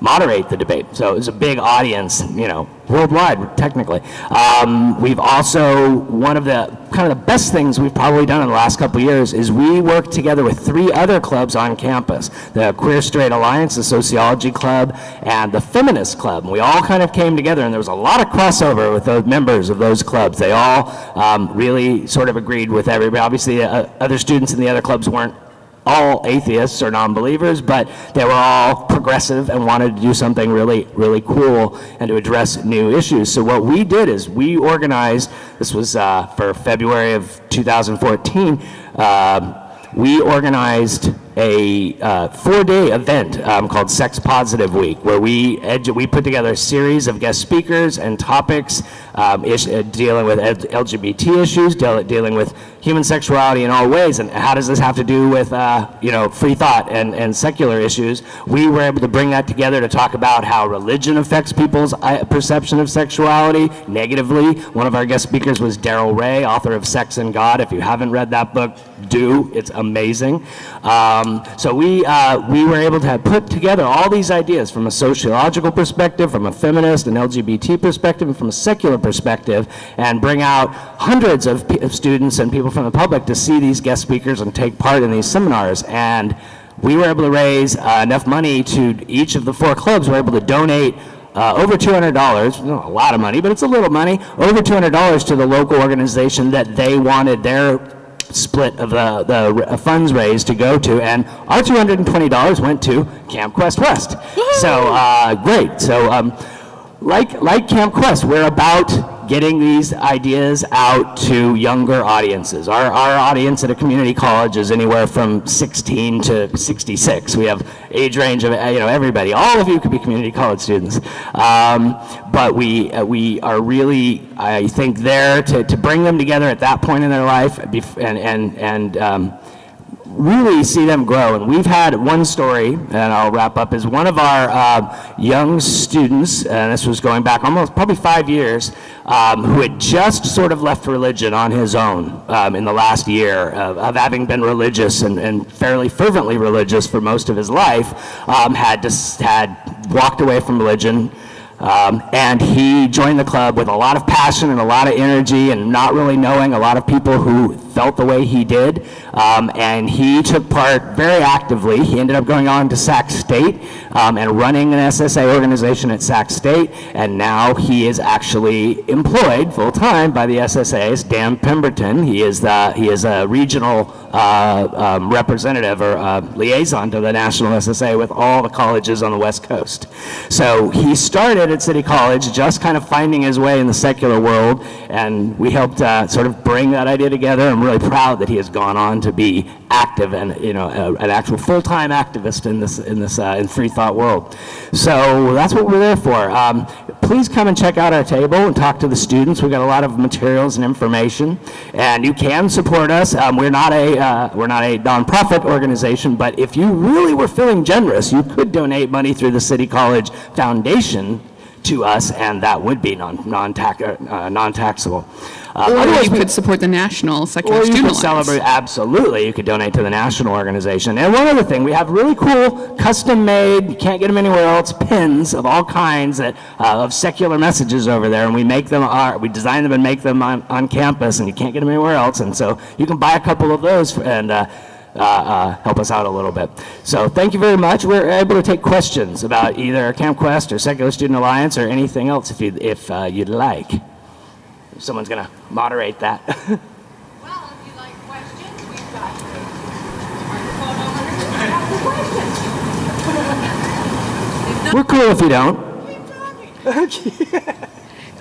moderate the debate. So it was a big audience, you know, worldwide, technically. Um, we've also, one of the kind of the best things we've probably done in the last couple years is we work together with three other clubs on campus the Queer Straight Alliance, the Sociology Club, and the Feminist Club. And we all kind of came together, and there was a lot of crossover with those members of those clubs. They all um, really sort of agreed with everybody. Obviously, uh, other students in the other clubs weren't all atheists or non-believers, but they were all progressive and wanted to do something really, really cool and to address new issues. So what we did is we organized, this was uh, for February of 2014, um, we organized a uh, four-day event um, called Sex Positive Week, where we we put together a series of guest speakers and topics um, uh, dealing with LGBT issues, deal- dealing with human sexuality in all ways, and how does this have to do with uh, you know free thought and, and secular issues? We were able to bring that together to talk about how religion affects people's uh, perception of sexuality negatively. One of our guest speakers was Darrel Ray, author of Sex and God. If you haven't read that book, do. It's amazing. Um, so we uh, we were able to put together all these ideas from a sociological perspective, from a feminist and LGBT perspective, and from a secular perspective, and bring out hundreds of, of students and people from the public to see these guest speakers and take part in these seminars. And we were able to raise uh, enough money to each of the four clubs were able to donate uh, over $200, not a lot of money, but it's a little money, over $200 to the local organization that they wanted their split of the, the r- funds raised to go to, and our $220 went to Camp Quest West. So, uh, great. So, um, like, like Camp Quest, we're about getting these ideas out to younger audiences. Our, our audience at a community college is anywhere from 16 to 66. We have age range of, you know, everybody. All of you could be community college students. Um, but we, uh, we are really, I think, there to, to bring them together at that point in their life and, and, and um, really see them grow. And we've had one story, and I'll wrap up, is one of our uh, young students, and this was going back almost probably five years, um, who had just sort of left religion on his own um, in the last year of, of having been religious and, and, fairly fervently religious for most of his life, um, had, just, had walked away from religion. Um, and he joined the club with a lot of passion and a lot of energy and not really knowing a lot of people who felt the way he did. Um, and he took part very actively. He ended up going on to Sac State um, and running an SSA organization at Sac State. And now he is actually employed full time by the SSA's Dan Pemberton. He is, the, he is a regional um, representative or uh, liaison to the National SSA with all the colleges on the West Coast. So he started at City College just kind of finding his way in the secular world, and we helped uh, sort of bring that idea together. I'm really proud that he has gone on to be active and you know a, an actual full-time activist in this in this uh, in free thought world. So that's what we're there for. Um, please come and check out our table and talk to the students. We've got a lot of materials and information, and you can support us. Um, we're not a uh, we're not a nonprofit organization, but if you really were feeling generous, you could donate money through the City College Foundation to us, and that would be non, non-tax, uh, non-taxable. Uh, or you could support the National Secular or you Student could celebrate, absolutely, you could donate to the national organization. And one other thing, we have really cool, custom-made, you can't get them anywhere else, pins of all kinds that, uh, of secular messages over there, and we make them, our, we design them and make them on, on campus, and you can't get them anywhere else, and so you can buy a couple of those for, and uh, uh, uh, help us out a little bit. So thank you very much. We're able to take questions about either Camp Quest or Secular Student Alliance or anything else if, you, if uh, you'd like. Someone's going to moderate that. Well, if you like questions, we've got the, the questions. We're cool if you don't.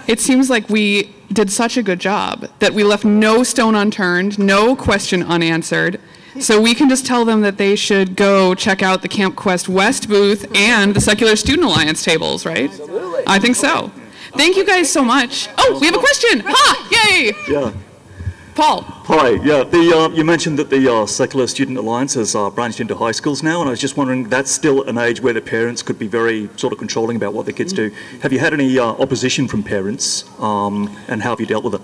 It seems like we did such a good job that we left no stone unturned, no question unanswered. So we can just tell them that they should go check out the Camp Quest West booth and the Secular Student Alliance tables, right? Absolutely. I think so. Thank you guys so much. Oh, we have a question. Ha! Yay! Yeah. Paul. Hi. Yeah. The uh, you mentioned that the uh, Secular Student Alliance has uh, branched into high schools now, and I was just wondering that's still an age where the parents could be very sort of controlling about what their kids do. Have you had any uh, opposition from parents, um, and how have you dealt with it?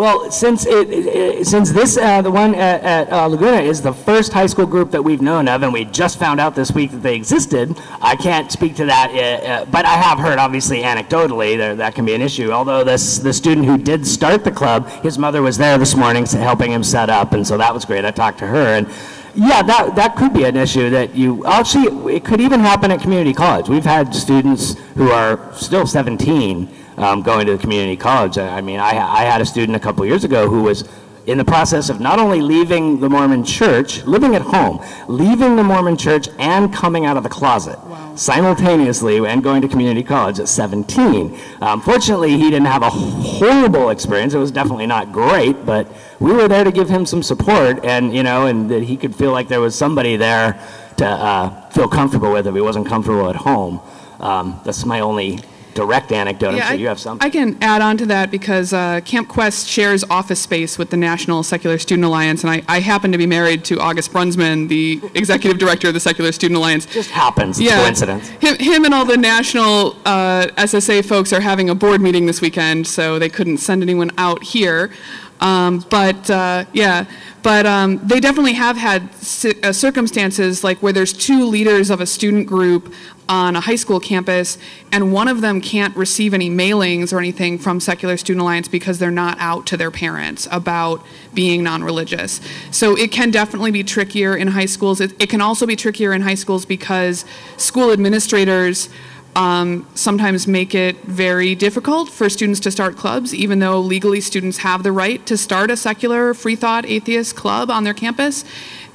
Well, since it, since this uh, the one at, at uh, Laguna is the first high school group that we've known of, and we just found out this week that they existed. I can't speak to that, uh, uh but I have heard, obviously, anecdotally, there, that can be an issue. Although this the student who did start the club, his mother was there this morning helping him set up, and so that was great. I talked to her and. Yeah, that, that could be an issue that you, actually, it could even happen at community college. We've had students who are still 17 um, going to the community college. I mean, I, I had a student a couple years ago who was in the process of not only leaving the Mormon church, living at home, leaving the Mormon church and coming out of the closet wow. simultaneously and going to community college at 17. Um, fortunately, he didn't have a horrible experience. It was definitely not great, but we were there to give him some support and, you know, and that he could feel like there was somebody there to uh, feel comfortable with if he wasn't comfortable at home. Um, that's my only direct anecdote. I'm sure you have some. I can add on to that because uh, Camp Quest shares office space with the National Secular Student Alliance, and I, I happen to be married to August Brunsman, the executive director of the Secular Student Alliance. Just happens. It's yeah. coincidence. Him, him and all the national uh, SSA folks are having a board meeting this weekend, so they couldn't send anyone out here. Um, but uh, yeah, but um, they definitely have had uh, circumstances like where there's two leaders of a student group on a high school campus, and one of them can't receive any mailings or anything from Secular Student Alliance because they're not out to their parents about being non religious. So it can definitely be trickier in high schools. It, it, can also be trickier in high schools because school administrators. Um, sometimes make it very difficult for students to start clubs, even though legally students have the right to start a secular, free thought, atheist club on their campus.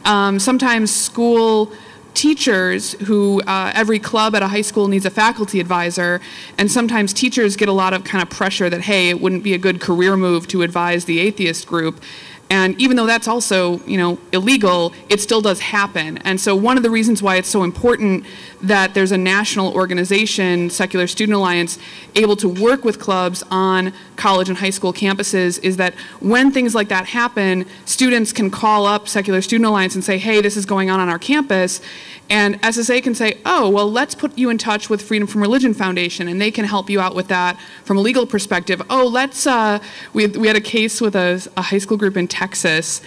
Um, sometimes school teachers who uh, every club at a high school needs a faculty advisor and sometimes teachers get a lot of kind of pressure that hey it wouldn't be a good career move to advise the atheist group And even though that's also, you know, illegal, it still does happen. And so one of the reasons why it's so important that there's a national organization, Secular Student Alliance, able to work with clubs on college and high school campuses is that when things like that happen, students can call up Secular Student Alliance and say, hey, this is going on on our campus. And SSA can say, oh, well, let's put you in touch with Freedom from Religion Foundation, and they can help you out with that from a legal perspective. Oh, let's, uh, we, we had a case with a, a high school group in Texas,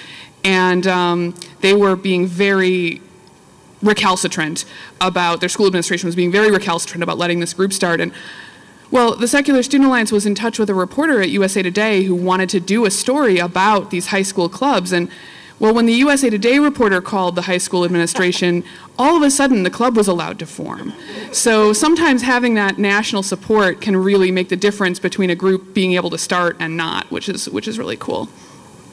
and um, they were being very recalcitrant about, their school administration was being very recalcitrant about letting this group start. And well, the Secular Student Alliance was in touch with a reporter at USA Today who wanted to do a story about these high school clubs. And well, when the USA Today reporter called the high school administration, all of a sudden the club was allowed to form. So sometimes having that national support can really make the difference between a group being able to start and not, which is which is really cool.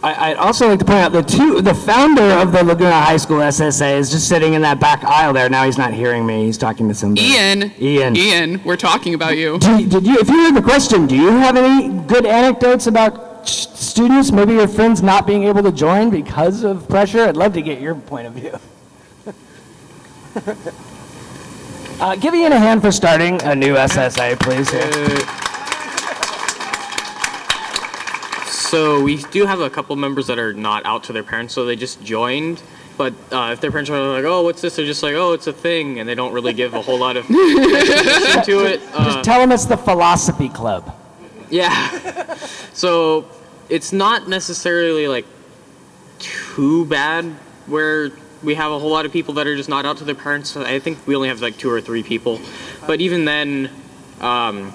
I, I'd also like to point out the two, the founder of the Laguna High School SSA is just sitting in that back aisle there. Now he's not hearing me. He's talking to somebody. Ian, Ian. Ian, we're talking about you. Did, did you, if you heard the question, do you have any good anecdotes about students, maybe your friends not being able to join because of pressure? I'd love to get your point of view. uh, give Ian a hand for starting a new SSA, please. So we do have a couple members that are not out to their parents, so they just joined. But uh, if their parents are like, "Oh, what's this?" They're just like, "Oh, it's a thing," and they don't really give a whole lot of attention to it. Uh, Just tell them it's the Philosophy Club. Yeah. so it's not necessarily like too bad where we have a whole lot of people that are just not out to their parents. I think we only have like two or three people, but even then, um,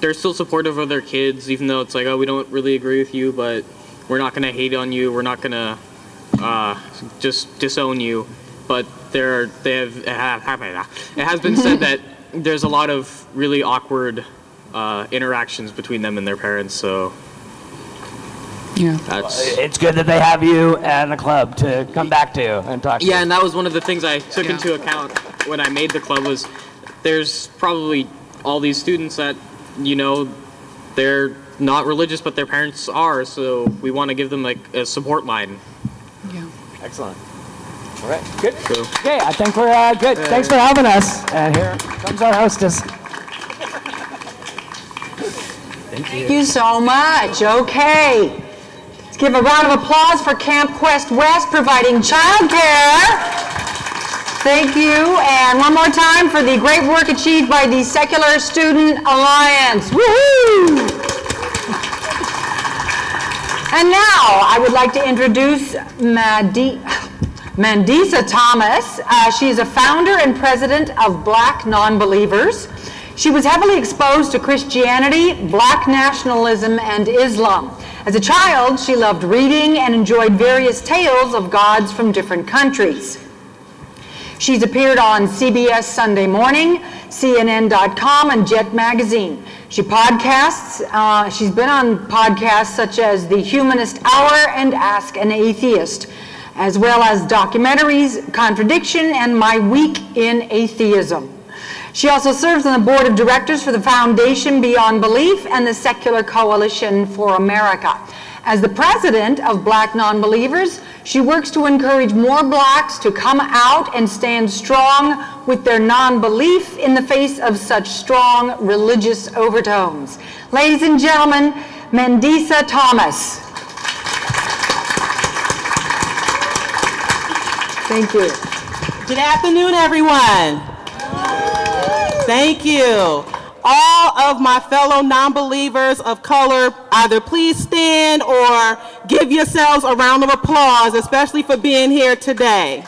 they're still supportive of their kids, even though it's like, oh, we don't really agree with you, but we're not gonna hate on you. We're not gonna uh, just disown you. But there, they have. It has been said that there's a lot of really awkward uh, interactions between them and their parents. So yeah, that's It's good that they have you and the club to come back to and talk to. yeah, and that was one of the things I took into account when I made the club was there's probably all these students that you know they're not religious but their parents are, so we want to give them like a support line. Yeah. Excellent. All right, good. So Okay, I think we're uh, good. Thanks for having us. And here comes our hostess. Thank you Thank you so much. Okay. Let's give a round of applause for Camp Quest West providing childcare. Thank you. And one more time for the great work achieved by the Secular Student Alliance. Woohoo! And now I would like to introduce Madi- Mandisa Thomas. Uh, she is a founder and president of Black Nonbelievers. She was heavily exposed to Christianity, black nationalism, and Islam. As a child, she loved reading and enjoyed various tales of gods from different countries. She's appeared on CBS Sunday Morning, CNN.com, and Jet Magazine. She podcasts. Uh, she's been on podcasts such as The Humanist Hour and Ask an Atheist, as well as documentaries Contradiction and My Week in Atheism. She also serves on the board of directors for the Foundation Beyond Belief and the Secular Coalition for America. As the president of Black Nonbelievers, she works to encourage more blacks to come out and stand strong with their non-belief in the face of such strong religious overtones. Ladies and gentlemen, Mandisa Thomas. Thank you. Good afternoon, everyone. Thank you. All of my fellow non-believers of color, either please stand or give yourselves a round of applause, especially for being here today.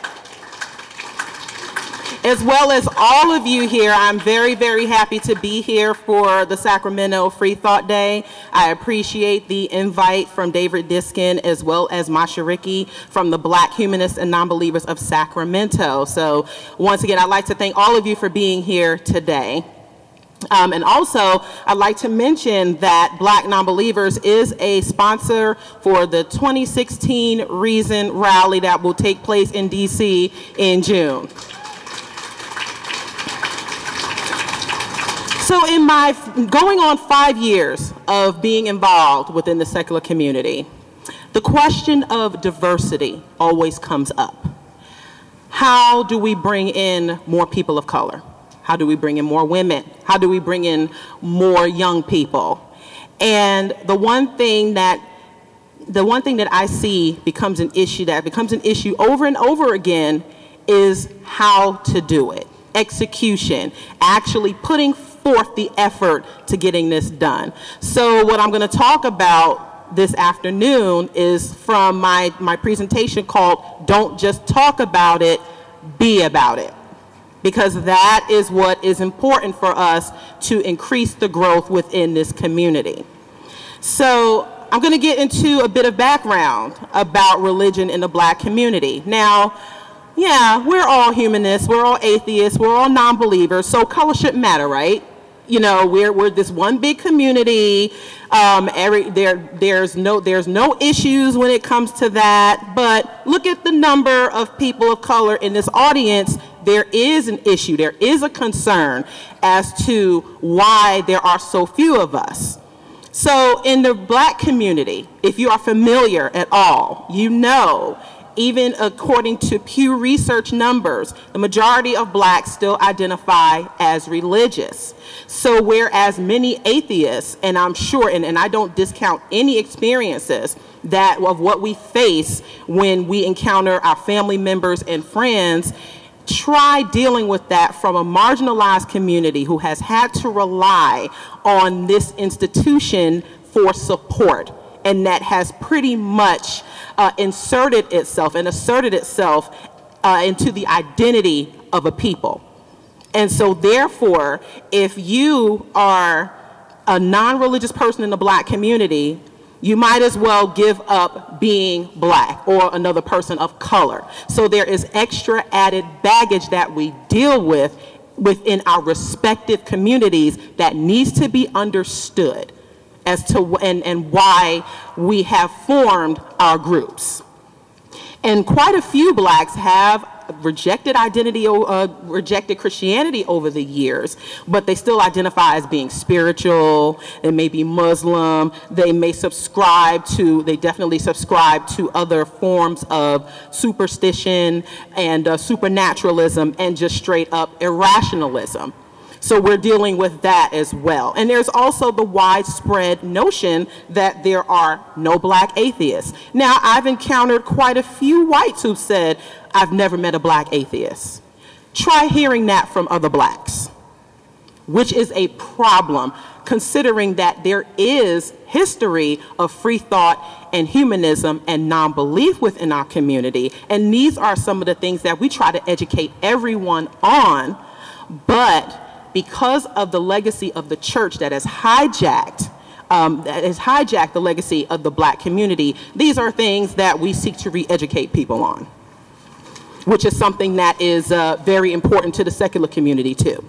As well as all of you here, I'm very, very happy to be here for the Sacramento Free Thought Day. I appreciate the invite from David Diskin as well as Masha Ricky from the Black Humanists and Nonbelievers of Sacramento. So once again, I'd like to thank all of you for being here today. Um, and also, I'd like to mention that Black Nonbelievers is a sponsor for the 2016 Reason Rally that will take place in DC in June. So in my going on five years of being involved within the secular community, The question of diversity always comes up. How do we bring in more people of color? How do we bring in more women? How do we bring in more young people? And the one thing that the one thing that I see becomes an issue that becomes an issue over and over again is how to do it. Execution, actually putting forth the effort to getting this done. So what I'm going to talk about this afternoon is from my, my presentation called Don't Just Talk About It, Be About It. Because that is what is important for us to increase the growth within this community. So I'm going to get into a bit of background about religion in the black community. Now, yeah, we're all humanists, we're all atheists, we're all non-believers, so color shouldn't matter, right? You know, we're, we're this one big community. Um, every, there, there's, no, there's no issues when it comes to that. But look at the number of people of color in this audience. There is an issue, there is a concern as to why there are so few of us. So in the black community, if you are familiar at all, you know, even according to Pew Research numbers, the majority of blacks still identify as religious. So whereas many atheists, and I'm sure, and, and I don't discount any experiences that of what we face when we encounter our family members and friends, try dealing with that from a marginalized community who has had to rely on this institution for support and that has pretty much uh, inserted itself and asserted itself uh, into the identity of a people. And so therefore, if you are a non-religious person in the black community, you might as well give up being black or another person of color. So there is extra added baggage that we deal with within our respective communities that needs to be understood as to and, and why we have formed our groups. And quite a few blacks have rejected identity, uh, rejected Christianity over the years, but they still identify as being spiritual. They may be Muslim. They may subscribe to, they definitely subscribe to other forms of superstition and uh, supernaturalism and just straight up irrationalism. So we're dealing with that as well. And there's also the widespread notion that there are no black atheists. Now, I've encountered quite a few whites who've said, I've never met a black atheist. Try hearing that from other blacks, which is a problem considering that there is history of free thought and humanism and non-belief within our community. And these are some of the things that we try to educate everyone on, but because of the legacy of the church that has hijacked um, that has hijacked the legacy of the black community, these are things that we seek to re-educate people on, which is something that is uh, very important to the secular community too.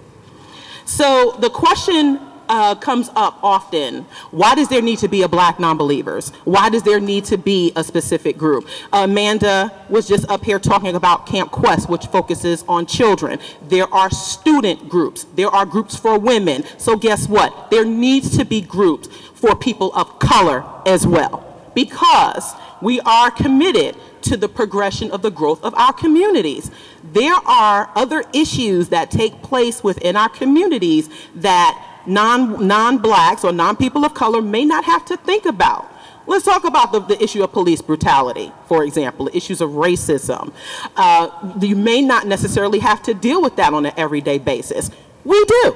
So the question uh, comes up often. Why does there need to be a black non-believers? Why does there need to be a specific group? Amanda was just up here talking about Camp Quest, which focuses on children. There are student groups. There are groups for women. So guess what? There needs to be groups for people of color as well because we are committed to the progression of the growth of our communities. There are other issues that take place within our communities that non, non-blacks or non-people of color may not have to think about. Let's talk about the, the, issue of police brutality, for example, issues of racism. Uh, you may not necessarily have to deal with that on an everyday basis. We do.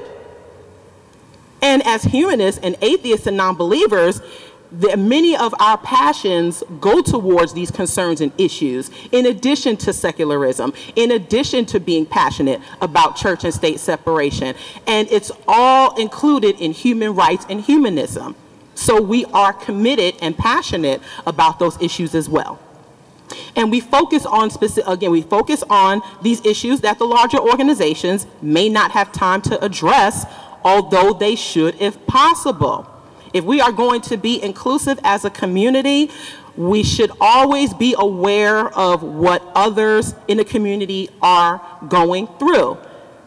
And as humanists and atheists and non-believers, many of our passions go towards these concerns and issues, in addition to secularism, in addition to being passionate about church and state separation. And it's all included in human rights and humanism. So we are committed and passionate about those issues as well. And we focus on specific, again, we focus on these issues that the larger organizations may not have time to address, although they should if possible. If we are going to be inclusive as a community, we should always be aware of what others in the community are going through.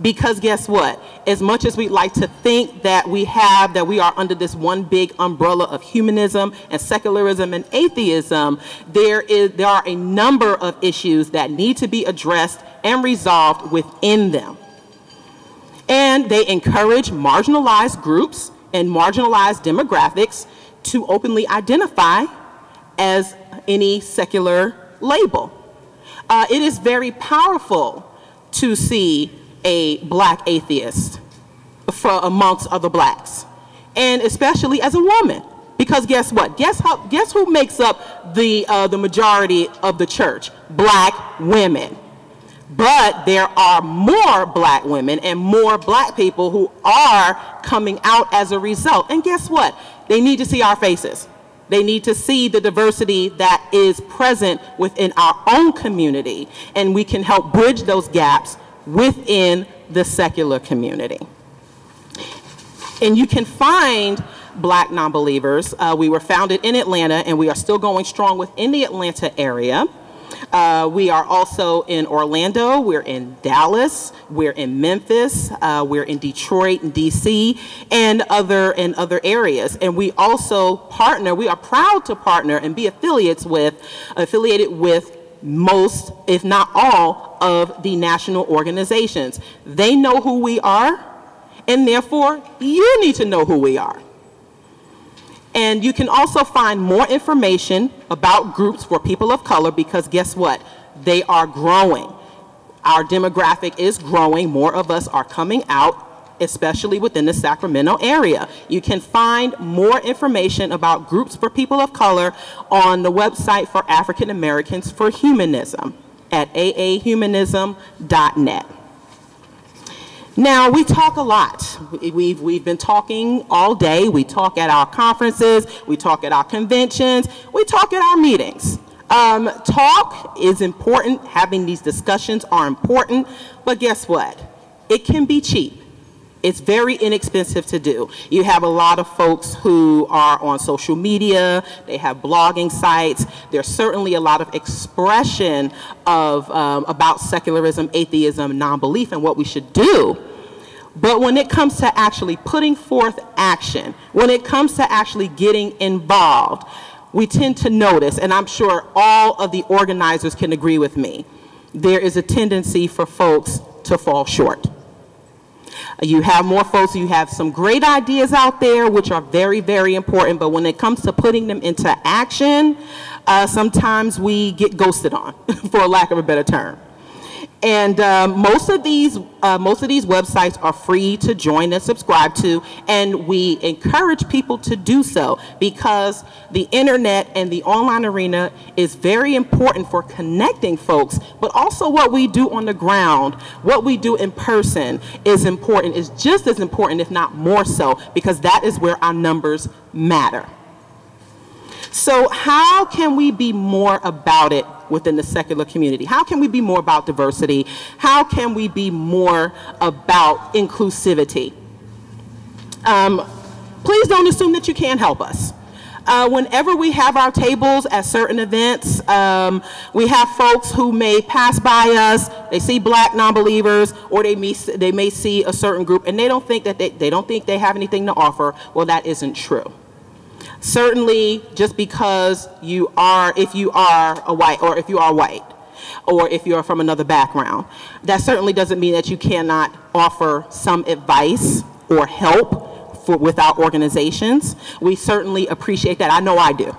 Because guess what? As much as we'd like to think that we have, that we are under this one big umbrella of humanism and secularism and atheism, there, is, there are a number of issues that need to be addressed and resolved within them. And they encourage marginalized groups and marginalized demographics to openly identify as any secular label. Uh, it is very powerful to see a black atheist for amongst other blacks, and especially as a woman. Because guess what? Guess how? Guess who makes up the uh, the majority of the church? Black women. But there are more black women and more black people who are coming out as a result. And guess what? They need to see our faces. They need to see the diversity that is present within our own community, and we can help bridge those gaps within the secular community. And you can find black non-believers. Uh, we were founded in Atlanta, and we are still going strong within the Atlanta area. Uh, we are also in Orlando, we're in Dallas, we're in Memphis, uh, we're in Detroit and DC, and other and other areas. And we also partner. We are proud to partner and be affiliates with, affiliated with most, if not all, of the national organizations. They know who we are, and therefore you need to know who we are. And you can also find more information about groups for people of color because guess what? They are growing. Our demographic is growing. More of us are coming out especially within the Sacramento area. You can find more information about groups for people of color on the website for African Americans for Humanism at aahumanism.net. Now, we talk a lot. We've, we've been talking all day. We talk at our conferences, we talk at our conventions, we talk at our meetings. Um, talk is important, having these discussions are important, but guess what? It can be cheap. It's very inexpensive to do. You have a lot of folks who are on social media, they have blogging sites. There's certainly a lot of expression of, um, about secularism, atheism, non-belief, and what we should do. But when it comes to actually putting forth action, when it comes to actually getting involved, we tend to notice, and I'm sure all of the organizers can agree with me, there is a tendency for folks to fall short. You have more folks, you have some great ideas out there, which are very, very important, but when it comes to putting them into action, uh, sometimes we get ghosted on, for lack of a better term. And um, most of these uh, most of these websites are free to join and subscribe to, and we encourage people to do so because the internet and the online arena is very important for connecting folks, but also what we do on the ground, what we do in person is important, is just as important, if not more so, because that is where our numbers matter. So how can we be more about it within the secular community? How can we be more about diversity? How can we be more about inclusivity? Um, please don't assume that you can't help us. Uh, whenever we have our tables at certain events, um, we have folks who may pass by us, they see black non-believers, or they may, they may see a certain group, and they don't think that they, they don't think they have anything to offer. Well, that isn't true. Certainly, just because you are, if you are a white, or if you are white, or if you're from another background, that certainly doesn't mean that you cannot offer some advice or help for, with our organizations. We certainly appreciate that. I know I do.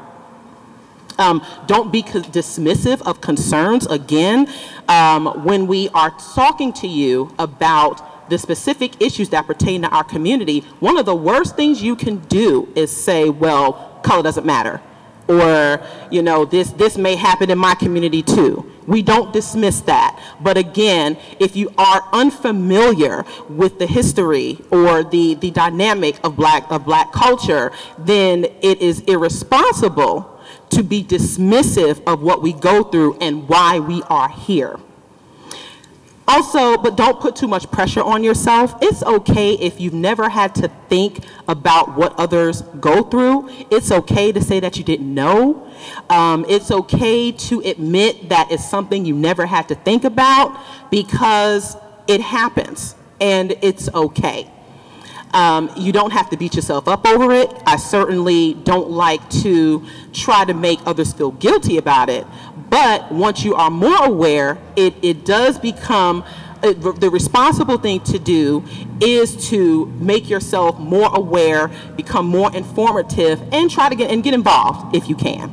Um, don't be dismissive of concerns. Again, um, when we are talking to you about the specific issues that pertain to our community, one of the worst things you can do is say, well, color doesn't matter. Or, you know, this, this may happen in my community too. We don't dismiss that. But again, if you are unfamiliar with the history or the, the dynamic of black, of black culture, then it is irresponsible to be dismissive of what we go through and why we are here. Also, but don't put too much pressure on yourself. It's okay if you've never had to think about what others go through. It's okay to say that you didn't know. Um, it's okay to admit that it's something you never had to think about because it happens. and it's okay. Um, you don't have to beat yourself up over it. I certainly don't like to try to make others feel guilty about it. But once you are more aware, it, it does become uh, the responsible thing to do is to make yourself more aware, become more informative, and try to get and get involved if you can.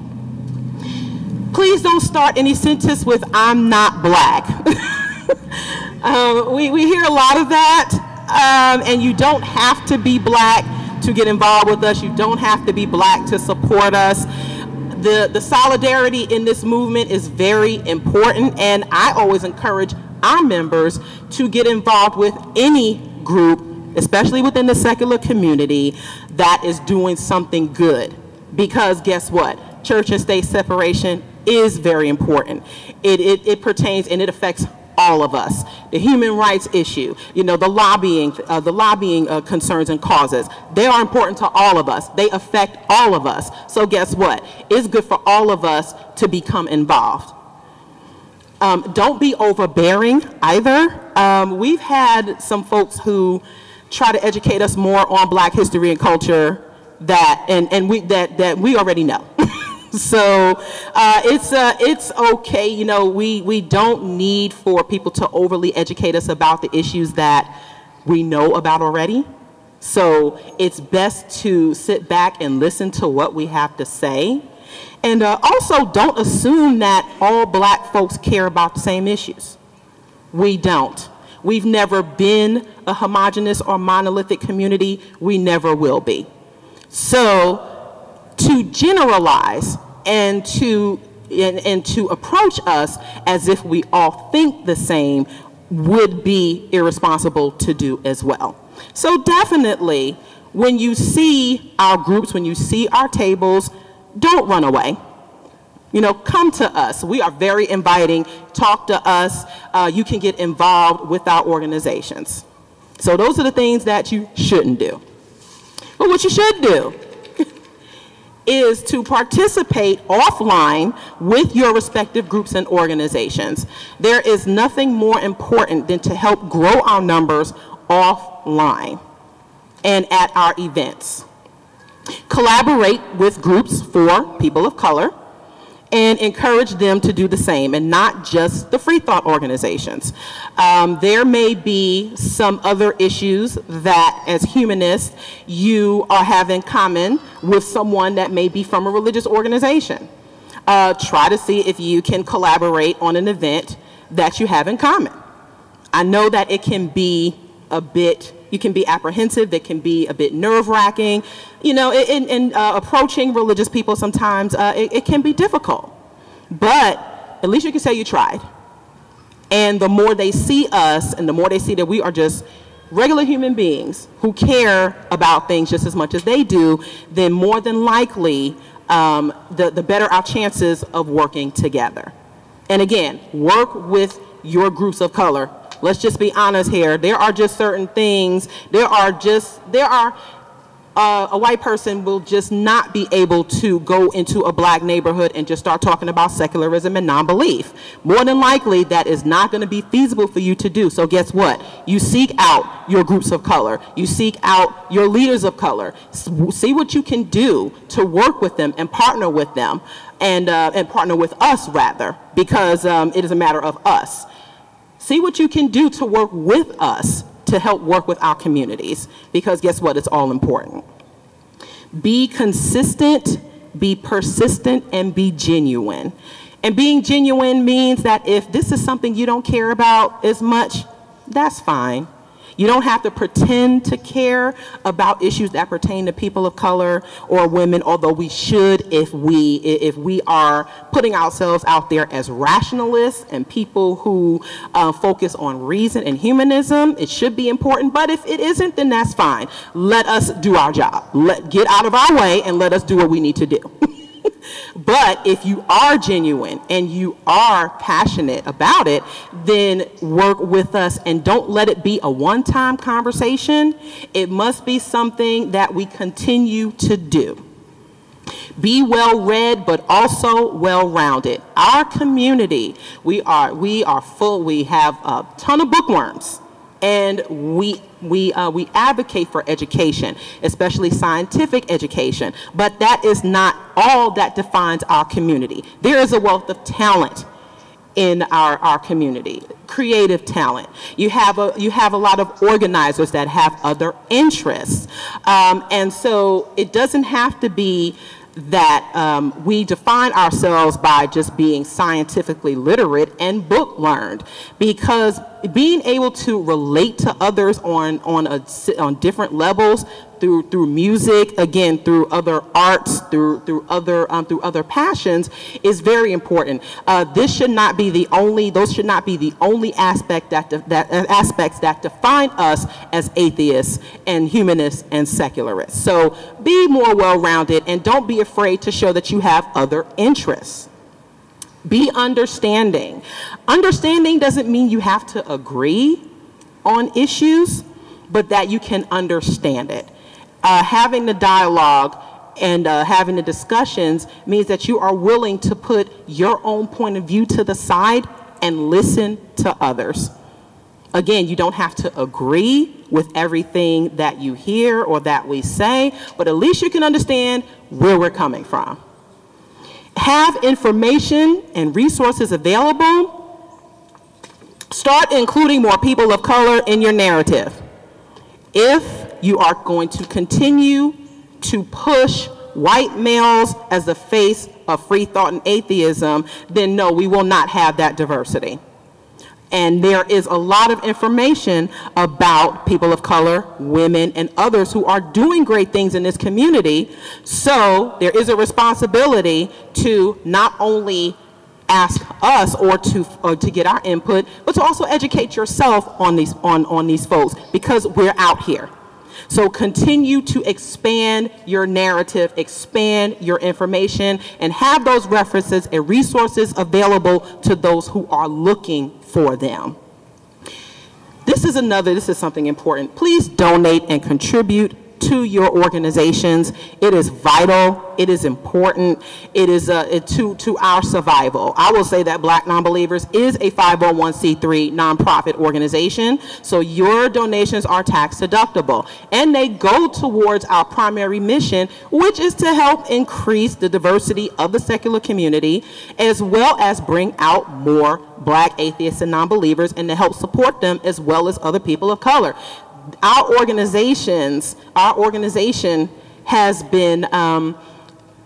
Please don't start any sentence with "I'm not black." um, we we hear a lot of that. Um, and you don't have to be black to get involved with us. You don't have to be black to support us. The, the solidarity in this movement is very important, and I always encourage our members to get involved with any group, especially within the secular community, that is doing something good. Because guess what? Church and state separation is very important. It, it, it pertains and it affects all of us. The human rights issue, you know, the lobbying, uh, the lobbying uh, concerns and causes, they are important to all of us. They affect all of us. So guess what? It's good for all of us to become involved. Um, don't be overbearing either. Um, we've had some folks who try to educate us more on black history and culture that, and, and we, that, that we already know. so uh, it's uh, it's okay. You know, we we don't need for people to overly educate us about the issues that we know about already. So it's best to sit back and listen to what we have to say. And uh, also, don't assume that all black folks care about the same issues. We don't. We've never been a homogenous or monolithic community. We never will be. So to generalize and to and, and to approach us as if we all think the same would be irresponsible to do as well. So definitely, when you see our groups, when you see our tables, don't run away. You know, come to us. We are very inviting. Talk to us. Uh, you can get involved with our organizations. So those are the things that you shouldn't do. But what you should do is to participate offline with your respective groups and organizations. There is nothing more important than to help grow our numbers offline and at our events. Collaborate with groups for people of color and encourage them to do the same and not just the free thought organizations. Um, there may be some other issues that as humanists you are have in common with someone that may be from a religious organization. Uh, try to see if you can collaborate on an event that you have in common. I know that it can be a bit you can be apprehensive, it can be a bit nerve wracking. You know, in, in uh, approaching religious people sometimes uh, it, it can be difficult. But at least you can say you tried. And the more they see us and the more they see that we are just regular human beings who care about things just as much as they do, then more than likely, um, the, the better our chances of working together. And again, work with your groups of color let's just be honest here. There are just certain things, there are just, there are, uh, a white person will just not be able to go into a black neighborhood and just start talking about secularism and non-belief. More than likely, that is not going to be feasible for you to do. So guess what? You seek out your groups of color. You seek out your leaders of color. See what you can do to work with them and partner with them and, uh, and partner with us rather, because um, it is a matter of us. See what you can do to work with us to help work with our communities because guess what? It's all important. Be consistent, be persistent, and be genuine. And being genuine means that if this is something you don't care about as much, that's fine. You don't have to pretend to care about issues that pertain to people of color or women, although we should if we, if we are putting ourselves out there as rationalists and people who uh, focus on reason and humanism. It should be important, but if it isn't, then that's fine. Let us do our job. Let, get out of our way and let us do what we need to do. But if you are genuine and you are passionate about it, then work with us and don't let it be a one time conversation. It must be something that we continue to do. Be well read, but also well rounded. Our community, we are, we are full, we have a ton of bookworms. And we, we, uh, we advocate for education, especially scientific education. But that is not all that defines our community. There is a wealth of talent in our, our community, creative talent. You have, a, you have a lot of organizers that have other interests. Um, and so it doesn't have to be that um, we define ourselves by just being scientifically literate and book learned because being able to relate to others on on a, on different levels through through music again through other arts through through other um, through other passions is very important. Uh, this should not be the only those should not be the only aspect that that uh, aspects that define us as atheists and humanists and secularists. So be more well-rounded and don't be afraid to show that you have other interests be understanding. Understanding doesn't mean you have to agree on issues, but that you can understand it. Uh, having the dialogue and uh, having the discussions means that you are willing to put your own point of view to the side and listen to others. Again, you don't have to agree with everything that you hear or that we say, but at least you can understand where we're coming from have information and resources available, start including more people of color in your narrative. If you are going to continue to push white males as the face of free thought and atheism, then no, we will not have that diversity. And there is a lot of information about people of color, women, and others who are doing great things in this community. So there is a responsibility to not only ask us or to or to get our input, but to also educate yourself on these on, on these folks because we're out here. So continue to expand your narrative, expand your information, and have those references and resources available to those who are looking for them. This is another, this is something important. Please donate and contribute to your organizations. It is vital. It is important. It is uh, to, to our survival. I will say that Black Nonbelievers is a 501c3 nonprofit organization, so your donations are tax deductible. And they go towards our primary mission, which is to help increase the diversity of the secular community, as well as bring out more black atheists and nonbelievers and to help support them as well as other people of color our organizations, our organization has been um,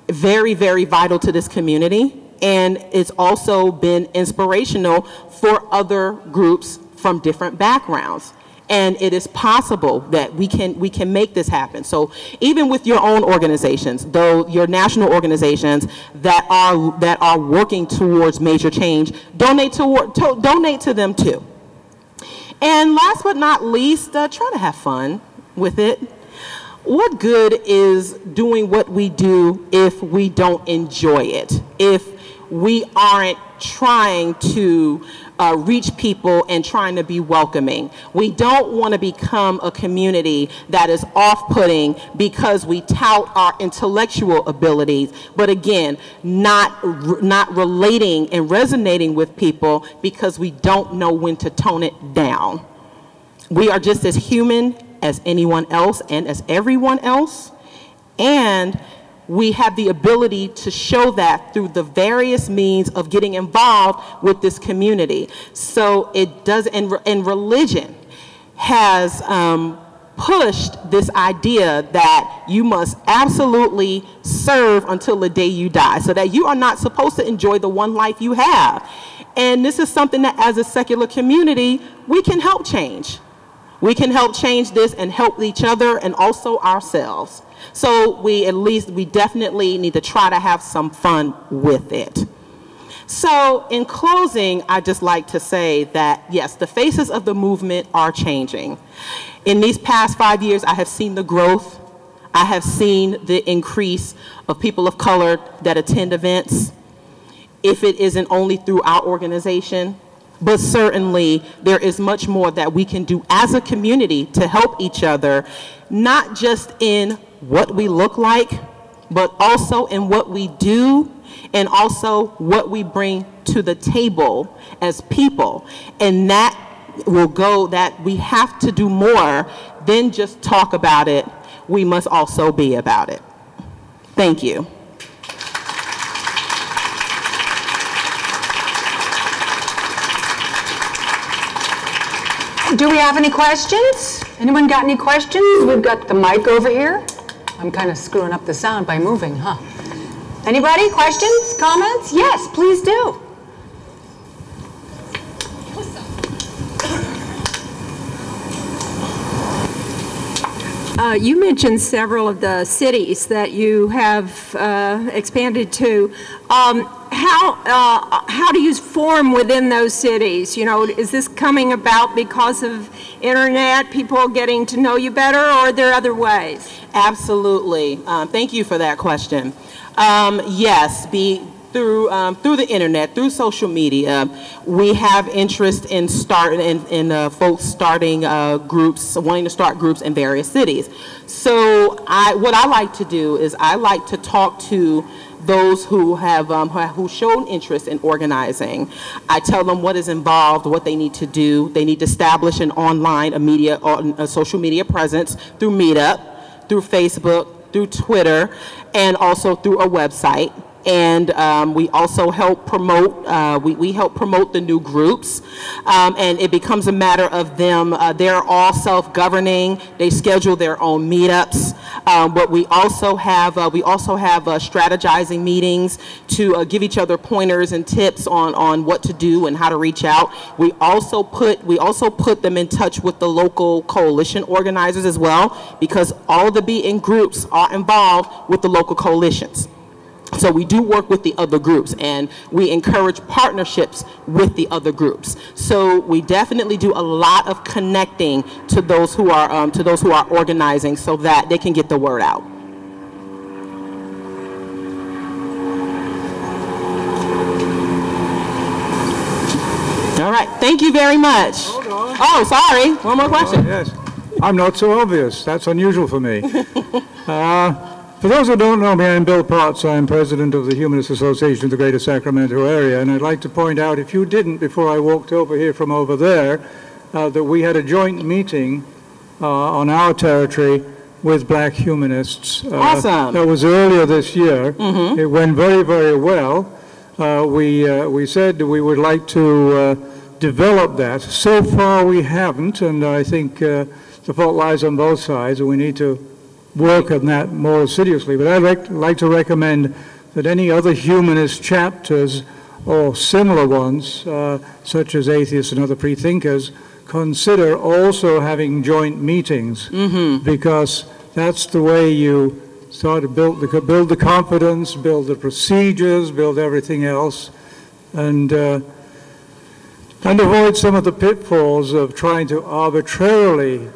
very, very vital to this community and it's also been inspirational for other groups from different backgrounds. And it is possible that we can, we can make this happen. So even with your own organizations, though your national organizations that are, that are working towards major change, donate to, to donate to them too. And last but not least, uh, try to have fun with it. What good is doing what we do if we don't enjoy it? If we aren't trying to uh, reach people and trying to be welcoming. We don't want to become a community that is off-putting because we tout our intellectual abilities, but again, not, not relating and resonating with people because we don't know when to tone it down. We are just as human as anyone else and as everyone else, and we have the ability to show that through the various means of getting involved with this community. So it does, and, and religion has um, pushed this idea that you must absolutely serve until the day you die, so that you are not supposed to enjoy the one life you have. And this is something that as a secular community, we can help change. We can help change this and help each other and also ourselves. So we at least, we definitely need to try to have some fun with it. So in closing, I'd just like to say that yes, the faces of the movement are changing. In these past five years, I have seen the growth. I have seen the increase of people of color that attend events. If it isn't only through our organization, but certainly there is much more that we can do as a community to help each other, not just in what we look like, but also in what we do and also what we bring to the table as people. And that will go, that we have to do more than just talk about it. We must also be about it. Thank you. Do we have any questions? Anyone got any questions? We've got the mic over here. I'm kind of screwing up the sound by moving, huh? Anybody? Questions? Comments? Yes, please do. Uh, you mentioned several of the cities that you have uh, expanded to. Um, how uh, how do you form within those cities? You know, is this coming about because of internet, people getting to know you better, or are there other ways? Absolutely. Um, thank you for that question. Um, yes, be through um, through the internet, through social media, we have interest in starting in, in uh, folks starting uh, groups, wanting to start groups in various cities. So I, what I like to do is I like to talk to those who have um, who shown interest in organizing. I tell them what is involved, what they need to do. They need to establish an online, a media, a social media presence through Meetup, through Facebook, through Twitter, and also through a website and um, we also help promote, uh, we, we help promote the new groups, um, and it becomes a matter of them, uh, they're all self-governing, they schedule their own meetups, um, but we also have, uh, we also have uh, strategizing meetings to uh, give each other pointers and tips on, on what to do and how to reach out. We also put, we also put them in touch with the local coalition organizers as well, because all the BN groups are involved with the local coalitions. So we do work with the other groups and we encourage partnerships with the other groups. So we definitely do a lot of connecting to those who are um, to those who are organizing so that they can get the word out. All right, thank you very much. Oh, sorry, one more question. Oh, yes, I'm not so obvious. That's unusual for me. uh, for those who don't know me, I'm Bill Potts. I'm president of the Humanist Association of the Greater Sacramento area, and I'd like to point out, if you didn't before I walked over here from over there, uh, that we had a joint meeting uh, on our territory with black humanists. Uh, awesome. That was earlier this year. Mhm. It went very, very well. Uh, we, uh, we said we would like to uh, develop that. So far we haven't, and I think uh, the fault lies on both sides, and we need to work on that more seriously. But I'd like, like to recommend that any other humanist chapters or similar ones, uh, such as atheists and other free-thinkers, consider also having joint meetings because that's the way you start to build the, build the confidence, build the procedures, build everything else, and uh, and avoid some of the pitfalls of trying to arbitrarily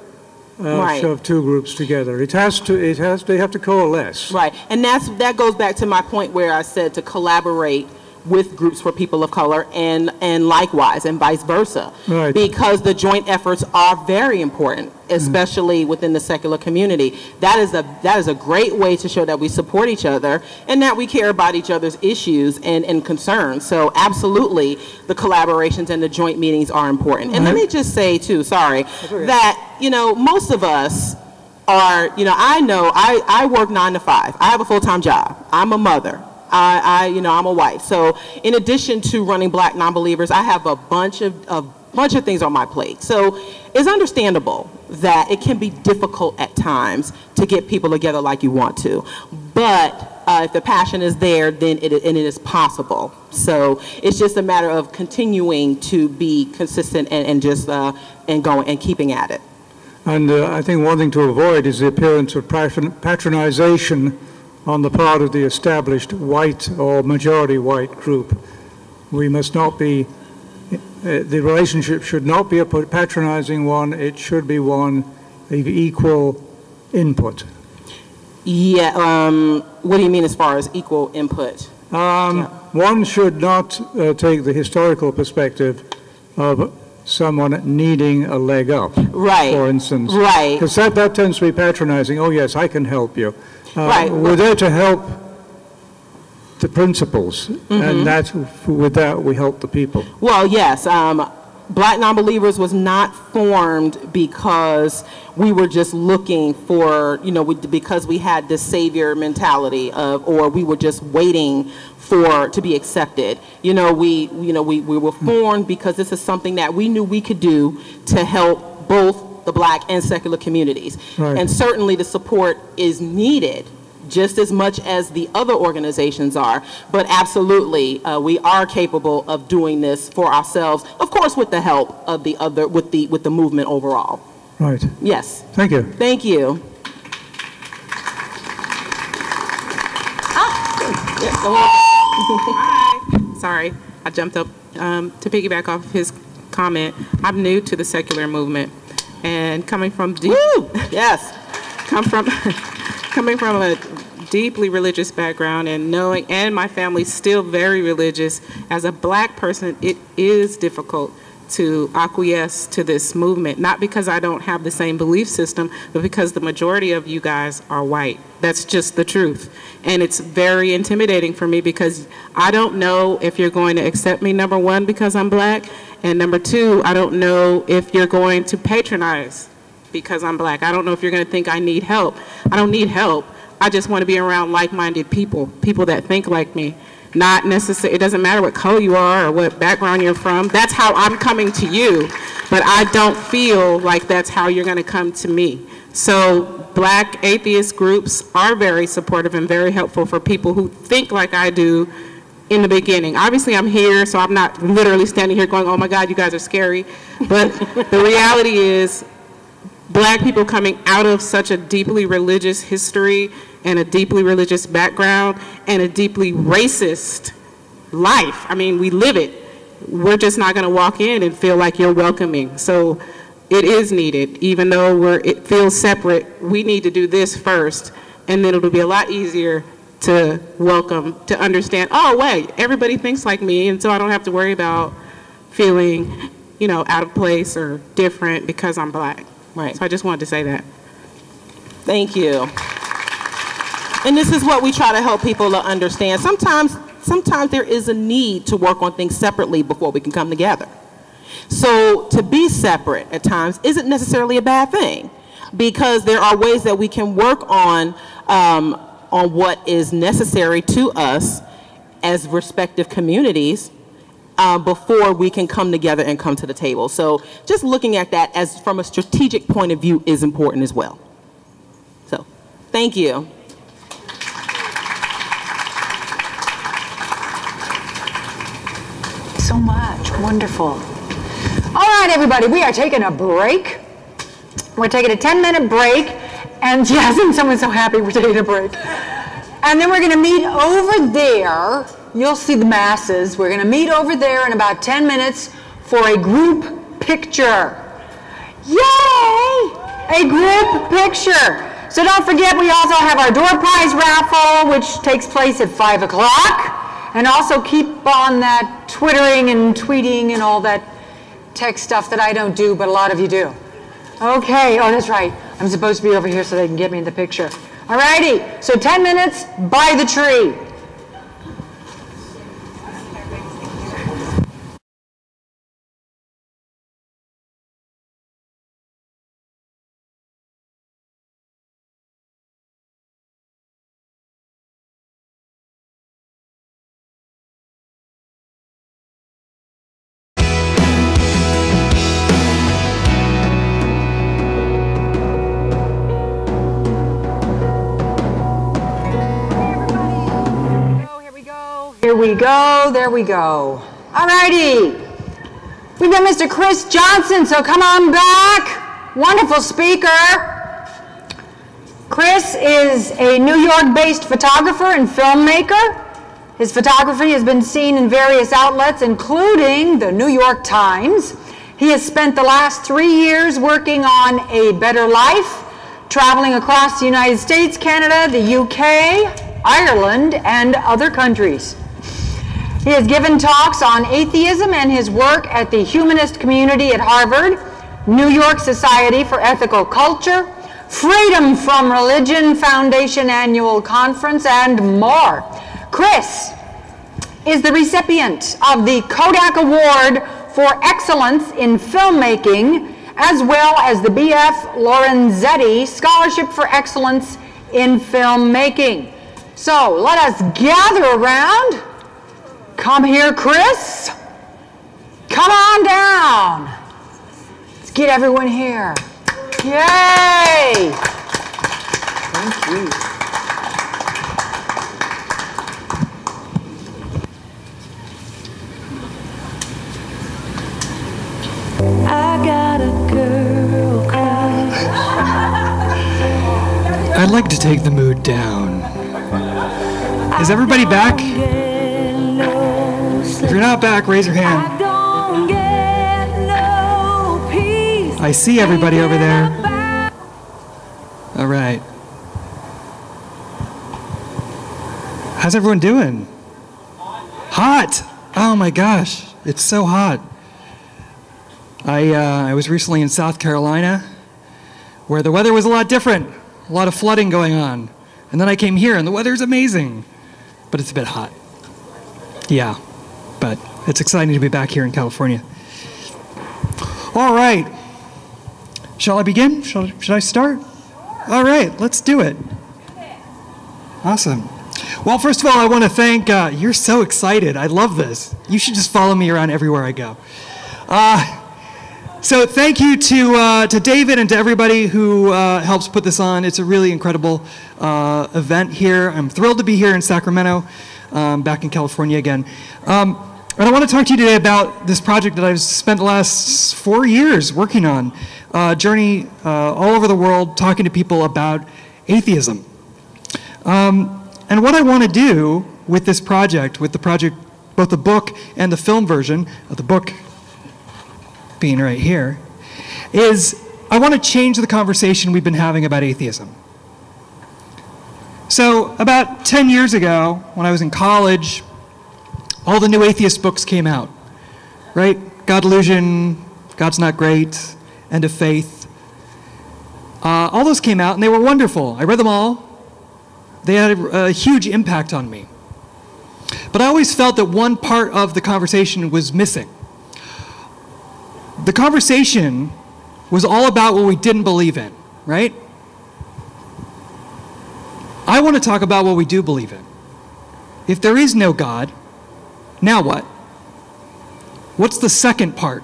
uh, Right. shove two groups together. It has to, it has, they have to coalesce. Right, and that's that goes back to my point where I said to collaborate with groups for people of color and and likewise and vice versa. Right. Because the joint efforts are very important, mm. especially within the secular community. That is a that is a great way to show that we support each other and that we care about each other's issues and, and concerns. So absolutely the collaborations and the joint meetings are important. And let mm-hmm. me just say too, sorry, that you know, most of us are, you know, I know I, I work nine to five. I have a full-time job. I'm a mother. I, I, you know, I'm a wife. So in addition to running Black Non-Believers, I have a bunch of, a bunch of things on my plate. So it's understandable that it can be difficult at times to get people together like you want to. But uh, if the passion is there, then it, and it is possible. So it's just a matter of continuing to be consistent and, and just uh, and going and keeping at it. And uh, I think one thing to avoid is the appearance of patron- patronization on the part of the established white or majority white group. We must not be, uh, the relationship should not be a patronizing one, it should be one of equal input. Yeah. Um, what do you mean as far as equal input? Um, One should not uh, take the historical perspective of someone needing a leg up. Right. For instance. Right. Because that, that tends to be patronizing. Oh, yes, I can help you. Uh, Right. We're there to help the principles, Mhm. and that's, with that, we help the people. Well, yes. Um, Black Nonbelievers was not formed because we were just looking for, you know, we, because we had this savior mentality of, or we were just waiting for to be accepted. You know, we, you know, we, we were formed because this is something that we knew we could do to help both the black and secular communities. Right. And certainly the support is needed just as much as the other organizations are. But absolutely, uh, we are capable of doing this for ourselves, of course, with the help of the other, with the, with the movement overall. Right. Yes. Thank you. Thank you. Hi. Sorry, I jumped up um, to piggyback off his comment. I'm new to the secular movement, and coming from deep, yes, come from coming from a deeply religious background and knowing, and my family's still very religious. As a black person, it is difficult to acquiesce to this movement, not because I don't have the same belief system, but because the majority of you guys are white. That's just the truth. And it's very intimidating for me because I don't know if you're going to accept me, number one, because I'm black, and number two, I don't know if you're going to patronize because I'm black. I don't know if you're going to think I need help. I don't need help. I just want to be around like-minded people, people that think like me not necessarily, it doesn't matter what color you are or what background you're from. That's how I'm coming to you, but I don't feel like that's how you're going to come to me. So black atheist groups are very supportive and very helpful for people who think like I do in the beginning. Obviously, I'm here, so I'm not literally standing here going, oh my God, you guys are scary. But the reality is, black people coming out of such a deeply religious history and a deeply religious background and a deeply racist life. I mean, we live it. We're just not going to walk in and feel like you're welcoming. So it is needed, even though we're, it feels separate. We need to do this first, and then it'll be a lot easier to welcome, to understand, oh, wait, everybody thinks like me, and so I don't have to worry about feeling, you know, out of place or different because I'm black. Right. So I just wanted to say that. Thank you. And this is what we try to help people to understand. Sometimes, sometimes there is a need to work on things separately before we can come together. So to be separate at times isn't necessarily a bad thing because there are ways that we can work on, um, on what is necessary to us as respective communities uh, before we can come together and come to the table. So just looking at that as from a strategic point of view is important as well. So thank you. So much. Wonderful. All right, everybody, we are taking a break. We're taking a 10 minute break. And yes, and someone's so happy we're taking a break. And then we're going to meet over there. You'll see the masses. We're going to meet over there in about 10 minutes for a group picture. Yay! A group picture. So don't forget, we also have our door prize raffle, which takes place at 5 o'clock. And also keep on that twittering and tweeting and all that tech stuff that I don't do, but a lot of you do. Okay, oh, that's right. I'm supposed to be over here so they can get me in the picture. All righty, so 10 minutes by the tree. Here we go, there we go. All righty. We've got Mr. Chris Johnson, so come on back. Wonderful speaker. Chris is a New York-based photographer and filmmaker. His photography has been seen in various outlets, including the New York Times. He has spent the last three years working on A Better Life, traveling across the United States, Canada, the UK, Ireland, and other countries. He has given talks on atheism and his work at the Humanist Community at Harvard, New York Society for Ethical Culture, Freedom from Religion Foundation Annual Conference, and more. Chris is the recipient of the Kodak Award for Excellence in Filmmaking, as well as the B.F. Lorenzetti Scholarship for Excellence in Filmmaking. So let us gather around. Come here, Chris. Come on down. Let's get everyone here. Yay! Thank you. I got a girl crush. I'd like to take the mood down. Is everybody back? If you're not back, raise your hand. I see everybody over there. All right. How's everyone doing? Hot! Oh my gosh, it's so hot. I, uh, I was recently in South Carolina where the weather was a lot different, a lot of flooding going on. And then I came here and the weather's amazing, but it's a bit hot. Yeah, but it's exciting to be back here in California. All right. Shall I begin? Shall, should I start? All right, let's do it. Awesome. Well, first of all, I want to thank, uh, you're so excited. I love this. You should just follow me around everywhere I go. Uh, so thank you to, uh, to David and to everybody who uh, helps put this on. It's a really incredible uh, event here. I'm thrilled to be here in Sacramento, um, back in California again. Um, and I want to talk to you today about this project that I've spent the last four years working on. Uh, journey uh, all over the world talking to people about atheism. Um, and what I want to do with this project, with the project, both the book and the film version of the book being right here, is I want to change the conversation we've been having about atheism. So, about 10 years ago, when I was in college, all the new atheist books came out, right? God Delusion, God's Not Great, End of Faith. Uh, all those came out and they were wonderful. I read them all. They had a, a huge impact on me. But I always felt that one part of the conversation was missing. The conversation was all about what we didn't believe in, right? I want to talk about what we do believe in. If there is no God, now what? What's the second part?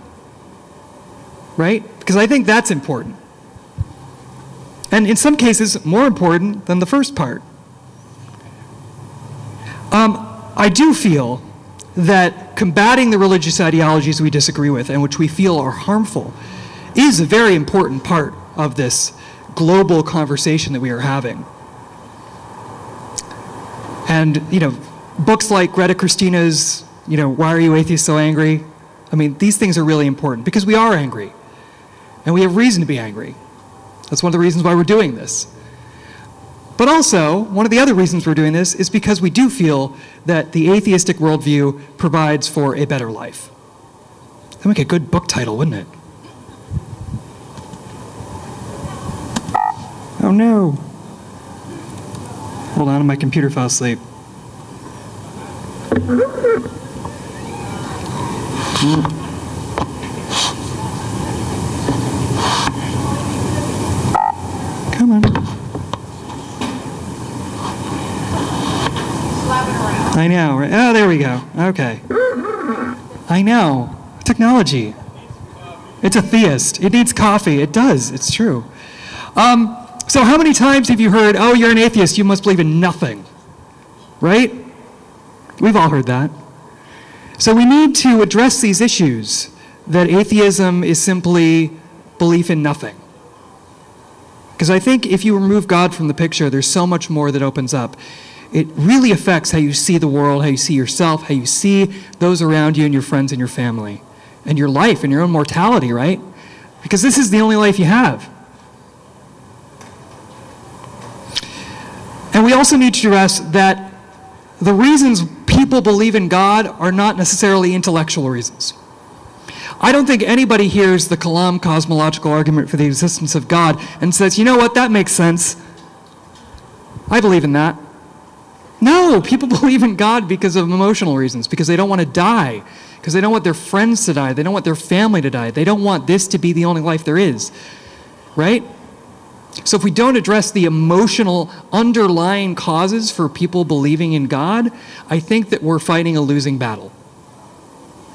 Right? Because I think that's important. And in some cases, more important than the first part. Um, I do feel that combating the religious ideologies we disagree with and which we feel are harmful is a very important part of this global conversation that we are having. And, you know, books like Greta Christina's, you know, Why Are You Atheists So Angry? I mean, these things are really important because we are angry. And we have reason to be angry. That's one of the reasons why we're doing this. But also, one of the other reasons we're doing this is because we do feel that the atheistic worldview provides for a better life. That would make a good book title, wouldn't it? Oh no. Hold on, my computer fell asleep. Come on. I know. Right? Oh, there we go. Okay. I know. Technology. It's a theist. It needs coffee. It does. It's true. Um, so, how many times have you heard, oh, you're an atheist, you must believe in nothing? Right? We've all heard that. So, we need to address these issues that atheism is simply belief in nothing. Because I think if you remove God from the picture, there's so much more that opens up. It really affects how you see the world, how you see yourself, how you see those around you and your friends and your family, and your life and your own mortality, right? Because this is the only life you have. We also need to address that the reasons people believe in God are not necessarily intellectual reasons. I don't think anybody hears the Kalam cosmological argument for the existence of God and says, you know what, that makes sense. I believe in that. No, people believe in God because of emotional reasons, because they don't want to die, because they don't want their friends to die. They don't want their family to die. They don't want this to be the only life there is. Right? So if we don't address the emotional underlying causes for people believing in God, I think that we're fighting a losing battle.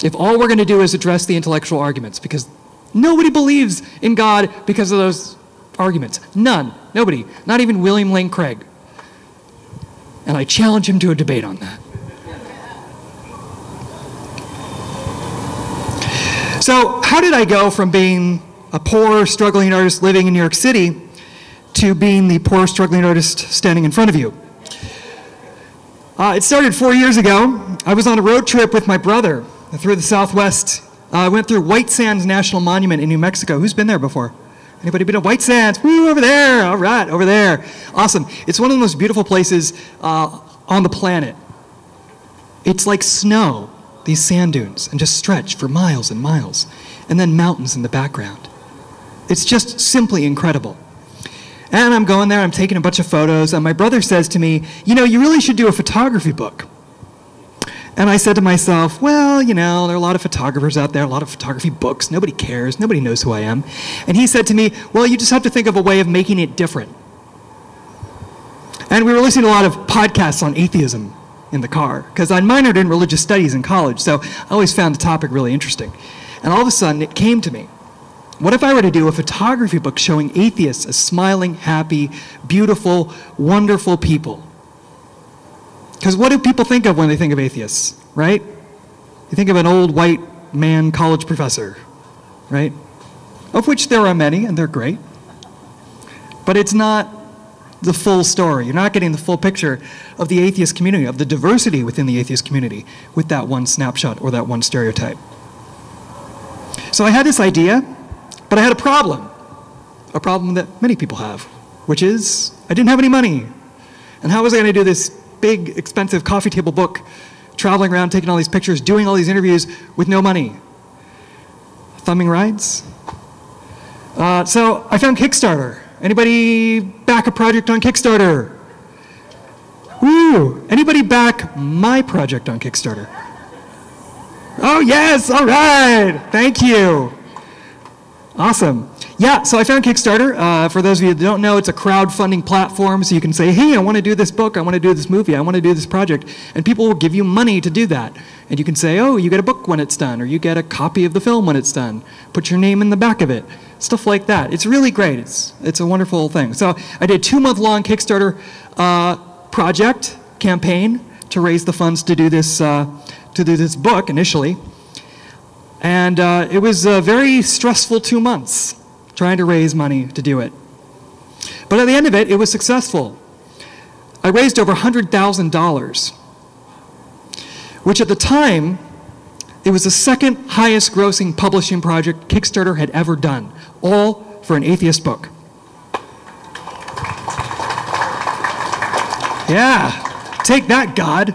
If all we're going to do is address the intellectual arguments, because nobody believes in God because of those arguments. None. Nobody. Not even William Lane Craig. And I challenge him to a debate on that. So, how did I go from being a poor, struggling artist living in New York City to being the poor, struggling artist standing in front of you? Uh, it started four years ago. I was on a road trip with my brother through the Southwest. Uh, I went through White Sands National Monument in New Mexico. Who's been there before? Anybody been to White Sands? Woo, over there. All right, over there. Awesome. It's one of the most beautiful places uh, on the planet. It's like snow, these sand dunes, and just stretch for miles and miles, and then mountains in the background. It's just simply incredible. And I'm going there, I'm taking a bunch of photos, and my brother says to me, You know, you really should do a photography book. And I said to myself, Well, you know, there are a lot of photographers out there, a lot of photography books. Nobody cares, nobody knows who I am. And he said to me, Well, you just have to think of a way of making it different. And we were listening to a lot of podcasts on atheism in the car, because I minored in religious studies in college, so I always found the topic really interesting. And all of a sudden, it came to me. What if I were to do a photography book showing atheists as smiling, happy, beautiful, wonderful people? Because what do people think of when they think of atheists, right? You think of an old white man college professor, right? Of which there are many, and they're great. But it's not the full story. You're not getting the full picture of the atheist community, of the diversity within the atheist community with that one snapshot or that one stereotype. So I had this idea, but I had a problem. A problem that many people have, which is I didn't have any money. And how was I going to do this big, expensive coffee table book, traveling around, taking all these pictures, doing all these interviews with no money? Thumbing rides? Uh, so I found Kickstarter. Anybody back a project on Kickstarter? Woo! Anybody back my project on Kickstarter? Oh, yes! All right! Thank you. Awesome. Yeah, so I found Kickstarter. Uh, for those of you that don't know, it's a crowdfunding platform, so you can say, hey, I want to do this book, I want to do this movie, I want to do this project, and people will give you money to do that. And you can say, oh, you get a book when it's done, or you get a copy of the film when it's done. Put your name in the back of it. Stuff like that. It's really great. It's, it's a wonderful thing. So I did a two month long Kickstarter uh, project campaign to raise the funds to do this, uh, to do this book initially. And uh, it was a very stressful two months trying to raise money to do it. But at the end of it, it was successful. I raised over $100,000, which at the time, it was the second highest grossing publishing project Kickstarter had ever done, all for an atheist book. Yeah, take that, God.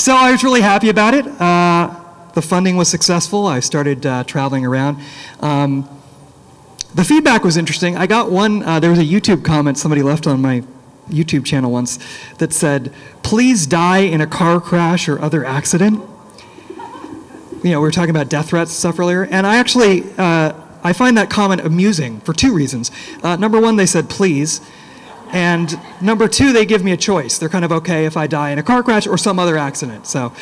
So I was really happy about it. Uh, the funding was successful. I started uh, traveling around. Um, the feedback was interesting. I got one, uh, there was a YouTube comment somebody left on my YouTube channel once that said, please die in a car crash or other accident. You know, we were talking about death threats and stuff earlier. And I actually, uh, I find that comment amusing for two reasons. Uh, number one, they said please. And number two, they give me a choice. They're kind of okay if I die in a car crash or some other accident. So,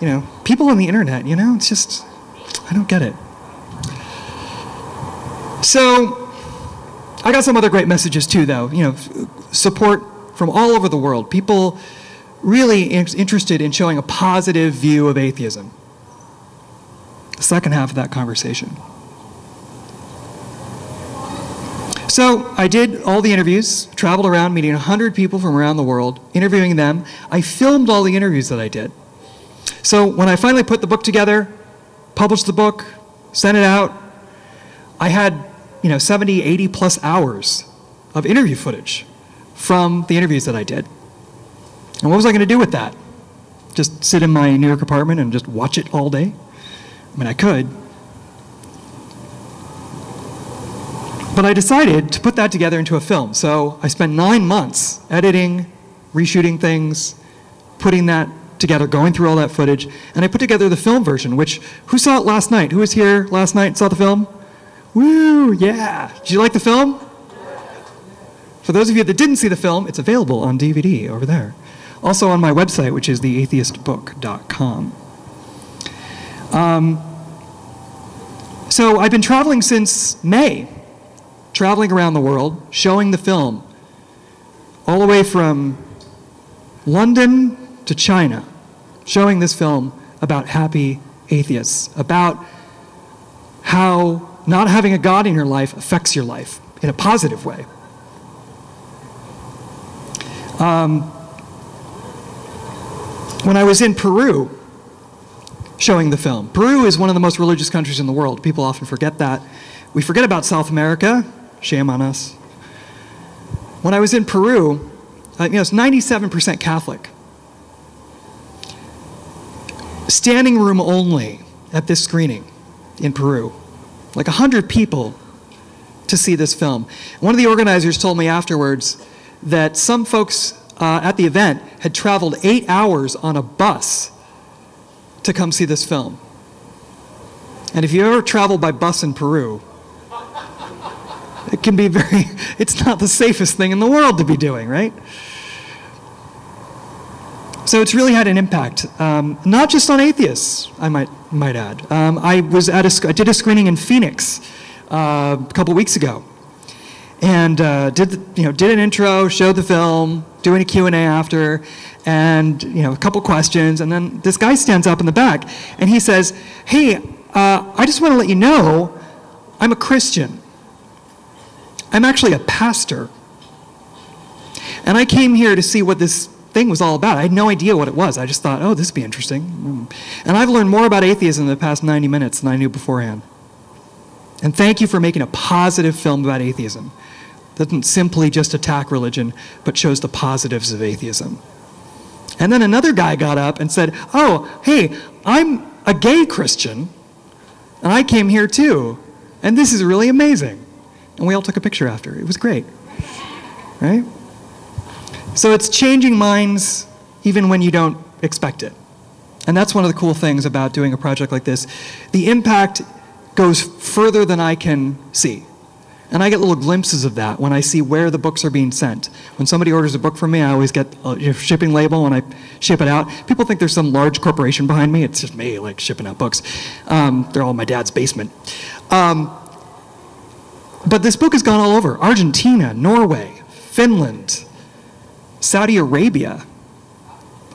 you know, people on the internet, you know, it's just, I don't get it. So, I got some other great messages too, though. You know, support from all over the world. People really in- interested in showing a positive view of atheism. The second half of that conversation. So I did all the interviews, traveled around meeting 100 people from around the world, interviewing them. I filmed all the interviews that I did. So when I finally put the book together, published the book, sent it out, I had, you know, 70, 80 plus hours of interview footage from the interviews that I did. And what was I going to do with that? Just sit in my New York apartment and just watch it all day? I mean, I could, But I decided to put that together into a film. So I spent nine months editing, reshooting things, putting that together going through all that footage, and I put together the film version, which, who saw it last night? Who was here last night saw the film? Woo, yeah. Did you like the film? For those of you that didn't see the film, it's available on DVD over there. Also on my website, which is theatheistbook.com. Um, so I've been traveling since May, traveling around the world, showing the film, all the way from London to China, showing this film about happy atheists, about how not having a God in your life affects your life in a positive way. Um, when I was in Peru showing the film, Peru is one of the most religious countries in the world. People often forget that. We forget about South America. Shame on us. When I was in Peru, you know, it's 97% Catholic. Standing room only at this screening in Peru. Like 100 people to see this film. One of the organizers told me afterwards that some folks uh, at the event had traveled eight hours on a bus to come see this film. And if you ever travel by bus in Peru, it can be very, it's not the safest thing in the world to be doing, right? So it's really had an impact, um, not just on atheists, I might, might add. Um, I, was at a, I did a screening in Phoenix uh, a couple weeks ago and uh, did, the, you know, did an intro, showed the film, doing a Q&A after, and you know, a couple questions, and then this guy stands up in the back and he says, hey, uh, I just want to let you know I'm a Christian. I'm actually a pastor. And I came here to see what this thing was all about. I had no idea what it was. I just thought, oh, this would be interesting. And I've learned more about atheism in the past 90 minutes than I knew beforehand. And thank you for making a positive film about atheism. That doesn't simply just attack religion, but shows the positives of atheism. And then another guy got up and said, oh, hey, I'm a gay Christian, and I came here too. And this is really amazing. And we all took a picture after. It was great. Right? So it's changing minds even when you don't expect it. And that's one of the cool things about doing a project like this. The impact goes further than I can see. And I get little glimpses of that when I see where the books are being sent. When somebody orders a book from me, I always get a shipping label and I ship it out. People think there's some large corporation behind me. It's just me, like shipping out books. Um, they're all in my dad's basement. Um, but this book has gone all over Argentina, Norway, Finland, Saudi Arabia.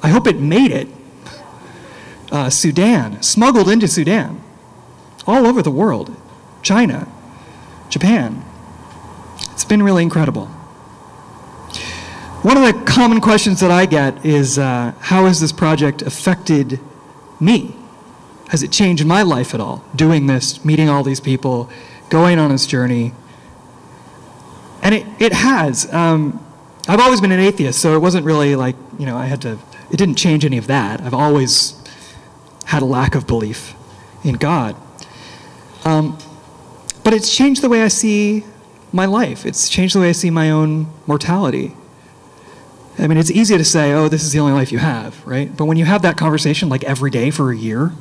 I hope it made it. Uh, Sudan, smuggled into Sudan, all over the world. China, Japan. It's been really incredible. One of the common questions that I get is uh, how has this project affected me? Has it changed my life at all? Doing this, meeting all these people, going on this journey. And it, it has. Um, I've always been an atheist, so it wasn't really like, you know, I had to, it didn't change any of that. I've always had a lack of belief in God. Um, but it's changed the way I see my life. It's changed the way I see my own mortality. I mean, it's easy to say, oh, this is the only life you have, right? But when you have that conversation like every day for a year,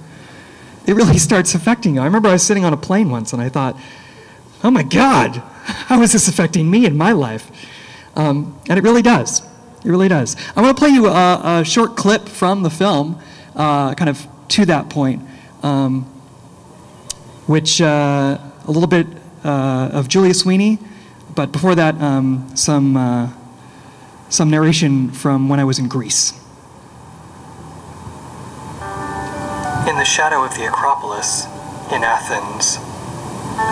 it really starts affecting you. I remember I was sitting on a plane once and I thought, oh my God, how is this affecting me in my life? Um, and it really does. It really does. I want to play you a, a short clip from the film, uh, kind of to that point, um, which uh, a little bit uh, of Julia Sweeney, but before that, um, some, uh, some narration from when I was in Greece. In the shadow of the Acropolis in Athens,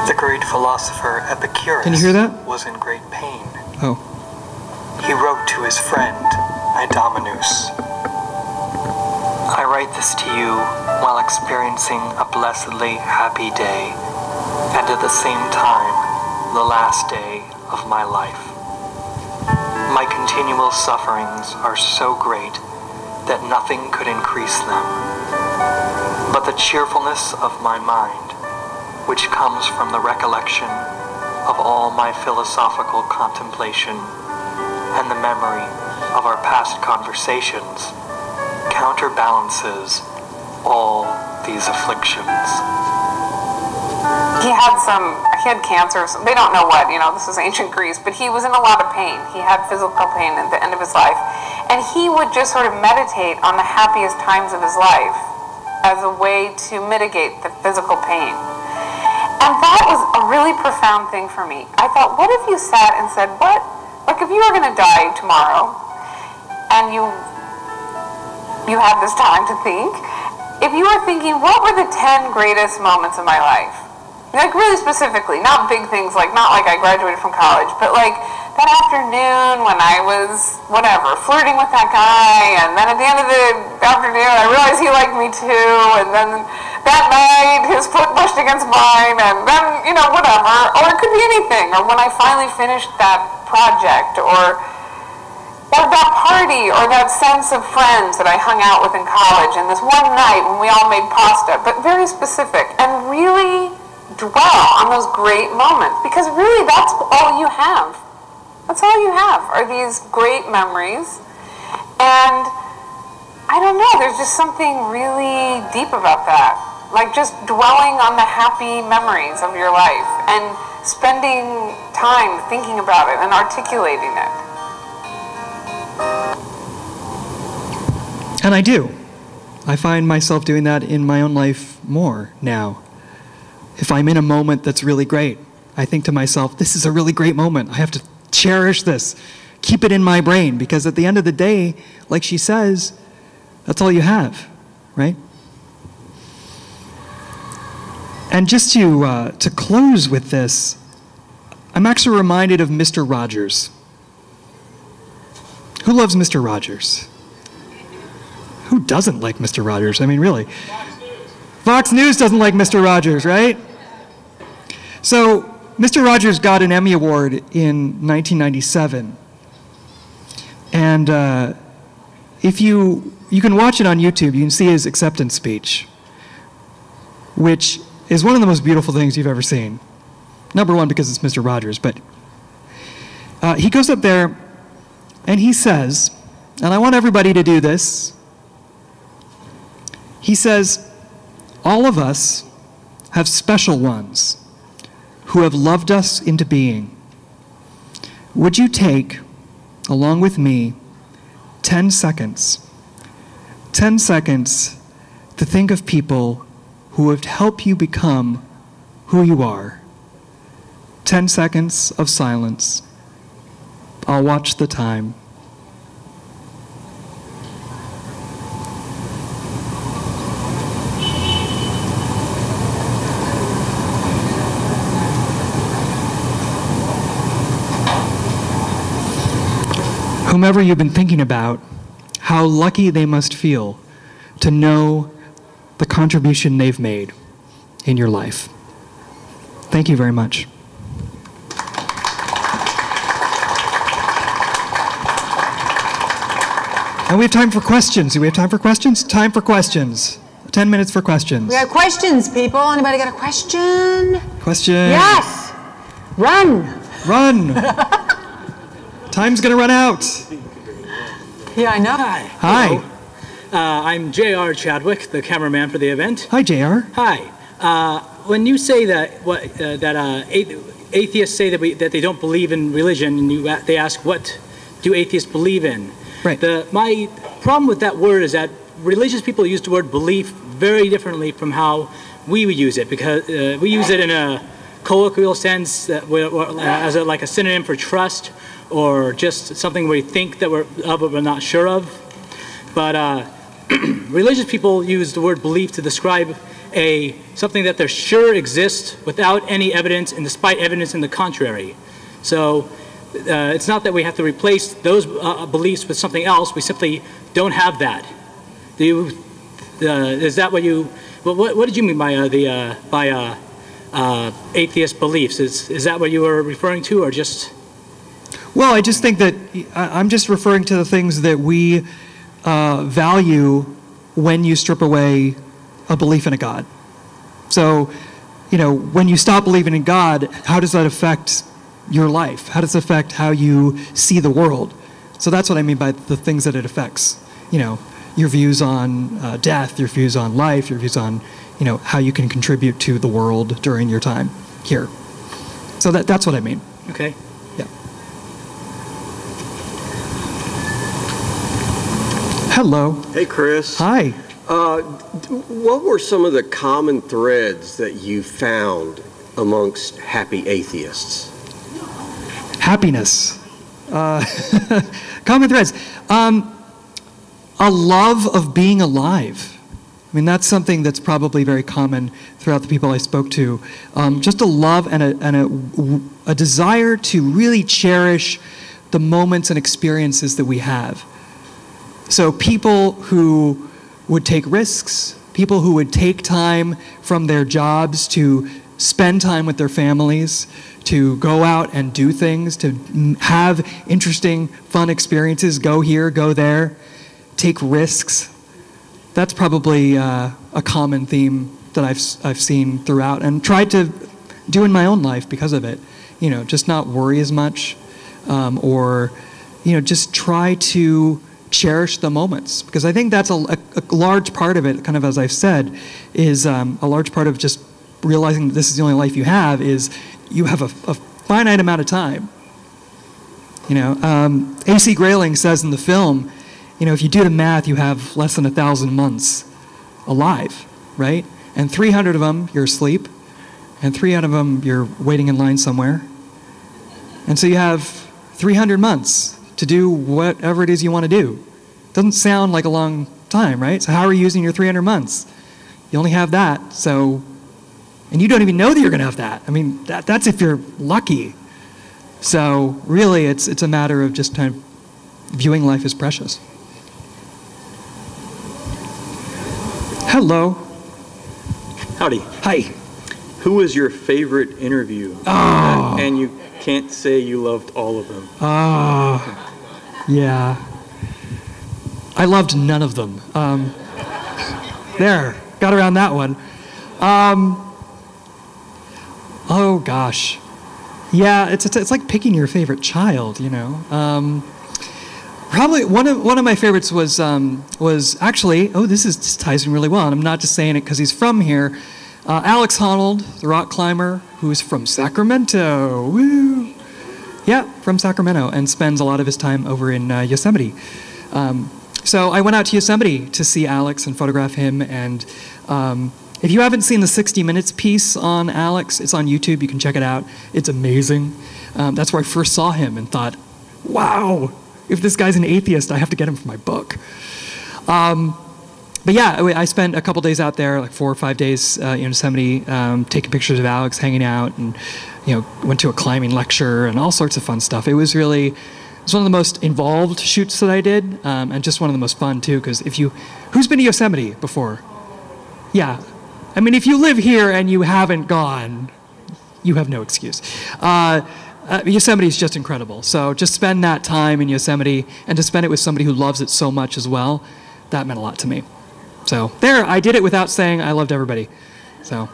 the great philosopher Epicurus Can you hear that? was in great pain. Oh. He wrote to his friend, Idomeneus. I write this to you while experiencing a blessedly happy day, and at the same time, the last day of my life. My continual sufferings are so great that nothing could increase them. But the cheerfulness of my mind, which comes from the recollection of all my philosophical contemplation and the memory of our past conversations counterbalances all these afflictions. He had some, he had cancer, they don't know what, you know, this is ancient Greece, but he was in a lot of pain. He had physical pain at the end of his life. And he would just sort of meditate on the happiest times of his life as a way to mitigate the physical pain. And that was a really profound thing for me. I thought, what if you sat and said, what, like if you were going to die tomorrow and you, you had this time to think, if you were thinking, what were the 10 greatest moments of my life? Like really specifically, not big things like, not like I graduated from college, but like that afternoon when I was, whatever, flirting with that guy, and then at the end of the afternoon I realized he liked me too, and then that night his foot brushed against mine, and then, you know, whatever. Or it could be anything, or when I finally finished that project, or or that party, or that sense of friends that I hung out with in college, and this one night when we all made pasta, but very specific, and really dwell on those great moments, because really that's all you have. That's all you have, are these great memories, and I don't know, there's just something really deep about that. Like just dwelling on the happy memories of your life, and spending time thinking about it and articulating it. And I do. I find myself doing that in my own life more now. If I'm in a moment that's really great, I think to myself, this is a really great moment. I have to cherish this, keep it in my brain, because at the end of the day, like she says, that's all you have, right? And just to, uh, to close with this, I'm actually reminded of Mr. Rogers. Who loves Mr. Rogers? Who doesn't like Mr. Rogers? I mean, really. Fox News doesn't like Mr. Rogers, right? So, Mr. Rogers got an Emmy Award in 1997. And uh, if you, you can watch it on YouTube, you can see his acceptance speech, which is one of the most beautiful things you've ever seen. Number one, because it's Mr. Rogers, but uh, he goes up there and he says, and I want everybody to do this. He says, All of us have special ones who have loved us into being. Would you take, along with me, 10 seconds, 10 seconds to think of people who have helped you become who you are? 10 seconds of silence. I'll watch the time. Whomever you've been thinking about, how lucky they must feel to know the contribution they've made in your life. Thank you very much. And we have time for questions. Do we have time for questions? Time for questions. 10 minutes for questions. We got questions, people. Anybody got a question? Question. Yes. Run. Run. Time's going to run out. Yeah, I know. Hi. Uh, I'm J.R. Chadwick, the cameraman for the event. Hi, JR. Hi. Uh, when you say that what uh, that uh, atheists say that we, that they don't believe in religion, and you they ask what do atheists believe in? Right. The my problem with that word is that religious people use the word belief very differently from how we would use it because uh, we use it in a colloquial sense that as a, like a synonym for trust or just something we think that we're of but we're not sure of. But uh, religious people use the word belief to describe a something that they're sure exists without any evidence and despite evidence in the contrary. So uh, it's not that we have to replace those uh, beliefs with something else. We simply don't have that. Do you? Uh, is that what you? What, what, what did you mean by uh, the uh, by atheist beliefs? Is is that what you were referring to, or just? Well, I just think that I'm just referring to the things that we uh, value when you strip away a belief in a God. So, you know, when you stop believing in God, how does that affect your life? How does it affect how you see the world? So that's what I mean by the things that it affects. You know, your views on uh, death, your views on life, your views on you know how you can contribute to the world during your time here. So that, that's what I mean. Okay. Hello. Hey, Chris. Hi. Uh, what were some of the common threads that you found amongst happy atheists? Happiness. Uh, common threads. Um, a love of being alive. I mean, that's something that's probably very common throughout the people I spoke to. Um, just a love and, a, and a, a desire to really cherish the moments and experiences that we have. So, people who would take risks, people who would take time from their jobs to spend time with their families, to go out and do things, to have interesting, fun experiences, go here, go there, take risks. That's probably uh, a common theme that I've, I've seen throughout and tried to do in my own life because of it. You know, just not worry as much um, or, you know, just try to cherish the moments because I think that's a, a, a large part of it, kind of as I've said, is um, a large part of just realizing that this is the only life you have is you have a, a finite amount of time. You know, um, A.C. Grayling says in the film, you know, if you do the math, you have less than a thousand months alive, right? And 300 of them you're asleep, and 300 of them you're waiting in line somewhere. And so you have 300 months to do whatever it is you want to do. Doesn't sound like a long time, right? So how are you using your 300 months? You only have that, so, and you don't even know that you're going to have that. I mean, that, that's if you're lucky. So really, it's, it's a matter of just kind of viewing life as precious. Hello. Howdy. Hi. Who was your favorite interview? Oh. And you can't say you loved all of them. Ah, yeah. I loved none of them. Um, there, got around that one. Um, oh gosh, yeah, it's, it's it's like picking your favorite child, you know. Um, probably one of one of my favorites was um, was actually oh this is this ties in really well, and I'm not just saying it because he's from here. Uh, Alex Honnold, the rock climber, who's from Sacramento. Woo! Yeah, from Sacramento, and spends a lot of his time over in uh, Yosemite. Um, so I went out to Yosemite to see Alex and photograph him. And um, if you haven't seen the 60 Minutes piece on Alex, it's on YouTube. You can check it out. It's amazing. Um, that's where I first saw him and thought, wow, if this guy's an atheist, I have to get him for my book. Um, but yeah, I spent a couple days out there, like four or five days uh, in Yosemite, um, taking pictures of Alex, hanging out, and you know, went to a climbing lecture and all sorts of fun stuff. It was really, it was one of the most involved shoots that I did, um, and just one of the most fun too. Because if you, who's been to Yosemite before? Yeah, I mean, if you live here and you haven't gone, you have no excuse. Uh, uh, Yosemite is just incredible. So just spend that time in Yosemite and to spend it with somebody who loves it so much as well, that meant a lot to me. So there, I did it without saying I loved everybody. So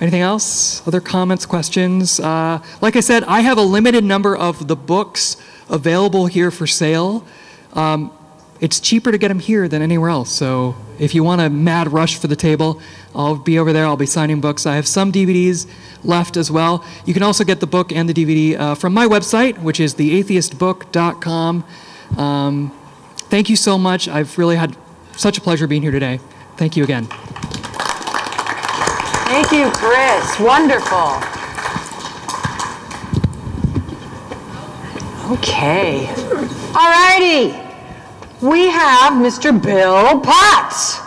anything else? Other comments, questions? Uh, like I said, I have a limited number of the books available here for sale. Um, it's cheaper to get them here than anywhere else. So if you want a mad rush for the table, I'll be over there. I'll be signing books. I have some DVDs left as well. You can also get the book and the DVD uh, from my website, which is theatheistbook.com. Um, thank you so much. I've really had such a pleasure being here today. Thank you again. Thank you, Chris. Wonderful. Okay. All righty. We have Mr. Bill Potts.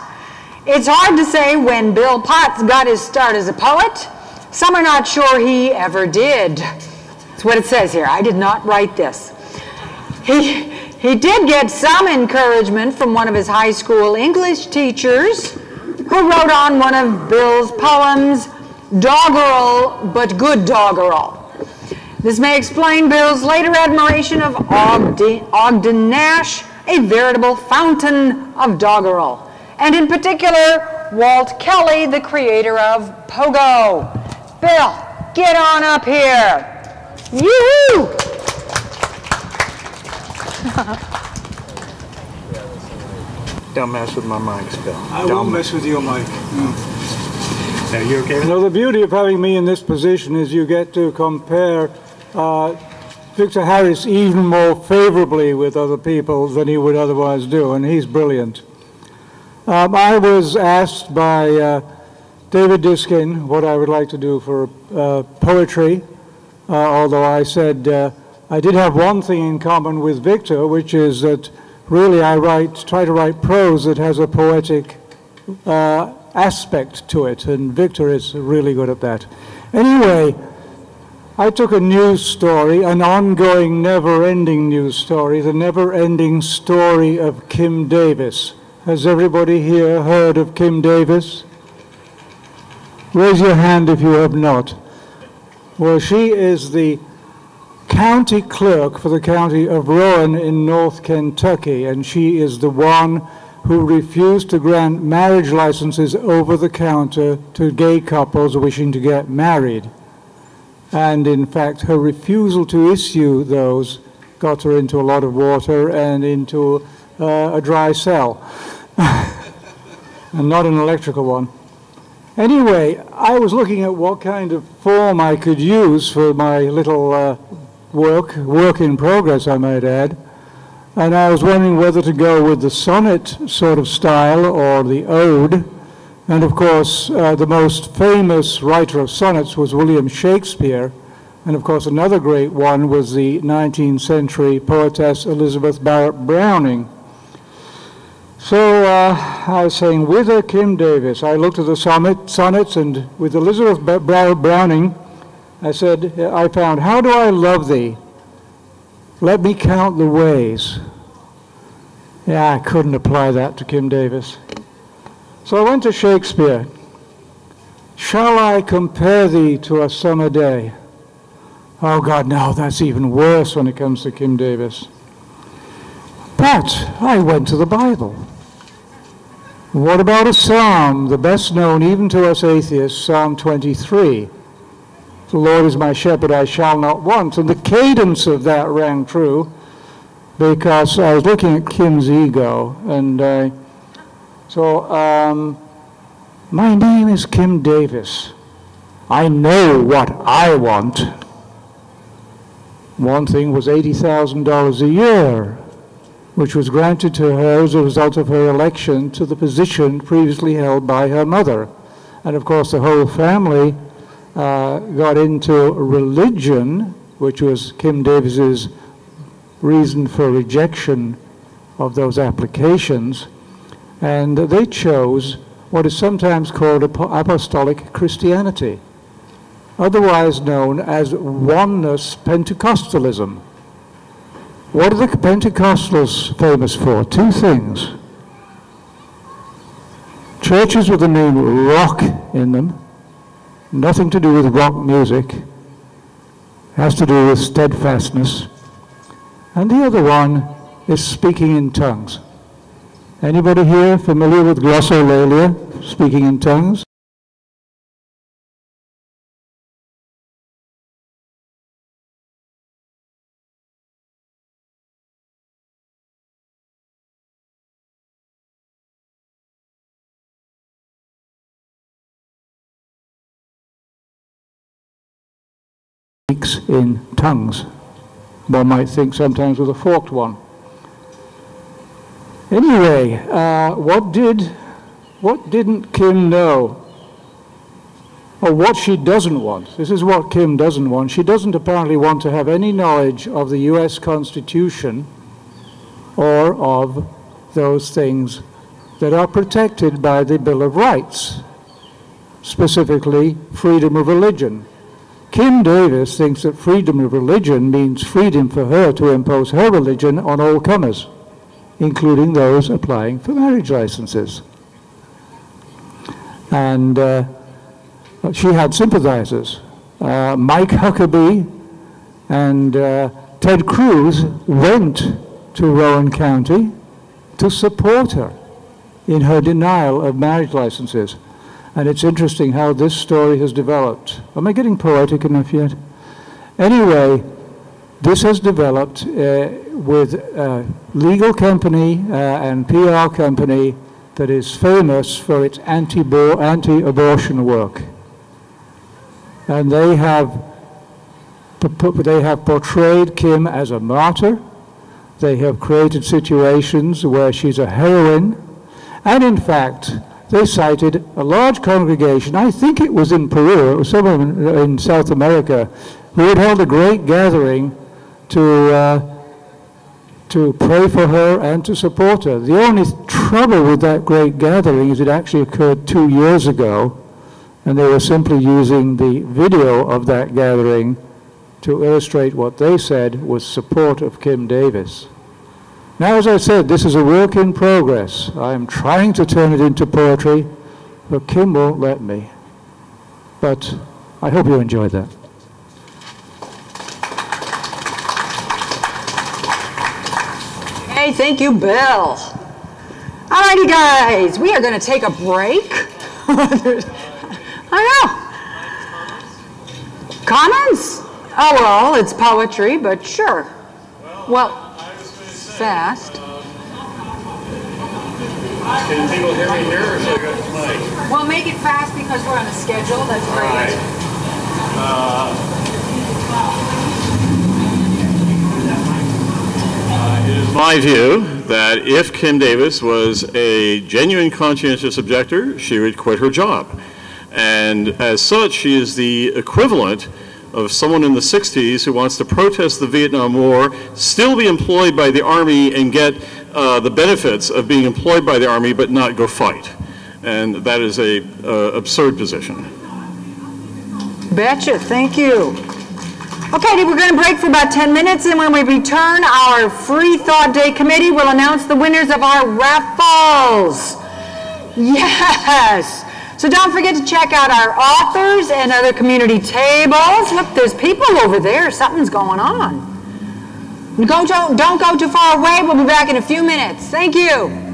It's hard to say when Bill Potts got his start as a poet. Some are not sure he ever did. That's what it says here. I did not write this. He, he did get some encouragement from one of his high school English teachers who wrote on one of Bill's poems, Doggerel, but good doggerel. This may explain Bill's later admiration of Ogden, Nash, a veritable fountain of doggerel, and in particular, Walt Kelly, the creator of Pogo. Bill, get on up here. Yoo-hoo! Don't mess with my mic, Bill. I Don't won't mess with your mic. Are you okay? No, the beauty of having me in this position is you get to compare uh, Victor Harris even more favorably with other people than he would otherwise do, and he's brilliant. Um, I was asked by uh, David Diskin what I would like to do for uh, poetry, uh, although I said uh, I did have one thing in common with Victor, which is that really I write, try to write prose that has a poetic uh, aspect to it, and Victor is really good at that. Anyway, I took a news story, an ongoing, never-ending news story, the never-ending story of Kim Davis. Has everybody here heard of Kim Davis? Raise your hand if you have not. Well, she is the county clerk for the county of Rowan in North Kentucky, and she is the one who refused to grant marriage licenses over the counter to gay couples wishing to get married. And in fact, her refusal to issue those got her into a lot of water and into uh, a dry cell, and not an electrical one. Anyway, I was looking at what kind of form I could use for my little uh, work, work in progress, I might add. And I was wondering whether to go with the sonnet sort of style or the ode. And of course, uh, the most famous writer of sonnets was William Shakespeare. And of course, another great one was the 19th century poetess Elizabeth Barrett Browning. So uh, I was saying, with a Kim Davis, I looked at the sonnet, sonnets, and with Elizabeth Barrett Browning, I said, I found, How do I love thee? Let me count the ways. Yeah, I couldn't apply that to Kim Davis. So I went to Shakespeare. Shall I compare thee to a summer day? Oh God, no, that's even worse when it comes to Kim Davis. But I went to the Bible. What about a psalm, the best known even to us atheists, Psalm 23? The Lord is my shepherd, I shall not want. And the cadence of that rang true because I was looking at Kim's ego. And so, um, my name is Kim Davis. I know what I want. One thing was $80,000 a year, which was granted to her as a result of her election to the position previously held by her mother. And of course, the whole family uh, got into religion, which was Kim Davis's reason for rejection of those applications, and they chose what is sometimes called apostolic Christianity, otherwise known as oneness Pentecostalism. What are the Pentecostals famous for? Two things. Churches with the name rock in them nothing to do with rock music, has to do with steadfastness. And the other one is speaking in tongues. Anybody here familiar with glossolalia, speaking in tongues? Speaks in tongues. One might think sometimes with a forked one. Anyway, uh, what did, what didn't Kim know? Or what she doesn't want. This is what Kim doesn't want. She doesn't apparently want to have any knowledge of the U.S. Constitution or of those things that are protected by the Bill of Rights, specifically freedom of religion. Kim Davis thinks that freedom of religion means freedom for her to impose her religion on all comers, including those applying for marriage licenses. And uh, she had sympathizers. Uh, Mike Huckabee and uh, Ted Cruz went to Rowan County to support her in her denial of marriage licenses. And it's interesting how this story has developed. Am I getting poetic enough yet? Anyway, this has developed uh, with a legal company uh, and PR company that is famous for its anti-abortion work. And they have, they have portrayed Kim as a martyr. They have created situations where she's a heroine. And in fact, they cited a large congregation, I think it was in Peru, it was somewhere in, in South America, who had held a great gathering to, uh, to pray for her and to support her. The only trouble with that great gathering is it actually occurred two years ago, and they were simply using the video of that gathering to illustrate what they said was support of Kim Davis. Now, as I said, this is a work in progress. I am trying to turn it into poetry, but Kim won't let me. But I hope you enjoyed that. Hey, thank you, Bill. Alrighty, guys, we are going to take a break. I know. Comments? Oh, well, it's poetry, but sure. Well, fast. Can people hear me here or should I go to mic? Well, make it fast because we're on a schedule. That's great. Uh, It is my view that if Kim Davis was a genuine conscientious objector, she would quit her job. And as such, she is the equivalent of someone in the 60s who wants to protest the Vietnam War, still be employed by the Army and get uh, the benefits of being employed by the Army but not go fight. And that is a uh, absurd position. Betcha. Thank you. Okay, we're going to break for about 10 minutes, and when we return, our Free Thought Day committee will announce the winners of our raffles. Yes. So don't forget to check out our authors and other community tables. Look, there's people over there. Something's going on. Go don't go too far away. We'll be back in a few minutes. Thank you.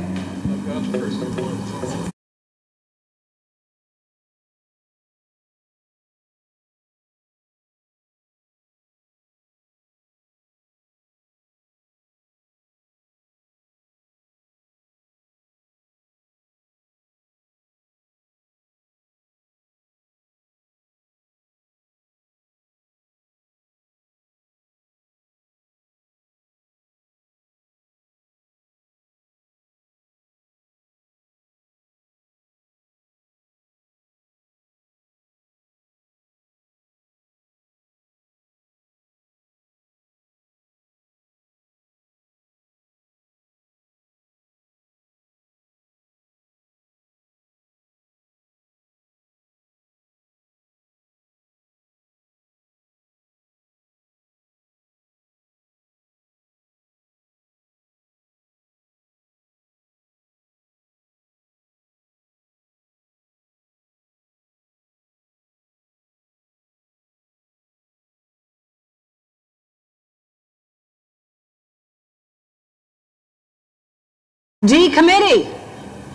D committee.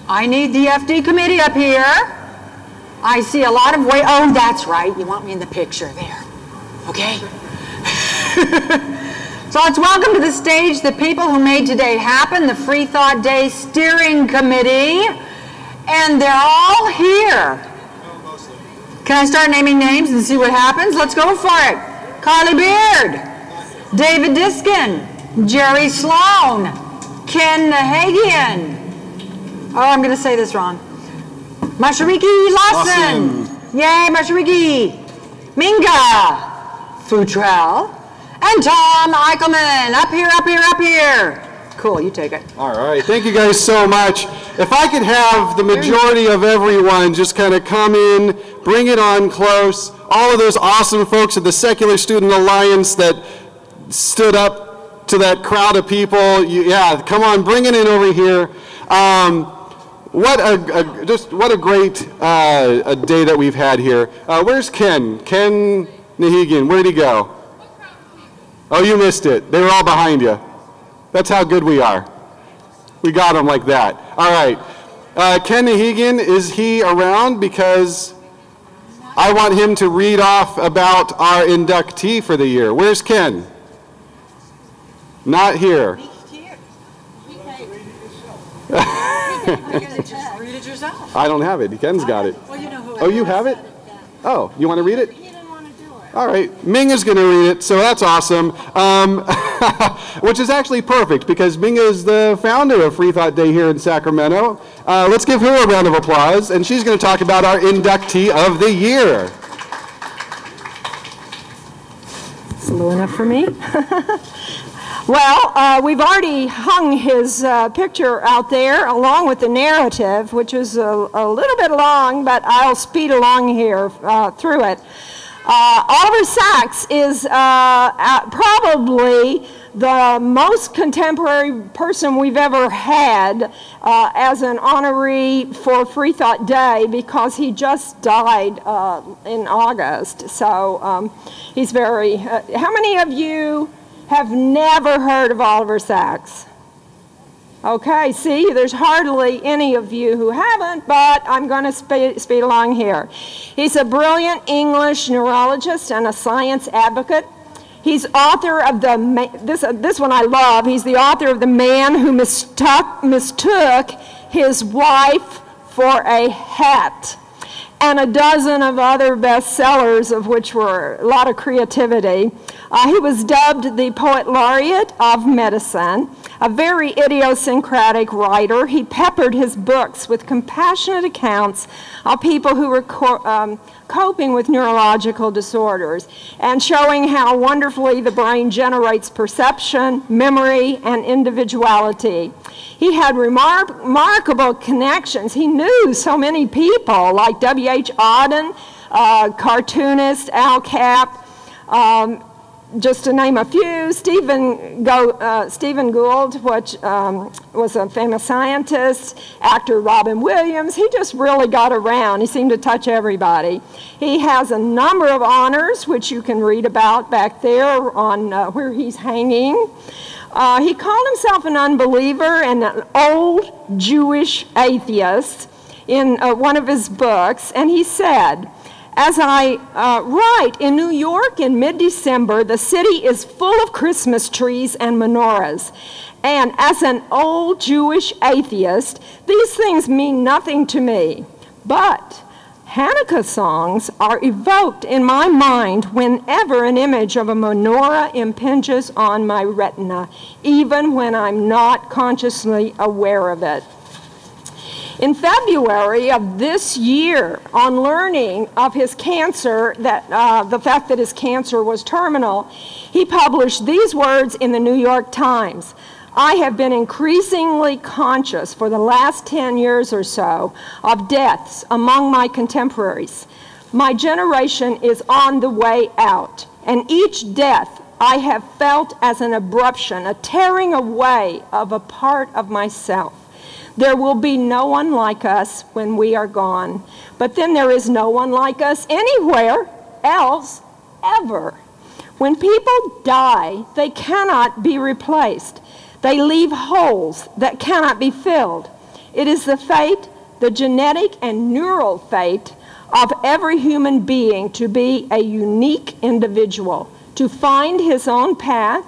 I need the FD committee up here. I see a lot of way. Oh, that's right. You want me in the picture there. Okay? so let's welcome to the stage the people who made today happen, the Free Thought Day Steering Committee. And they're all here. Can I start naming names and see what happens? Let's go for it. Carly Beard, David Diskin, Jerry Sloan, Ken Nahigian. Oh, I'm going to say this wrong. Mashariki Lawson. Yay, Mashariki. Mynga Futrell. And Tom Eichelman. Up here, up here, up here. Cool, you take it. All right, thank you guys so much. If I could have the majority of everyone just kind of come in, bring it on close, all of those awesome folks at the Secular Student Alliance that stood up to that crowd of people, you, yeah, come on, bring it in over here. Um, what a, a, just what a great uh, a day that we've had here. Uh, where's Ken? Ken Nahigian, where'd he go? Oh, you missed it. They were all behind you. That's how good we are. We got them like that. All right. Uh, Ken Nahigian, is he around? Because I want him to read off about our inductee for the year. Where's Ken? Not here. Read it yourself. I don't have it. Ken's got it. Well, you know who Oh, you have it? Oh, you want to read it? All right, Ming is going to read it, so that's awesome. Um, which is actually perfect because Ming is the founder of Free Thought Day here in Sacramento. Uh, let's give her a round of applause, and she's going to talk about our inductee of the year. It's low enough for me. well, uh, we've already hung his uh, picture out there along with the narrative, which is a, a little bit long, but I'll speed along here uh, through it. Uh, Oliver Sacks is uh, probably the most contemporary person we've ever had uh, as an honoree for Free Thought Day because he just died uh, in August. So um, he's very. How many of you have never heard of Oliver Sacks? Okay, see, there's hardly any of you who haven't, but I'm going to speed, speed along here. He's a brilliant English neurologist and a science advocate. He's author of the, this, uh, this one I love, he's the author of The Man Who Mistook, mistook His Wife for a Hat and a dozen of other bestsellers, of which were a lot of creativity. Uh, he was dubbed the Poet Laureate of Medicine, a very idiosyncratic writer. He peppered his books with compassionate accounts of people who were co- um, coping with neurological disorders and showing how wonderfully the brain generates perception, memory, and individuality. He had remar- remarkable connections. He knew so many people like W.H. Auden, uh, cartoonist Al Capp, um, just to name a few, Stephen, Go, uh, Stephen Gould, which um, was a famous scientist, actor Robin Williams, he just really got around. He seemed to touch everybody. He has a number of honors, which you can read about back there on uh, where he's hanging. Uh, he called himself an unbeliever and an old Jewish atheist in uh, one of his books, and he said, as I uh, write, in New York in mid December, the city is full of Christmas trees and menorahs. And as an old Jewish atheist, these things mean nothing to me. But Hanukkah songs are evoked in my mind whenever an image of a menorah impinges on my retina, even when I'm not consciously aware of it. In February of this year, on learning of his cancer, that uh, the fact that his cancer was terminal, he published these words in the New York Times. I have been increasingly conscious for the last 10 years or so of deaths among my contemporaries. My generation is on the way out, and each death I have felt as an abruption, a tearing away of a part of myself. There will be no one like us when we are gone. But then there is no one like us anywhere else ever. When people die, they cannot be replaced. They leave holes that cannot be filled. It is the fate, the genetic and neural fate of every human being to be a unique individual, to find his own path,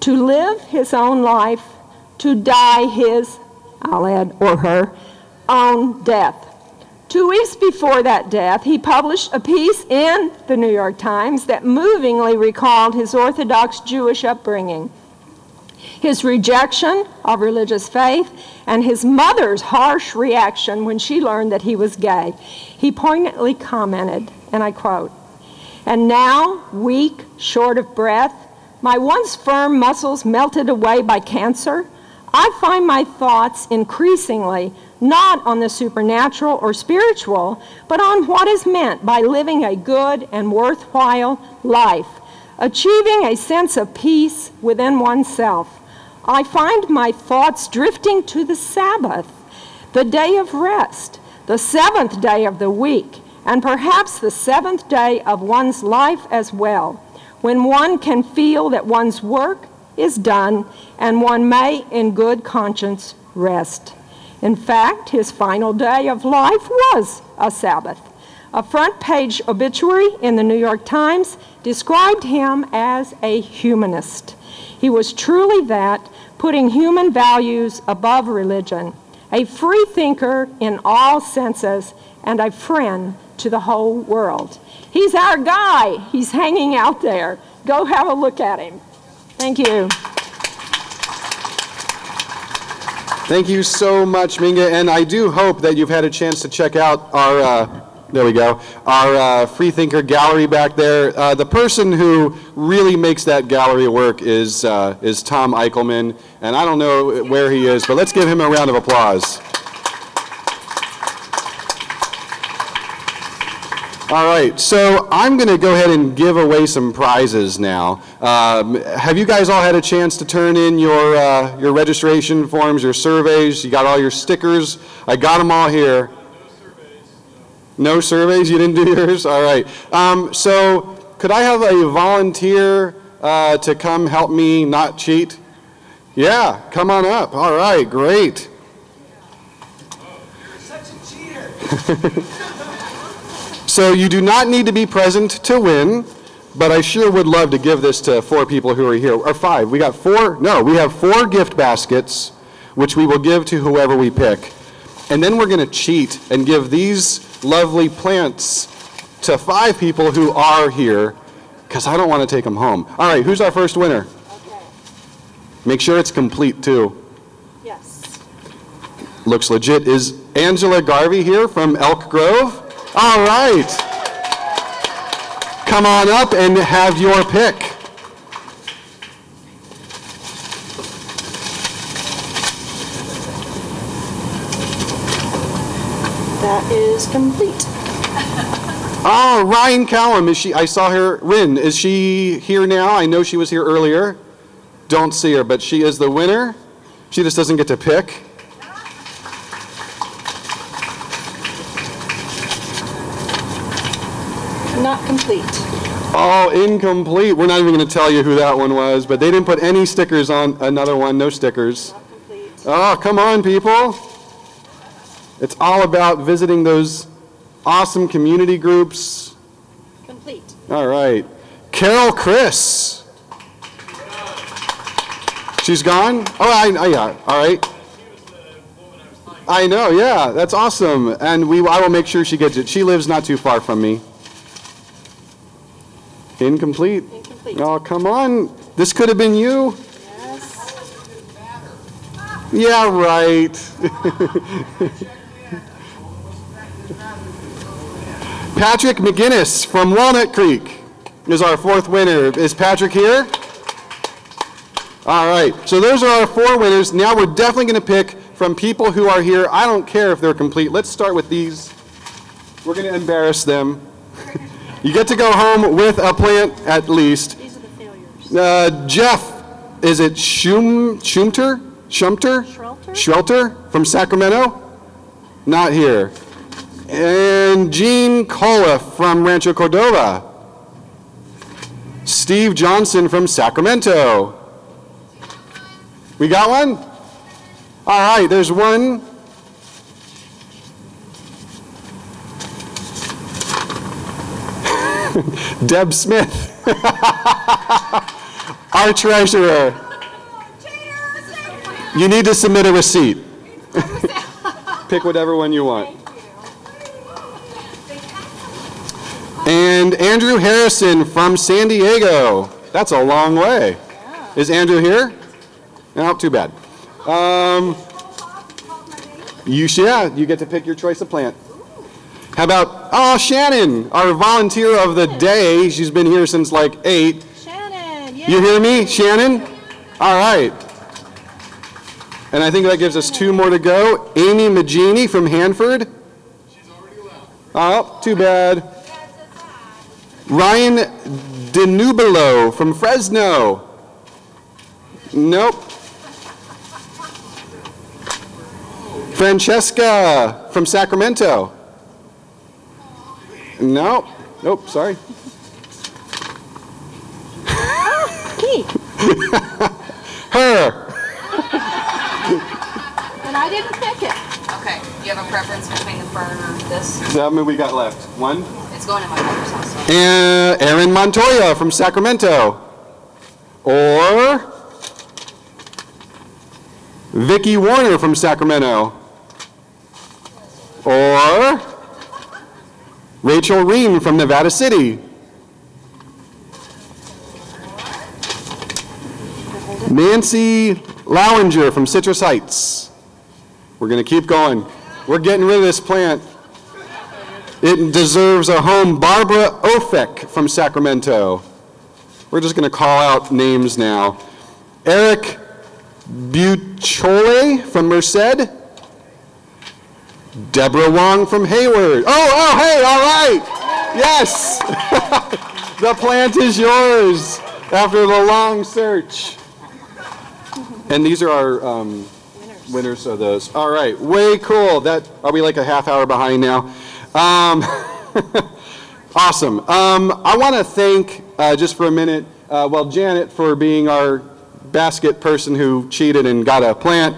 to live his own life, to die his I'll add, or her, own death. Two weeks before that death, he published a piece in the New York Times that movingly recalled his Orthodox Jewish upbringing, his rejection of religious faith, and his mother's harsh reaction when she learned that he was gay. He poignantly commented, and I quote, And now, weak, short of breath, my once firm muscles melted away by cancer, I find my thoughts increasingly not on the supernatural or spiritual, but on what is meant by living a good and worthwhile life, achieving a sense of peace within oneself. I find my thoughts drifting to the Sabbath, the day of rest, the seventh day of the week, and perhaps the seventh day of one's life as well, when one can feel that one's work is done, and one may, in good conscience, rest. In fact, his final day of life was a Sabbath. A front page obituary in the New York Times described him as a humanist. He was truly that, putting human values above religion, a free thinker in all senses, and a friend to the whole world. He's our guy. He's hanging out there. Go have a look at him. Thank you. Thank you so much, Mynga, and I do hope that you've had a chance to check out our, uh, there we go, our uh, Freethinker gallery back there. Uh, the person who really makes that gallery work is, uh, is Tom Eichelman, and I don't know where he is, but let's give him a round of applause. All right, so I'm going to go ahead and give away some prizes now. Um, have you guys all had a chance to turn in your uh, your registration forms, your surveys? You got all your stickers? I got them all here. No surveys? You didn't do yours? All right. Um, so could I have a volunteer uh, to come help me not cheat? Yeah, come on up. All right, great. So you do not need to be present to win, but I sure would love to give this to four people who are here, or five. We got four, no, we have four gift baskets, which we will give to whoever we pick. And then we're going to cheat and give these lovely plants to five people who are here, because I don't want to take them home. All right, who's our first winner? Okay. Make sure it's complete, too. Yes. Looks legit. Is Angela Garvey here from Elk Grove? All right. Come on up and have your pick. That is complete. Oh, Ryan Callum, is she, I saw her, Rin, is she here now? I know she was here earlier. Don't see her, but she is the winner. She just doesn't get to pick. Not complete. Oh, incomplete. We're not even going to tell you who that one was, but they didn't put any stickers on another one. No stickers. Oh, come on, people. It's all about visiting those awesome community groups. Complete. All right. Carol Chris. She's gone? Oh, I, I yeah. All right. I know, yeah. That's awesome. And we, I will make sure she gets it. She lives not too far from me. Incomplete. Incomplete. Oh, come on. This could have been you. Yes. Yeah, right. Patrick McGinnis from Walnut Creek is our fourth winner. Is Patrick here? All right, so those are our four winners. Now we're definitely going to pick from people who are here. I don't care if they're complete. Let's start with these. We're going to embarrass them. You get to go home with a plant at least. These are the failures. Uh, Jeff, is it Schum, Schumter? Schumter? Schwelter from Sacramento? Not here. And Gene Coliff from Rancho Cordova. Steve Johnson from Sacramento. We got one? All right, there's one. Deb Smith, our treasurer. You need to submit a receipt. Pick whatever one you want. And Andrew Harrison from San Diego. That's a long way. Is Andrew here? No, too bad. Um, you should, yeah, you get to pick your choice of plant. How about, oh, Shannon, our volunteer of the day. She's been here since like 8. Shannon, You hear me, Shannon? All right. And I think that gives us two more to go. Amy Magini from Hanford. She's already left. Oh, too bad. Ryan Denubilo from Fresno. Nope. Francesca from Sacramento. Nope. Nope, sorry. Her. And I didn't pick it. Okay, do you have a preference between the fern or this? How many we got left? One? It's going in my mother's house. And Aaron eh, Montoya from Sacramento. Or Vicki Warner from Sacramento. Or Rachel Ream from Nevada City. Nancy Lowinger from Citrus Heights. We're going to keep going. We're getting rid of this plant. It deserves a home. Barbara Ofek from Sacramento. We're just going to call out names now. Eric Buchole from Merced. Deborah Wong from Hayward. Oh, oh, hey, all right. Yes. the plant is yours after the long search. And these are our um, winners of those. All right, way cool. That are we like a half hour behind now? Um, awesome. Um, I want to thank uh, just for a minute, uh, well, Janet for being our basket person who cheated and got a plant.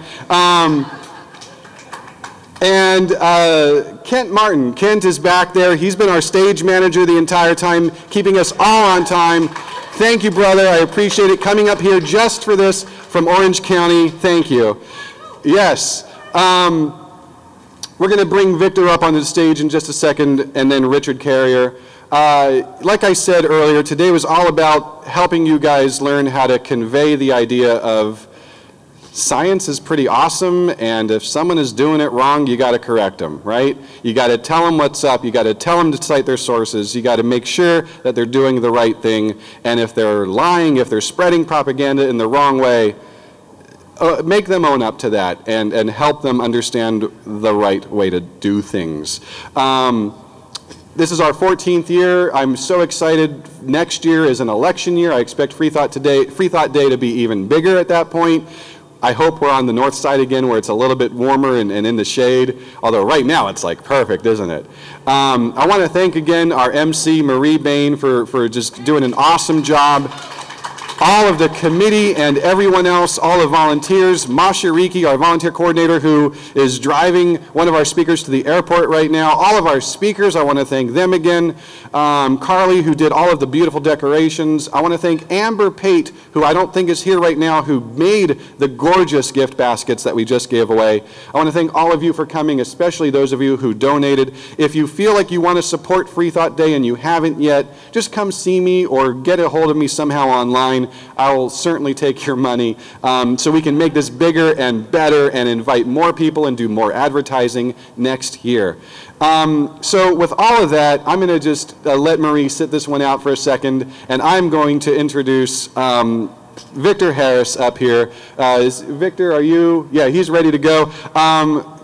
And uh, Kent Martin. Kent is back there. He's been our stage manager the entire time, keeping us all on time. Thank you, brother. I appreciate it. Coming up here just for this from Orange County. Thank you. Yes. Um, we're going to bring Victor up on the stage in just a second, and then Richard Carrier. Uh, like I said earlier, today was all about helping you guys learn how to convey the idea of science is pretty awesome, and if someone is doing it wrong, you got to correct them, right? You got to tell them what's up. You got to tell them to cite their sources. You got to make sure that they're doing the right thing. And if they're lying, if they're spreading propaganda in the wrong way, uh, make them own up to that and, and help them understand the right way to do things. Um, this is our 14th year. I'm so excited. Next year is an election year. I expect Free Thought Today, Free Thought Day to be even bigger at that point. I hope we're on the north side again where it's a little bit warmer and, and in the shade, although right now it's like perfect, isn't it? Um, I want to thank again our MC, Marie Bain, for, for just doing an awesome job all of the committee and everyone else, all the volunteers, Mashariki, our volunteer coordinator who is driving one of our speakers to the airport right now, all of our speakers, I want to thank them again. Um, Carly, who did all of the beautiful decorations. I want to thank Amber Pate, who I don't think is here right now, who made the gorgeous gift baskets that we just gave away. I want to thank all of you for coming, especially those of you who donated. If you feel like you want to support Free Thought Day and you haven't yet, just come see me or get a hold of me somehow online. I will certainly take your money um, so we can make this bigger and better and invite more people and do more advertising next year. Um, so with all of that, I'm going to just uh, let Marie sit this one out for a second, and I'm going to introduce um, Victor Harris up here. Uh, is, Victor, are you? Yeah, he's ready to go. Um,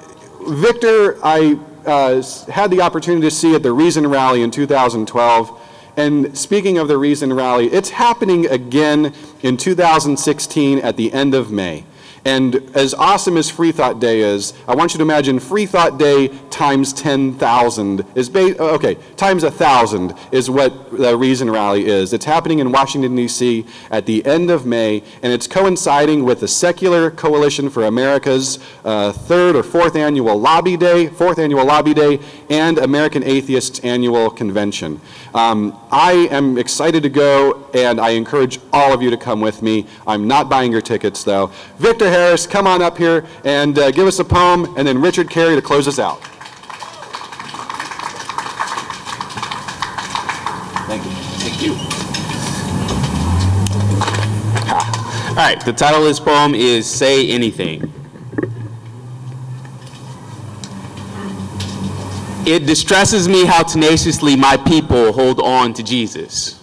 Victor, I uh, had the opportunity to see at the Reason Rally in 2012. And speaking of the Reason Rally, it's happening again in 2016 at the end of May. And as awesome as Free Thought Day is, I want you to imagine Free Thought Day times 10,000 is, ba- okay, times 1,000 is what the Reason Rally is. It's happening in Washington, D.C. at the end of May, and it's coinciding with the Secular Coalition for America's uh, third or fourth annual Lobby Day, fourth annual Lobby Day, and American Atheists Annual Convention. Um, I am excited to go, and I encourage all of you to come with me. I'm not buying your tickets, though. Victor Harris, come on up here and uh, give us a poem, and then Richard Carrier to close us out. Thank you. Thank you. All right, the title of this poem is Say Anything. It distresses me how tenaciously my people hold on to Jesus.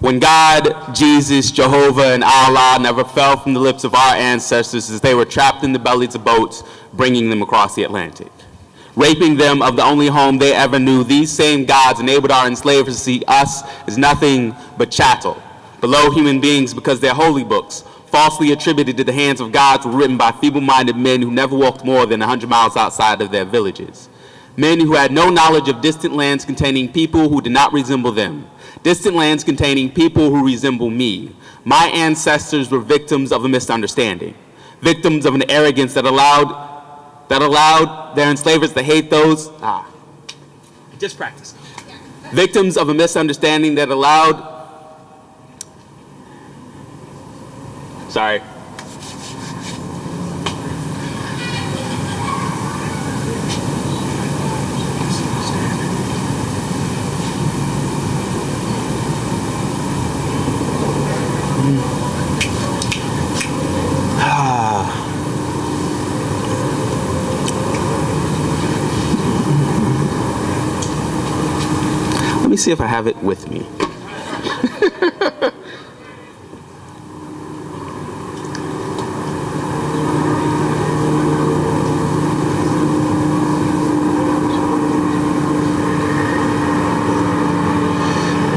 When God, Jesus, Jehovah, and Allah never fell from the lips of our ancestors as they were trapped in the bellies of boats, bringing them across the Atlantic. Raping them of the only home they ever knew, these same gods enabled our enslavers to see us as nothing but chattel, below human beings because their holy books, falsely attributed to the hands of gods, were written by feeble-minded men who never walked more than 100 miles outside of their villages. Men who had no knowledge of distant lands containing people who did not resemble them distant lands containing people who resemble me. My ancestors were victims of a misunderstanding, victims of an arrogance that allowed that allowed their enslavers to hate those ah Just practice. victims of a misunderstanding that allowed Sorry. See if I have it with me.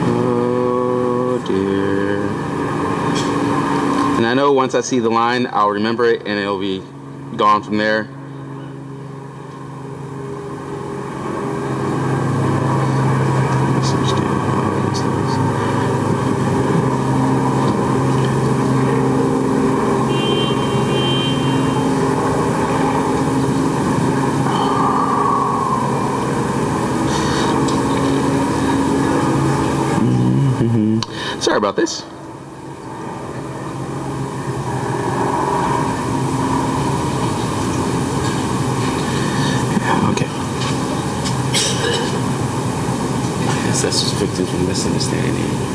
Oh dear. And I know once I see the line, I'll remember it and it'll be gone from there. Sorry about this. Yeah, okay. Yes, that's just victims of misunderstanding.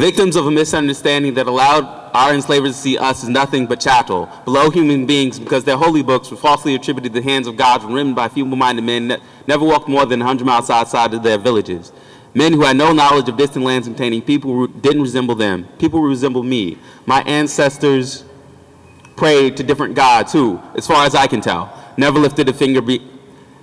Victims of a misunderstanding that allowed our enslavers see us as nothing but chattel, below human beings because their holy books were falsely attributed to the hands of gods written by feeble-minded men that never walked more than 100 miles outside of their villages. Men who had no knowledge of distant lands containing people who didn't resemble them. People who resembled me. My ancestors prayed to different gods who, as far as I can tell, never lifted a finger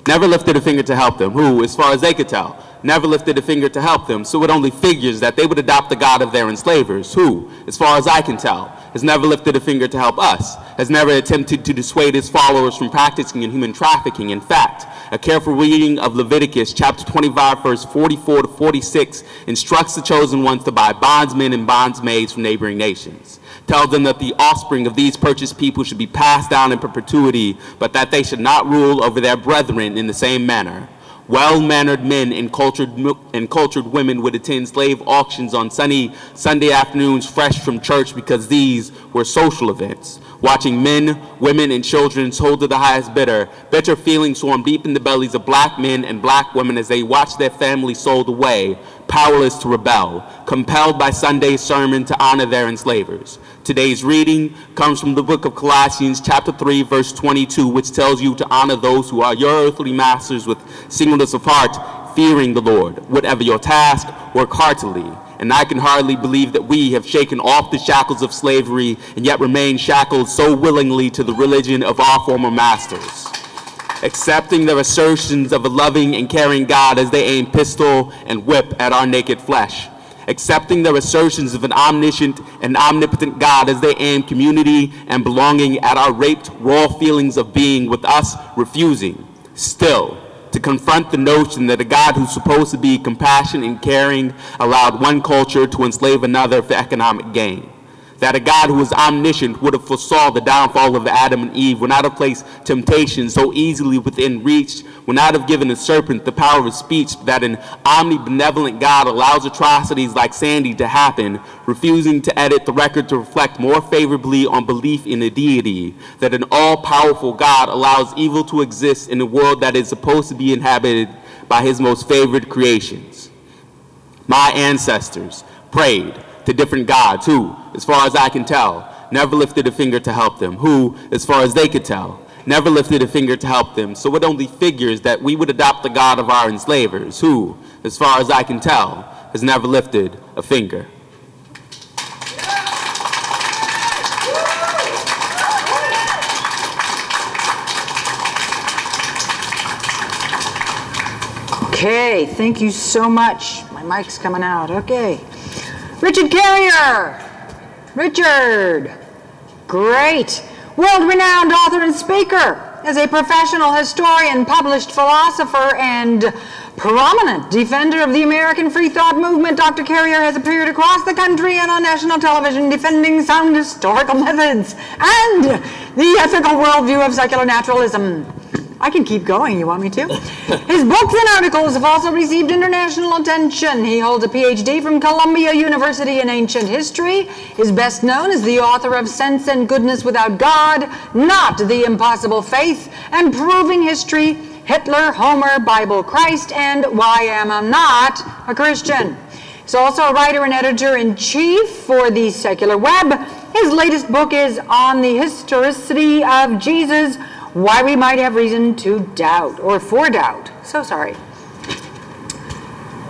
never lifted a finger to help them, who, as far as they could tell, never lifted a finger to help them, so it only figures that they would adopt the God of their enslavers, who, as far as I can tell, has never lifted a finger to help us, has never attempted to dissuade his followers from practicing in human trafficking. In fact, a careful reading of Leviticus chapter 25, verse 44 to 46 instructs the chosen ones to buy bondsmen and bondsmaids from neighboring nations. Tells them that the offspring of these purchased people should be passed down in perpetuity, but that they should not rule over their brethren in the same manner. Well-mannered men and cultured, and cultured women would attend slave auctions on sunny Sunday afternoons fresh from church because these were social events. Watching men, women, and children sold to the highest bidder, bitter feelings swarmed deep in the bellies of black men and black women as they watched their families sold away, powerless to rebel, compelled by Sunday's sermon to honor their enslavers. Today's reading comes from the book of Colossians, chapter 3, verse 22, which tells you to honor those who are your earthly masters with singleness of heart, fearing the Lord. Whatever your task, work heartily. And I can hardly believe that we have shaken off the shackles of slavery and yet remain shackled so willingly to the religion of our former masters accepting their assertions of a loving and caring God as they aim pistol and whip at our naked flesh, accepting their assertions of an omniscient and omnipotent God as they aim community and belonging at our raped raw feelings of being with us refusing, still, to confront the notion that a God who's supposed to be compassionate and caring allowed one culture to enslave another for economic gain that a God who is omniscient would have foresaw the downfall of Adam and Eve, would not have placed temptation so easily within reach, would not have given the serpent the power of speech, that an omnibenevolent God allows atrocities like Sandy to happen, refusing to edit the record to reflect more favorably on belief in a deity, that an all-powerful God allows evil to exist in a world that is supposed to be inhabited by his most favored creations. My ancestors prayed to different gods who, as far as I can tell, never lifted a finger to help them, who, as far as they could tell, never lifted a finger to help them. So it only figures that we would adopt the God of our enslavers, who, as far as I can tell, has never lifted a finger. Okay, thank you so much. My mic's coming out. Okay. Richard Carrier. Richard. Great. World renowned author and speaker. As a professional historian, published philosopher, and prominent defender of the American free thought movement, Dr. Carrier has appeared across the country and on national television defending sound historical methods and the ethical worldview of secular naturalism. I can keep going. You want me to? His books and articles have also received international attention. He holds a PhD from Columbia University in ancient history. Is best known as the author of Sense and Goodness Without God, Not the Impossible Faith, and Proving History, Hitler, Homer, Bible, Christ, and Why Am I Not a Christian? He's also a writer and editor in chief for the Secular Web. His latest book is On the Historicity of Jesus Why We Might Have Reason to Doubt or For Doubt. So sorry.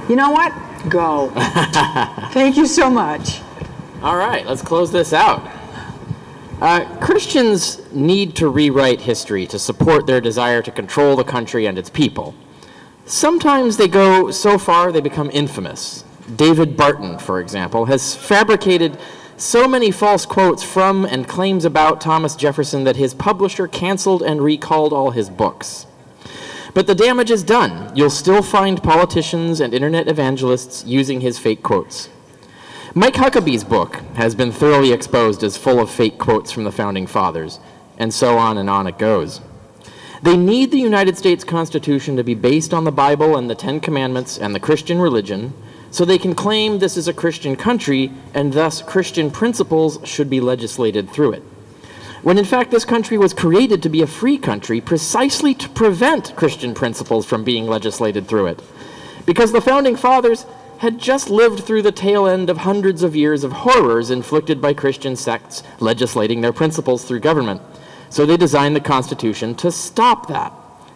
You know what? Go. Thank you so much. All right, let's close this out. Uh, Christians need to rewrite history to support their desire to control the country and its people. Sometimes they go so far they become infamous. David Barton, for example, has fabricated so many false quotes from and claims about Thomas Jefferson that his publisher canceled and recalled all his books. But the damage is done. You'll still find politicians and internet evangelists using his fake quotes. Mike Huckabee's book has been thoroughly exposed as full of fake quotes from the Founding Fathers, and so on and on it goes. They need the United States Constitution to be based on the Bible and the Ten Commandments and the Christian religion, so they can claim this is a Christian country and thus Christian principles should be legislated through it. When in fact this country was created to be a free country precisely to prevent Christian principles from being legislated through it. Because the founding fathers had just lived through the tail end of hundreds of years of horrors inflicted by Christian sects legislating their principles through government. So they designed the Constitution to stop that.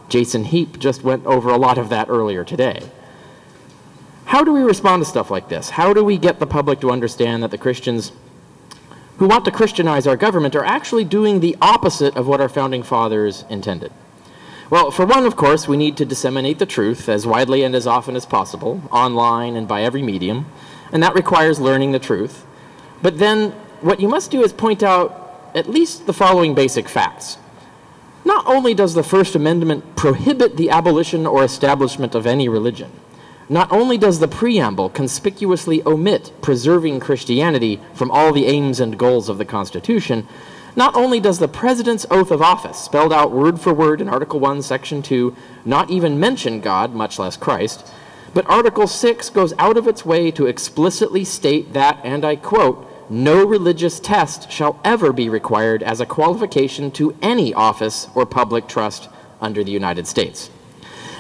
Jason Heap just went over a lot of that earlier today. How do we respond to stuff like this? How do we get the public to understand that the Christians who want to Christianize our government are actually doing the opposite of what our founding fathers intended? Well, for one, of course, we need to disseminate the truth as widely and as often as possible, online and by every medium, and that requires learning the truth. But then, what you must do is point out at least the following basic facts. Not only does the First Amendment prohibit the abolition or establishment of any religion, not only does the preamble conspicuously omit preserving Christianity from all the aims and goals of the Constitution, not only does the President's oath of office, spelled out word for word in Article 1, Section 2, not even mention God, much less Christ, but Article 6 goes out of its way to explicitly state that, and I quote, no religious test shall ever be required as a qualification to any office or public trust under the United States.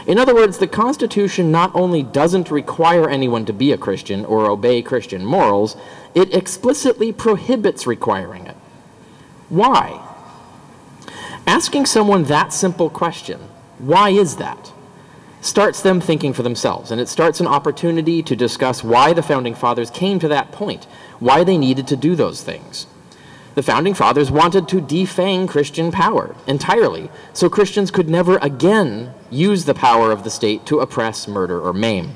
In other words, the Constitution not only doesn't require anyone to be a Christian or obey Christian morals, it explicitly prohibits requiring it. Why? Asking someone that simple question, why is that, starts them thinking for themselves, and it starts an opportunity to discuss why the Founding Fathers came to that point, why they needed to do those things. The Founding Fathers wanted to defang Christian power entirely, so Christians could never again use the power of the state to oppress, murder, or maim.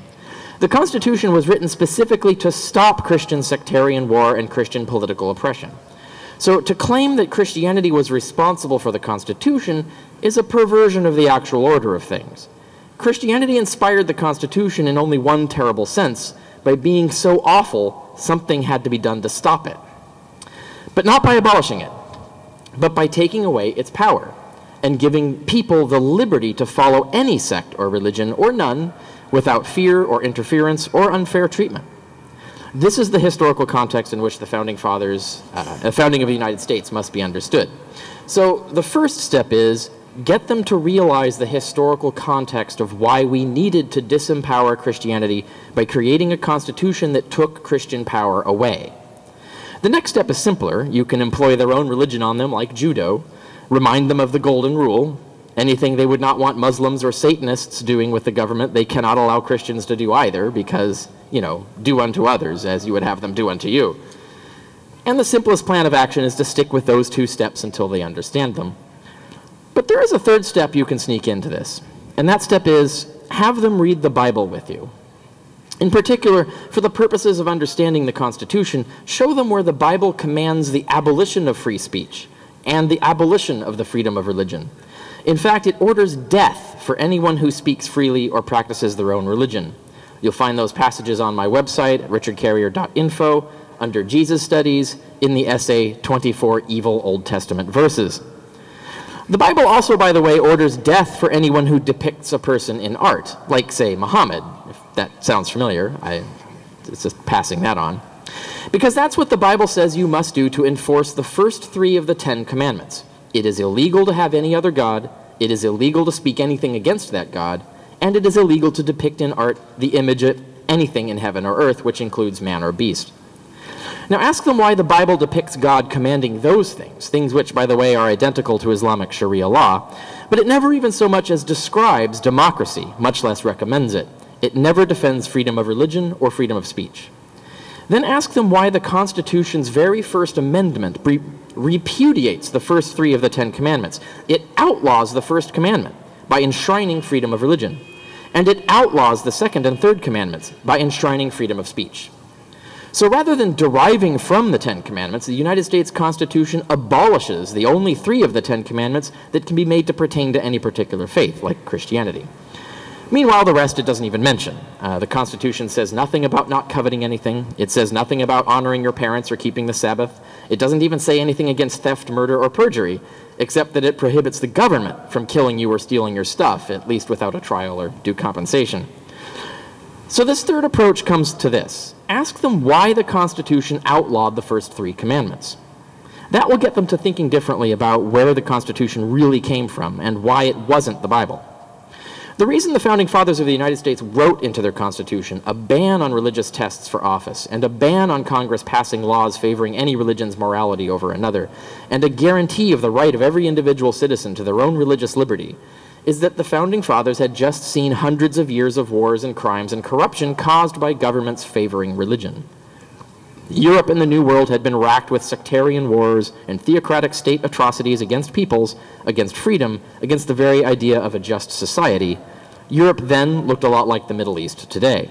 The Constitution was written specifically to stop Christian sectarian war and Christian political oppression. So to claim that Christianity was responsible for the Constitution is a perversion of the actual order of things. Christianity inspired the Constitution in only one terrible sense. By being so awful, something had to be done to stop it. But not by abolishing it, but by taking away its power and giving people the liberty to follow any sect or religion or none without fear or interference or unfair treatment. This is the historical context in which the founding fathers, uh, the founding of the United States must be understood. So the first step is get them to realize the historical context of why we needed to disempower Christianity by creating a constitution that took Christian power away. The next step is simpler. You can employ their own religion on them, like judo, remind them of the golden rule. Anything they would not want Muslims or Satanists doing with the government, they cannot allow Christians to do either, because, you know, do unto others as you would have them do unto you. And the simplest plan of action is to stick with those two steps until they understand them. But there is a third step you can sneak into this, and that step is have them read the Bible with you. In particular, for the purposes of understanding the Constitution, show them where the Bible commands the abolition of free speech and the abolition of the freedom of religion. In fact, it orders death for anyone who speaks freely or practices their own religion. You'll find those passages on my website, richardcarrier.info, under Jesus Studies, in the essay 24 Evil Old Testament Verses. The Bible also, by the way, orders death for anyone who depicts a person in art, like, say, Muhammad. That sounds familiar, I, it's just passing that on. Because that's what the Bible says you must do to enforce the first three of the Ten Commandments. It is illegal to have any other God, it is illegal to speak anything against that God, and it is illegal to depict in art the image of anything in heaven or earth, which includes man or beast. Now ask them why the Bible depicts God commanding those things, things which, by the way, are identical to Islamic Sharia law, but it never even so much as describes democracy, much less recommends it. It never defends freedom of religion or freedom of speech. Then ask them why the Constitution's very first amendment re- repudiates the first three of the Ten Commandments. It outlaws the first commandment by enshrining freedom of religion, and it outlaws the second and third commandments by enshrining freedom of speech. So rather than deriving from the Ten Commandments, the United States Constitution abolishes the only three of the Ten Commandments that can be made to pertain to any particular faith, like Christianity. Meanwhile, the rest it doesn't even mention. Uh, the Constitution says nothing about not coveting anything. It says nothing about honoring your parents or keeping the Sabbath. It doesn't even say anything against theft, murder, or perjury, except that it prohibits the government from killing you or stealing your stuff, at least without a trial or due compensation. So this third approach comes to this. Ask them why the Constitution outlawed the first three commandments. That will get them to thinking differently about where the Constitution really came from and why it wasn't the Bible. The reason the founding fathers of the United States wrote into their Constitution a ban on religious tests for office, and a ban on Congress passing laws favoring any religion's morality over another, and a guarantee of the right of every individual citizen to their own religious liberty, is that the founding fathers had just seen hundreds of years of wars and crimes and corruption caused by governments favoring religion. Europe and the New World had been racked with sectarian wars and theocratic state atrocities against peoples, against freedom, against the very idea of a just society. Europe then looked a lot like the Middle East today.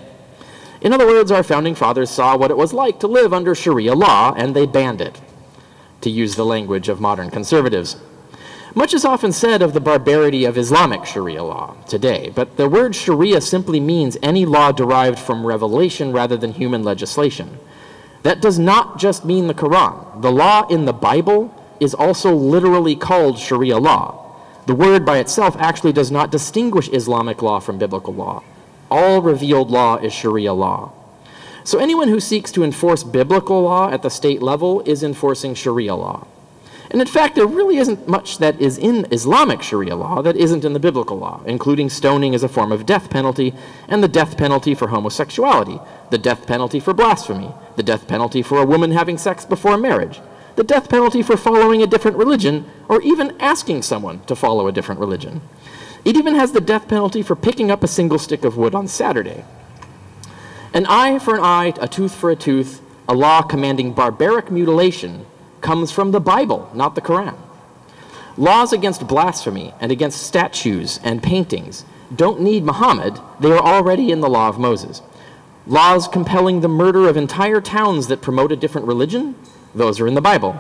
In other words, our founding fathers saw what it was like to live under Sharia law, and they banned it, to use the language of modern conservatives. Much is often said of the barbarity of Islamic Sharia law today, but the word Sharia simply means any law derived from revelation rather than human legislation. That does not just mean the Quran. The law in the Bible is also literally called Sharia law. The word by itself actually does not distinguish Islamic law from biblical law. All revealed law is Sharia law. So anyone who seeks to enforce biblical law at the state level is enforcing Sharia law. And in fact, there really isn't much that is in Islamic Sharia law that isn't in the biblical law, including stoning as a form of death penalty, and the death penalty for homosexuality, the death penalty for blasphemy, the death penalty for a woman having sex before marriage, the death penalty for following a different religion, or even asking someone to follow a different religion. It even has the death penalty for picking up a single stick of wood on Saturday. An eye for an eye, a tooth for a tooth, a law commanding barbaric mutilation comes from the Bible, not the Quran. Laws against blasphemy and against statues and paintings don't need Muhammad, they are already in the law of Moses. Laws compelling the murder of entire towns that promote a different religion, those are in the Bible.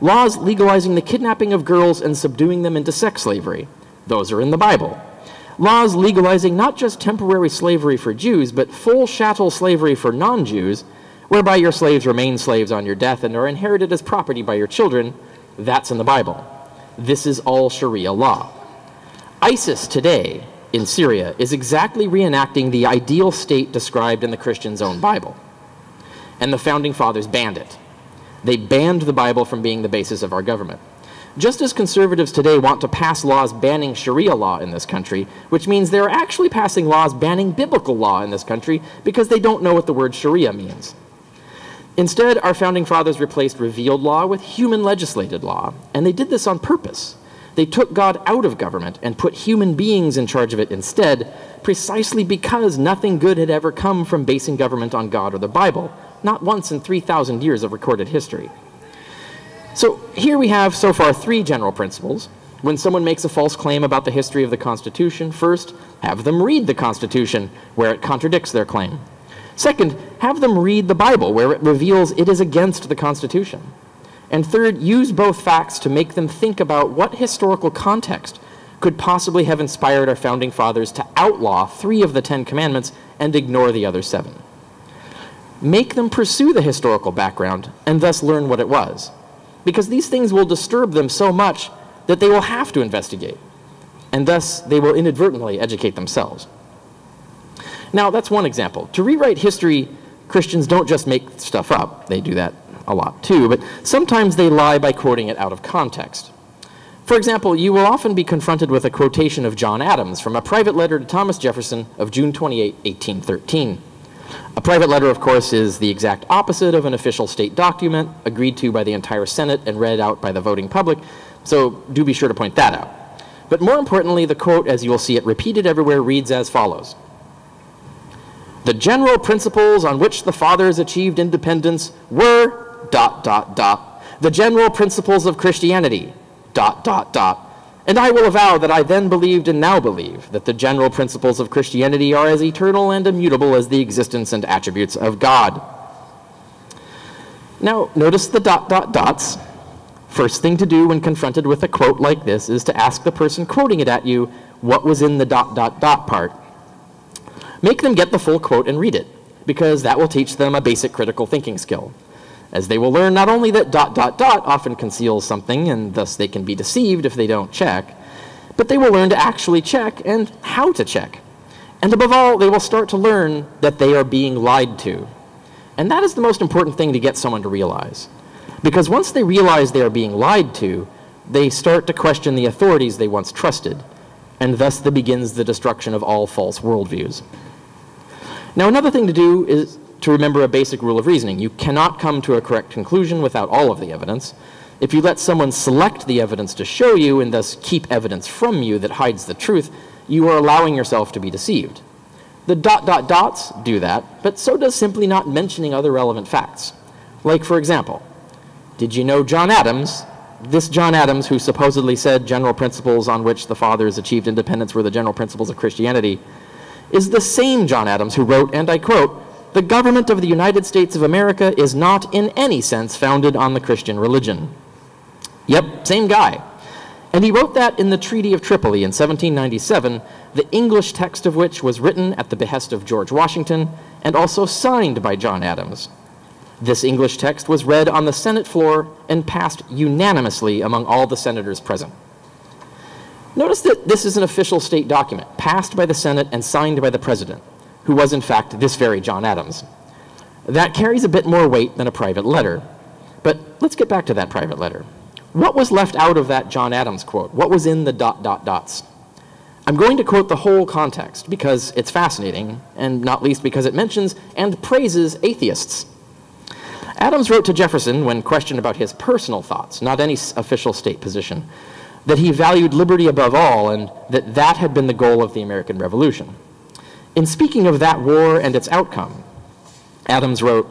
Laws legalizing the kidnapping of girls and subduing them into sex slavery, those are in the Bible. Laws legalizing not just temporary slavery for Jews, but full chattel slavery for non Jews, whereby your slaves remain slaves on your death and are inherited as property by your children, that's in the Bible. This is all Sharia law. ISIS today in Syria is exactly reenacting the ideal state described in the Christian's own Bible. And the founding fathers banned it. They banned the Bible from being the basis of our government. Just as conservatives today want to pass laws banning Sharia law in this country, which means they're actually passing laws banning biblical law in this country because they don't know what the word Sharia means. Instead, our founding fathers replaced revealed law with human legislated law, and they did this on purpose. They took God out of government and put human beings in charge of it instead, precisely because nothing good had ever come from basing government on God or the Bible, not once in 3,000 years of recorded history. So here we have so far three general principles. When someone makes a false claim about the history of the Constitution, first, have them read the Constitution where it contradicts their claim. Second, have them read the Bible where it reveals it is against the Constitution. And third, use both facts to make them think about what historical context could possibly have inspired our founding fathers to outlaw three of the Ten Commandments and ignore the other seven. Make them pursue the historical background and thus learn what it was. Because these things will disturb them so much that they will have to investigate, and thus they will inadvertently educate themselves. Now, that's one example. To rewrite history, Christians don't just make stuff up, they do that a lot too, but sometimes they lie by quoting it out of context. For example, you will often be confronted with a quotation of John Adams from a private letter to Thomas Jefferson of June 28, 1813. A private letter, of course, is the exact opposite of an official state document agreed to by the entire Senate and read out by the voting public, so do be sure to point that out. But more importantly, the quote, as you will see it repeated everywhere, reads as follows The general principles on which the fathers achieved independence were dot, dot, dot, the general principles of Christianity, dot, dot, dot. And I will avow that I then believed and now believe that the general principles of Christianity are as eternal and immutable as the existence and attributes of God. Now, notice the dot, dot, dots. First thing to do when confronted with a quote like this is to ask the person quoting it at you what was in the dot, dot, dot part. Make them get the full quote and read it, because that will teach them a basic critical thinking skill as they will learn not only that dot dot dot often conceals something and thus they can be deceived if they don't check, but they will learn to actually check and how to check. And above all, they will start to learn that they are being lied to. And that is the most important thing to get someone to realize. Because once they realize they are being lied to, they start to question the authorities they once trusted, and thus there begins the destruction of all false worldviews. Now, another thing to do is to remember a basic rule of reasoning. You cannot come to a correct conclusion without all of the evidence. If you let someone select the evidence to show you and thus keep evidence from you that hides the truth, you are allowing yourself to be deceived. The dot dot dots do that, but so does simply not mentioning other relevant facts. Like, for example, did you know John Adams, this John Adams who supposedly said general principles on which the fathers achieved independence were the general principles of Christianity, is the same John Adams who wrote, and I quote, the government of the United States of America is not in any sense founded on the Christian religion. Yep, same guy. And he wrote that in the Treaty of Tripoli in 1797, the English text of which was written at the behest of George Washington and also signed by John Adams. This English text was read on the Senate floor and passed unanimously among all the senators present. Notice that this is an official state document, passed by the Senate and signed by the President who was in fact this very John Adams. That carries a bit more weight than a private letter. But let's get back to that private letter. What was left out of that John Adams quote? What was in the dot, dot, dots? I'm going to quote the whole context because it's fascinating, and not least because it mentions and praises atheists. Adams wrote to Jefferson when questioned about his personal thoughts, not any official state position, that he valued liberty above all and that that had been the goal of the American Revolution. In speaking of that war and its outcome, Adams wrote,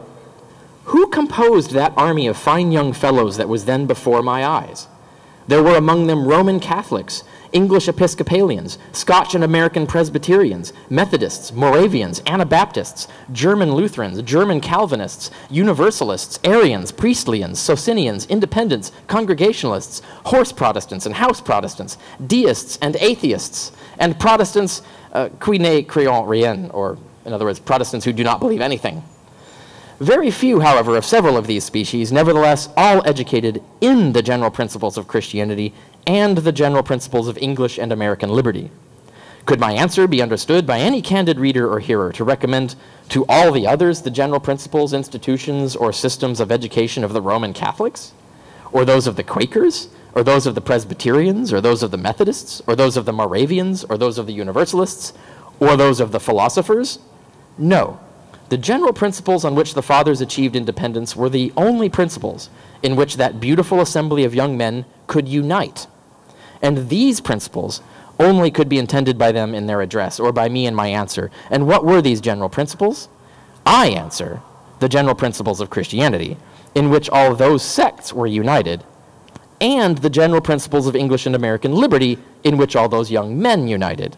Who composed that army of fine young fellows that was then before my eyes? There were among them Roman Catholics, English Episcopalians, Scotch and American Presbyterians, Methodists, Moravians, Anabaptists, German Lutherans, German Calvinists, Universalists, Arians, Priestleyans, Socinians, Independents, Congregationalists, Horse Protestants and House Protestants, Deists and Atheists, and Protestants uh, qui ne croyant rien, or in other words, Protestants who do not believe anything. Very few, however, of several of these species, nevertheless, all educated in the general principles of Christianity and the general principles of English and American liberty. Could my answer be understood by any candid reader or hearer to recommend to all the others the general principles, institutions, or systems of education of the Roman Catholics? Or those of the Quakers? Or those of the Presbyterians? Or those of the Methodists? Or those of the Moravians? Or those of the Universalists? Or those of the philosophers? No. The general principles on which the fathers achieved independence were the only principles in which that beautiful assembly of young men could unite. And these principles only could be intended by them in their address, or by me in my answer. And what were these general principles? I answer the general principles of Christianity, in which all those sects were united, and the general principles of English and American liberty, in which all those young men united,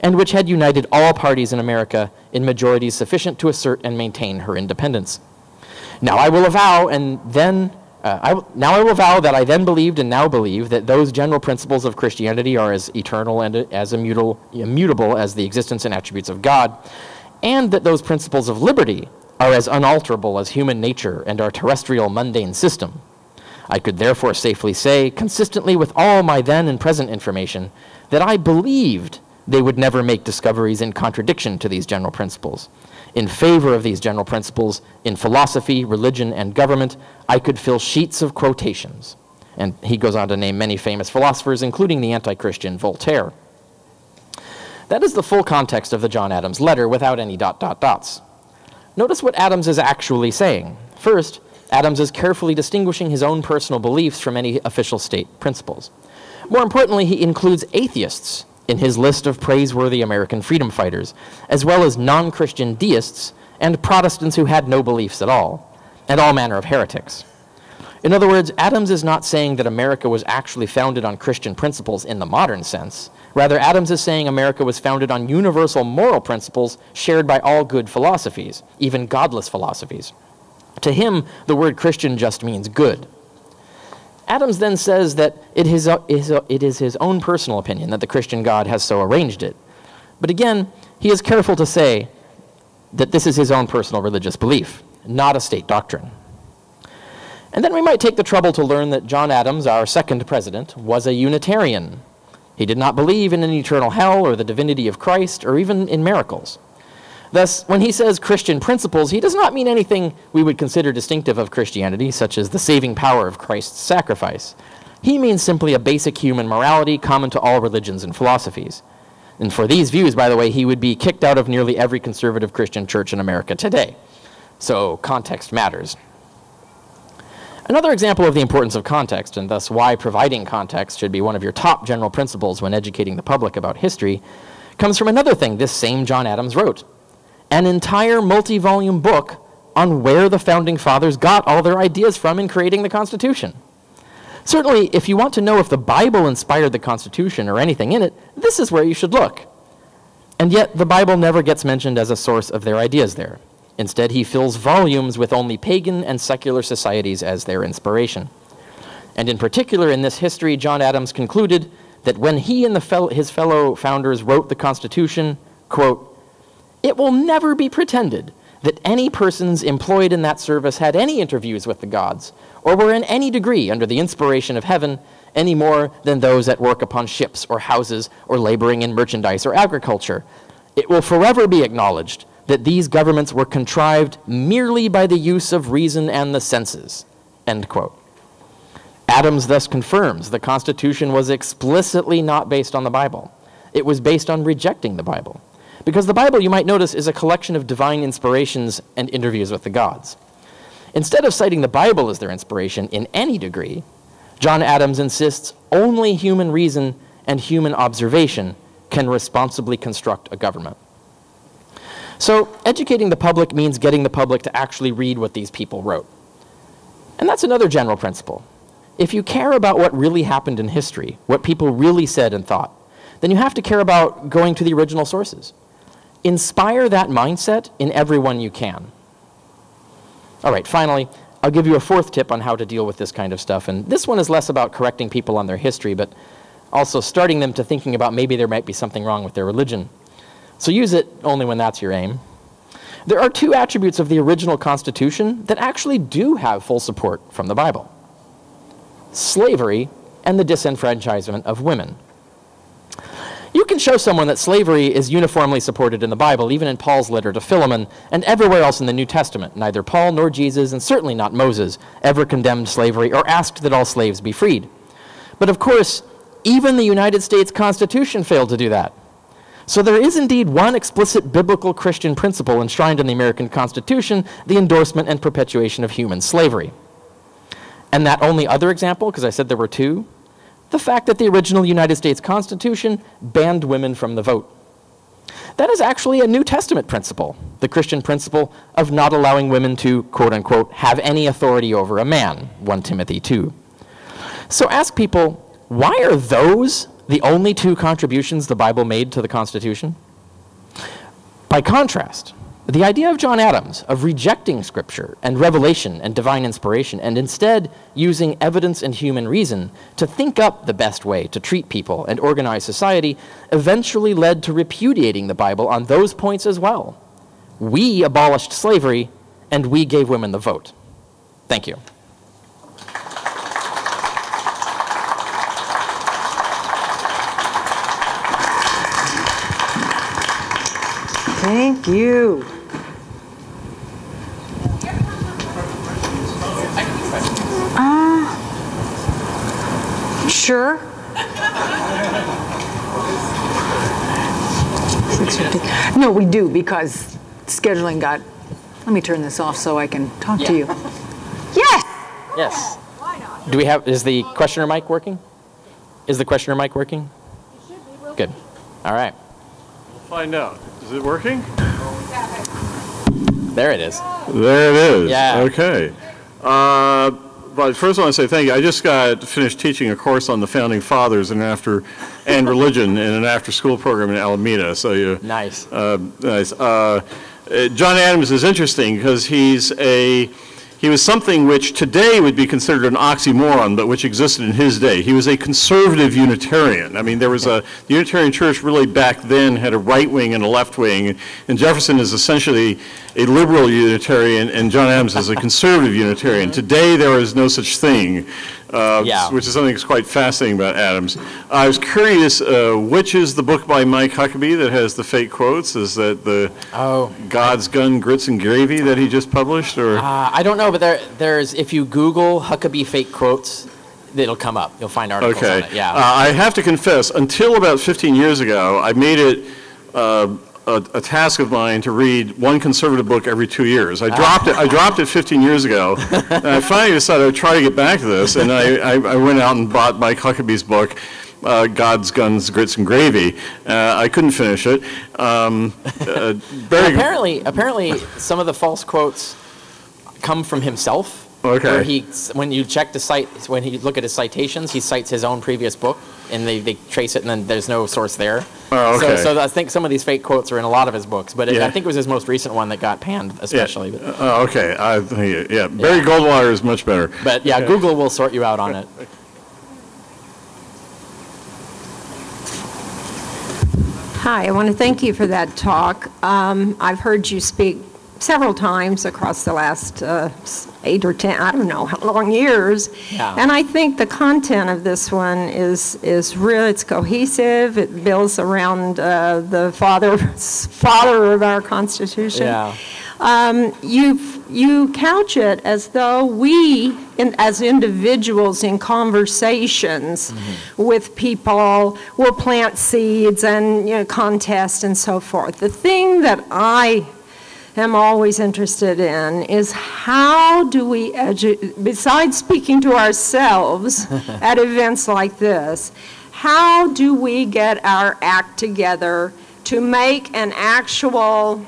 and which had united all parties in America in majorities sufficient to assert and maintain her independence. Now I will avow, and then uh, I, now I will vow that I then believed and now believe that those general principles of Christianity are as eternal and as immutable, immutable as the existence and attributes of God, and that those principles of liberty are as unalterable as human nature and our terrestrial mundane system. I could therefore safely say, consistently with all my then and present information, that I believed they would never make discoveries in contradiction to these general principles. In favor of these general principles in philosophy, religion, and government, I could fill sheets of quotations. And he goes on to name many famous philosophers, including the anti Christian Voltaire. That is the full context of the John Adams letter without any dot dot dots. Notice what Adams is actually saying. First, Adams is carefully distinguishing his own personal beliefs from any official state principles. More importantly, he includes atheists in his list of praiseworthy American freedom fighters, as well as non Christian deists and Protestants who had no beliefs at all, and all manner of heretics. In other words, Adams is not saying that America was actually founded on Christian principles in the modern sense. Rather, Adams is saying America was founded on universal moral principles shared by all good philosophies, even godless philosophies. To him, the word Christian just means good. Adams then says that it is, uh, uh, it is his own personal opinion that the Christian God has so arranged it. But again, he is careful to say that this is his own personal religious belief, not a state doctrine. And then we might take the trouble to learn that John Adams, our second president, was a Unitarian. He did not believe in an eternal hell or the divinity of Christ or even in miracles. Thus, when he says Christian principles, he does not mean anything we would consider distinctive of Christianity, such as the saving power of Christ's sacrifice. He means simply a basic human morality common to all religions and philosophies. And for these views, by the way, he would be kicked out of nearly every conservative Christian church in America today. So context matters. Another example of the importance of context, and thus why providing context should be one of your top general principles when educating the public about history, comes from another thing this same John Adams wrote an entire multi volume book on where the founding fathers got all their ideas from in creating the Constitution. Certainly, if you want to know if the Bible inspired the Constitution or anything in it, this is where you should look. And yet, the Bible never gets mentioned as a source of their ideas there. Instead, he fills volumes with only pagan and secular societies as their inspiration. And in particular, in this history, John Adams concluded that when he and fel his fellow founders wrote the Constitution, quote, it will never be pretended that any persons employed in that service had any interviews with the gods, or were in any degree under the inspiration of heaven, any more than those at work upon ships or houses, or laboring in merchandise or agriculture. It will forever be acknowledged that these governments were contrived merely by the use of reason and the senses. End quote. Adams thus confirms the Constitution was explicitly not based on the Bible. It was based on rejecting the Bible. Because the Bible, you might notice, is a collection of divine inspirations and interviews with the gods. Instead of citing the Bible as their inspiration in any degree, John Adams insists only human reason and human observation can responsibly construct a government. So, educating the public means getting the public to actually read what these people wrote. And that's another general principle. If you care about what really happened in history, what people really said and thought, then you have to care about going to the original sources. Inspire that mindset in everyone you can. All right, finally, I'll give you a fourth tip on how to deal with this kind of stuff. And this one is less about correcting people on their history, but also starting them to thinking about maybe there might be something wrong with their religion. So use it only when that's your aim. There are two attributes of the original Constitution that actually do have full support from the Bible slavery and the disenfranchisement of women. You can show someone that slavery is uniformly supported in the Bible, even in Paul's letter to Philemon, and everywhere else in the New Testament. Neither Paul nor Jesus, and certainly not Moses, ever condemned slavery or asked that all slaves be freed. But of course, even the United States Constitution failed to do that. So there is indeed one explicit biblical Christian principle enshrined in the American Constitution the endorsement and perpetuation of human slavery. And that only other example, because I said there were two, the fact that the original United States Constitution banned women from the vote. That is actually a New Testament principle, the Christian principle of not allowing women to, quote unquote, have any authority over a man, 1 Timothy 2. So ask people, why are those the only two contributions the Bible made to the Constitution? By contrast, the idea of John Adams, of rejecting Scripture and revelation and divine inspiration, and instead using evidence and human reason to think up the best way to treat people and organize society, eventually led to repudiating the Bible on those points as well. We abolished slavery, and we gave women the vote. Thank you. Thank you. Sure. No, we do because scheduling got, let me turn this off so I can talk to you. Yes! Yes. Do we have, is the questioner mic working? Is the questioner mic working? Good. All right. We'll find out. Is it working? There it is. There it is. Yeah. Okay. Uh, but first I want to say thank you. I just got finished teaching a course on the founding fathers and after and religion in an after-school program in Alameda. So you nice. Uh, nice. Uh, uh, John Adams is interesting because he's a he was something which today would be considered an oxymoron, but which existed in his day. He was a conservative Unitarian. I mean, there was a the Unitarian Church really back then had a right wing and a left wing, and Jefferson is essentially a liberal Unitarian, and John Adams is a conservative Unitarian. Today, there is no such thing. Uh, Yeah. Which is something that's quite fascinating about Adams. I was curious, uh, which is the book by Mike Huckabee that has the fake quotes? Is that the oh. God's Gun, Grits and Gravy that he just published, or? Uh, I don't know, but there, there's, if you Google Huckabee fake quotes, it'll come up. You'll find articles Okay. on it. Yeah. Uh, I have to confess, until about 15 years ago, I made it uh, a, a task of mine to read one conservative book every two years. I dropped it. I dropped it 15 years ago, and I finally decided I would try to get back to this. And I, I, I went out and bought Mike Huckabee's book. Uh, God's Guns, Grits and Gravy. Uh, I couldn't finish it. Um, uh, very apparently, apparently, some of the false quotes come from himself. Okay. Where he, when you check the site, when you look at his citations, he cites his own previous book, and they, they trace it, and then there's no source there. Oh, okay. So, so I think some of these fake quotes are in a lot of his books, but it, Yeah. I think it was his most recent one that got panned, especially. But, Uh, okay. I, yeah. Barry Goldwater is much better. but yeah, Okay. Google will sort you out on it. Hi, I want to thank you for that talk. Um, I've heard you speak several times across the last uh, s- eight or 10, I don't know how long years. Yeah. And I think the content of this one is, is real, it's cohesive, it builds around uh, the father, father of our Constitution. Yeah. Um, you you couch it as though we, in, as individuals in conversations with people, will plant seeds and you know, contest and so forth. The thing that I am always interested in is how do we besides speaking to ourselves at events like this, how do we get our act together to make an actual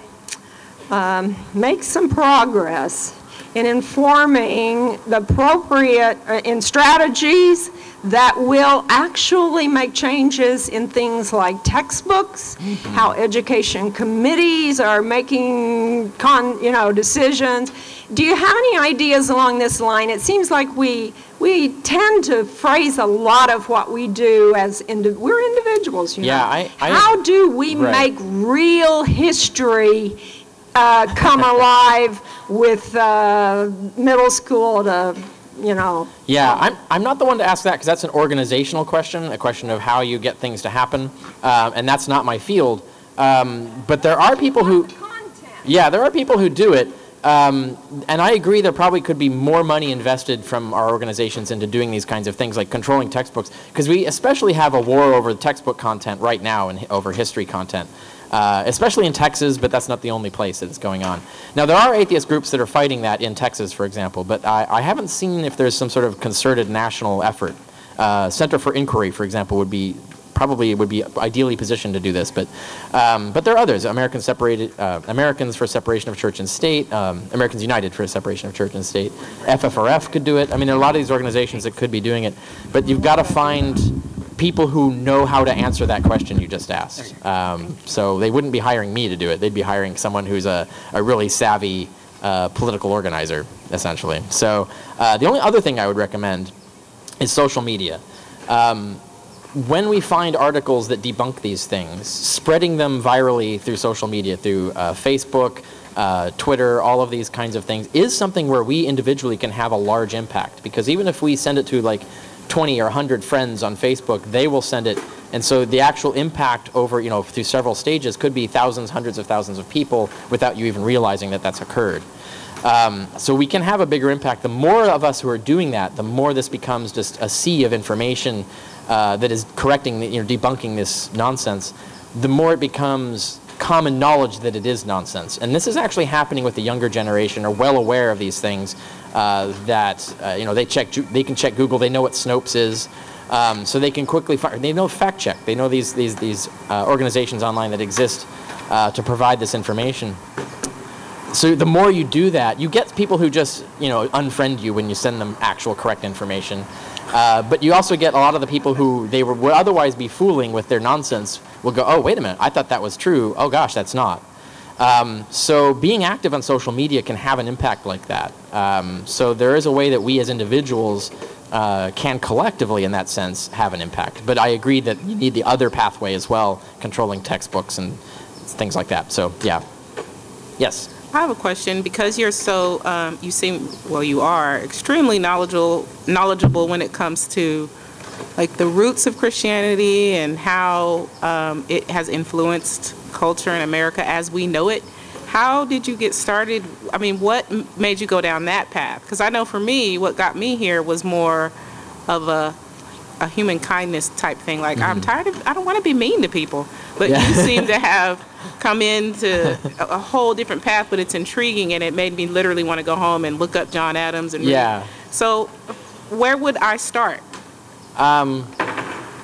um, make some progress in informing the appropriate, uh, in strategies that will actually make changes in things like textbooks, how education committees are making, con, you know, decisions. Do you have any ideas along this line? It seems like we, we tend to phrase a lot of what we do as, indi- we're individuals, you Yeah, know. I- I- How do we Right. make real history uh, come alive with uh, middle school to, you know, Yeah, I'm, I'm not the one to ask that because that's an organizational question, a question of how you get things to happen, um, and that's not my field. Um, but there are people who, yeah, there are people who do it, um, and I agree there probably could be more money invested from our organizations into doing these kinds of things, like controlling textbooks, because we especially have a war over textbook content right now and over history content. Uh, especially in Texas, but that's not the only place that it's going on. Now, there are atheist groups that are fighting that in Texas, for example, but I, I haven't seen if there's some sort of concerted national effort. Uh, Center for Inquiry, for example, would be probably would be ideally positioned to do this, but um, but there are others. Americans separated, uh, Americans for separation of church and state, um, Americans United for separation of church and state, FFRF could do it. I mean, there are a lot of these organizations that could be doing it, but you've got to find people who know how to answer that question you just asked. Um, so they wouldn't be hiring me to do it. They'd be hiring someone who's a, a really savvy uh, political organizer, essentially. So uh, the only other thing I would recommend is social media. Um, when we find articles that debunk these things, spreading them virally through social media, through uh, Facebook, uh, Twitter, all of these kinds of things, is something where we individually can have a large impact. Because even if we send it to like 20 or 100 friends on Facebook, they will send it. And so the actual impact over, you know, through several stages could be thousands, hundreds of thousands of people without you even realizing that that's occurred. Um, so we can have a bigger impact. The more of us who are doing that, the more this becomes just a sea of information uh, that is correcting, the, you know, debunking this nonsense. The more it becomes common knowledge that it is nonsense. And this is actually happening with the younger generation, are well aware of these things. Uh, that uh, you know they check, they can check Google. They know what Snopes is. Um, so they can quickly find, they know fact check. They know these, these, these uh, organizations online that exist uh, to provide this information. So the more you do that, you get people who just, you know, unfriend you when you send them actual correct information. Uh, but you also get a lot of the people who they were, would otherwise be fooling with their nonsense will go, oh, wait a minute, I thought that was true. Oh gosh, that's not. Um, so being active on social media can have an impact like that. Um, so there is a way that we as individuals uh, can collectively, in that sense, have an impact. But I agree that you need the other pathway as well, controlling textbooks and things like that. So yeah. Yes. I have a question because you're so um, you seem well you are extremely knowledgeable knowledgeable when it comes to like the roots of Christianity and how um, it has influenced culture in America as we know it. How did you get started? I mean, what made you go down that path? Because I know for me, what got me here was more of a a human kindness type thing. Like I'm tired of I don't want to be mean to people, but Yeah. you seem to have come into a, a whole different path. But it's intriguing, and it made me literally want to go home and look up John Adams and read. Yeah. So, where would I start? Um,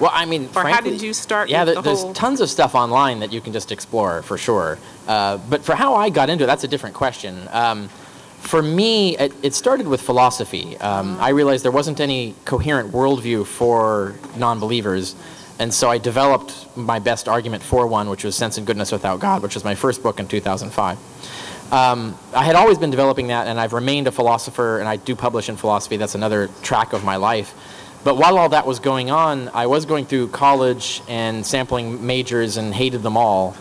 well, I mean, Or how did you start Yeah, there, the there's tons of stuff online that you can just explore for sure. Uh, but for how I got into it, that's a different question. Um, for me, it, it started with philosophy. Um, I realized there wasn't any coherent worldview for non-believers, and so I developed my best argument for one, which was Sense and Goodness Without God, which was my first book in 2005. Um, I had always been developing that, and I've remained a philosopher, and I do publish in philosophy. That's another track of my life. But while all that was going on, I was going through college and sampling majors and hated them all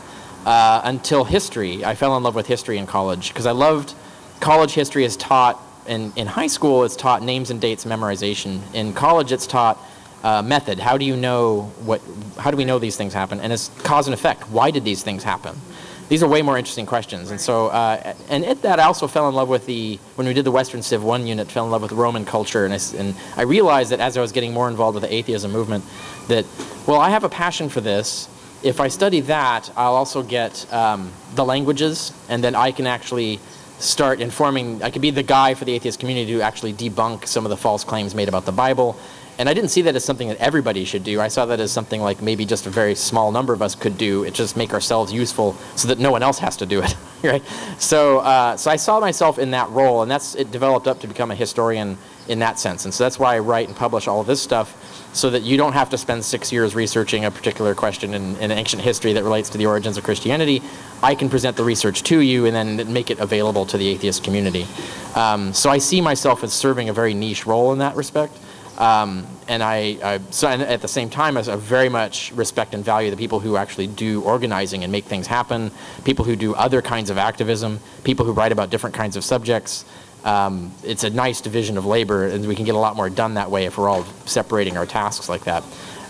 uh, until history. I fell in love with history in college because I loved college history is taught in, in high school it's taught names and dates memorization. In college it's taught uh, method. How do you know what how do we know these things happen? And it's cause and effect. Why did these things happen these are way more interesting questions. And so uh, and at that i also fell in love with the when we did the western civ 1 unit fell in love with roman culture. And I, and I realized that as i was getting more involved with the atheism movement that well i have a passion for this. If i study that i'll also get um, the languages and then i can actually start informing i could be the guy for the atheist community to actually debunk some of the false claims made about the bible and i didn't see that as something that everybody should do i saw that as something like maybe just a very small number of us could do it just make ourselves useful so that no one else has to do it right so uh, so i saw myself in that role and that's it developed up to become a historian in that sense and so that's why i write and publish all of this stuff so that you don't have to spend six years researching a particular question in, in ancient history that relates to the origins of Christianity. I can present the research to you and then make it available to the atheist community. Um, so I see myself as serving a very niche role in that respect. Um, and I, I so at the same time, as I very much respect and value the people who actually do organizing and make things happen, people who do other kinds of activism, people who write about different kinds of subjects. Um, it's a nice division of labor, and we can get a lot more done that way if we're all separating our tasks like that.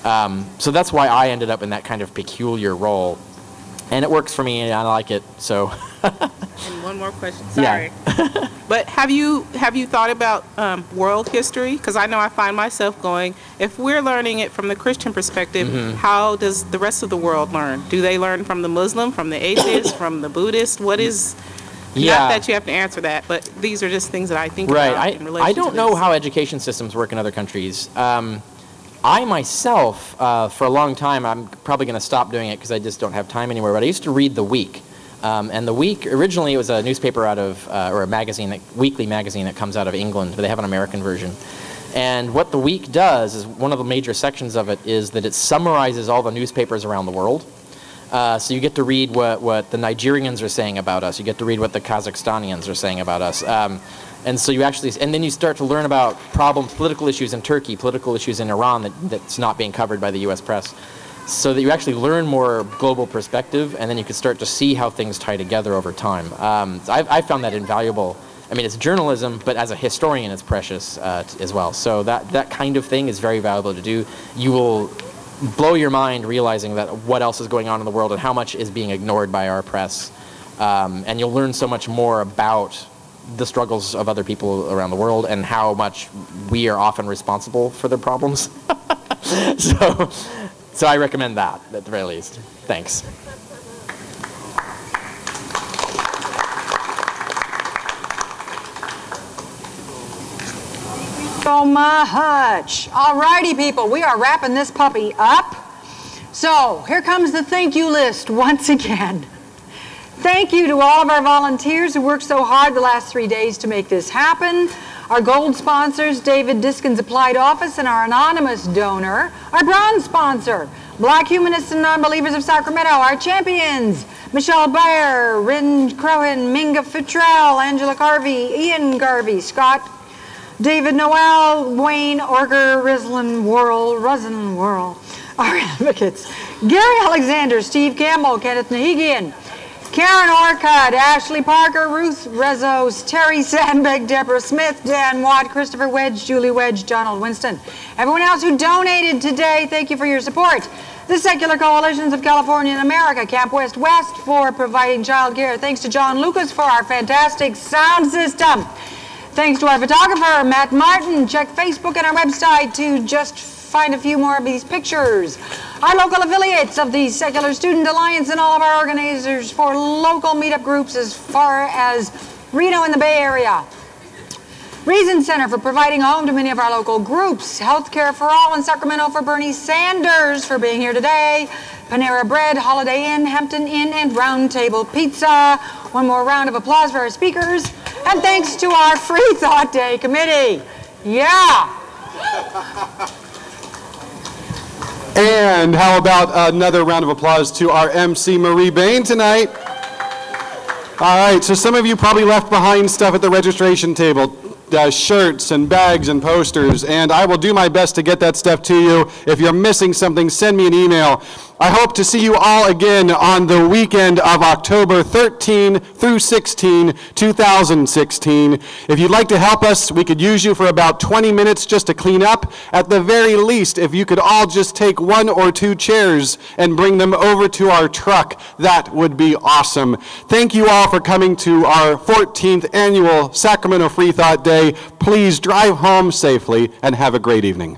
Um, so that's why I ended up in that kind of peculiar role, and it works for me, and I like it. So And one more question. Sorry. Yeah. But have you have you thought about um, world history? Because I know I find myself going. If we're learning it from the Christian perspective, Mhm. how does the rest of the world learn? Do they learn from the Muslim, from the atheist, from the Buddhist? What is Yeah. Not that you have to answer that, but these are just things that I think right. about I, I don't know how education systems work in other countries. Um, I myself, uh, for a long time, I'm probably going to stop doing it because I just don't have time anymore. But I used to read The Week, um, and The Week originally it was a newspaper out of uh, or a magazine, weekly magazine that comes out of England, but they have an American version. And what The Week does is one of the major sections of it is that it summarizes all the newspapers around the world. Uh, so you get to read what, what the Nigerians are saying about us. You get to read what the Kazakhstanians are saying about us. Um, and so you actually, and then you start to learn about problems, political issues in Turkey, political issues in Iran that, that's not being covered by the U.S. press. So that you actually learn more global perspective, and then you can start to see how things tie together over time. Um, I've, I found that invaluable. I mean, it's journalism, but as a historian, it's precious uh, as well. So that, that kind of thing is very valuable to do. You will blow your mind realizing that what else is going on in the world and how much is being ignored by our press. Um, and you'll learn so much more about the struggles of other people around the world and how much we are often responsible for their problems. so, so I recommend that at the very least. Thanks. so much. All righty, people, we are wrapping this puppy up. So here comes the thank you list once again. Thank you to all of our volunteers who worked so hard the last three days to make this happen. Our gold sponsors, David Diskin's Applied Office, and our anonymous donor. Our bronze sponsor, Black Humanists and Nonbelievers of Sacramento. Our champions, Michelle Bayer, Rin Crowan, Mynga Futrell, Angela Garvey, Ian Garvey, Scott David Noel, Wayne Orger, Rislin Worrell, Rosin Worrell, our advocates. Gary Alexander, Steve Campbell, Kenneth Nahigian, Karen Orcutt, Ashley Parker, Ruth Rezos, Terry Sandbek, Deborah Smith, Dan Watt, Christopher Wedge, Julie Wedge, Donald Winston. Everyone else who donated today, thank you for your support. The Secular Coalitions of California and America, Camp West West for providing child care. Thanks to John Lucas for our fantastic sound system. Thanks to our photographer, Matt Martin. Check Facebook and our website to just find a few more of these pictures. Our local affiliates of the Secular Student Alliance and all of our organizers for local meetup groups as far as Reno in the Bay Area. Reason Center for providing a home to many of our local groups. Healthcare for All in Sacramento for Bernie Sanders for being here today. Panera Bread, Holiday Inn, Hampton Inn, and Round Table Pizza. One more round of applause for our speakers. And thanks to our Freethought Day committee. Yeah. And how about another round of applause to our MC Marie Bain tonight? All right, so some of you probably left behind stuff at the registration table. Uh, shirts and bags and posters, and I will do my best to get that stuff to you. If you're missing something, send me an email. I hope to see you all again on the weekend of October 13 through 16, 2016. If you'd like to help us, we could use you for about 20 minutes just to clean up. At the very least, if you could all just take one or two chairs and bring them over to our truck, that would be awesome. Thank you all for coming to our 14th annual Sacramento Freethought Day. Please drive home safely and have a great evening.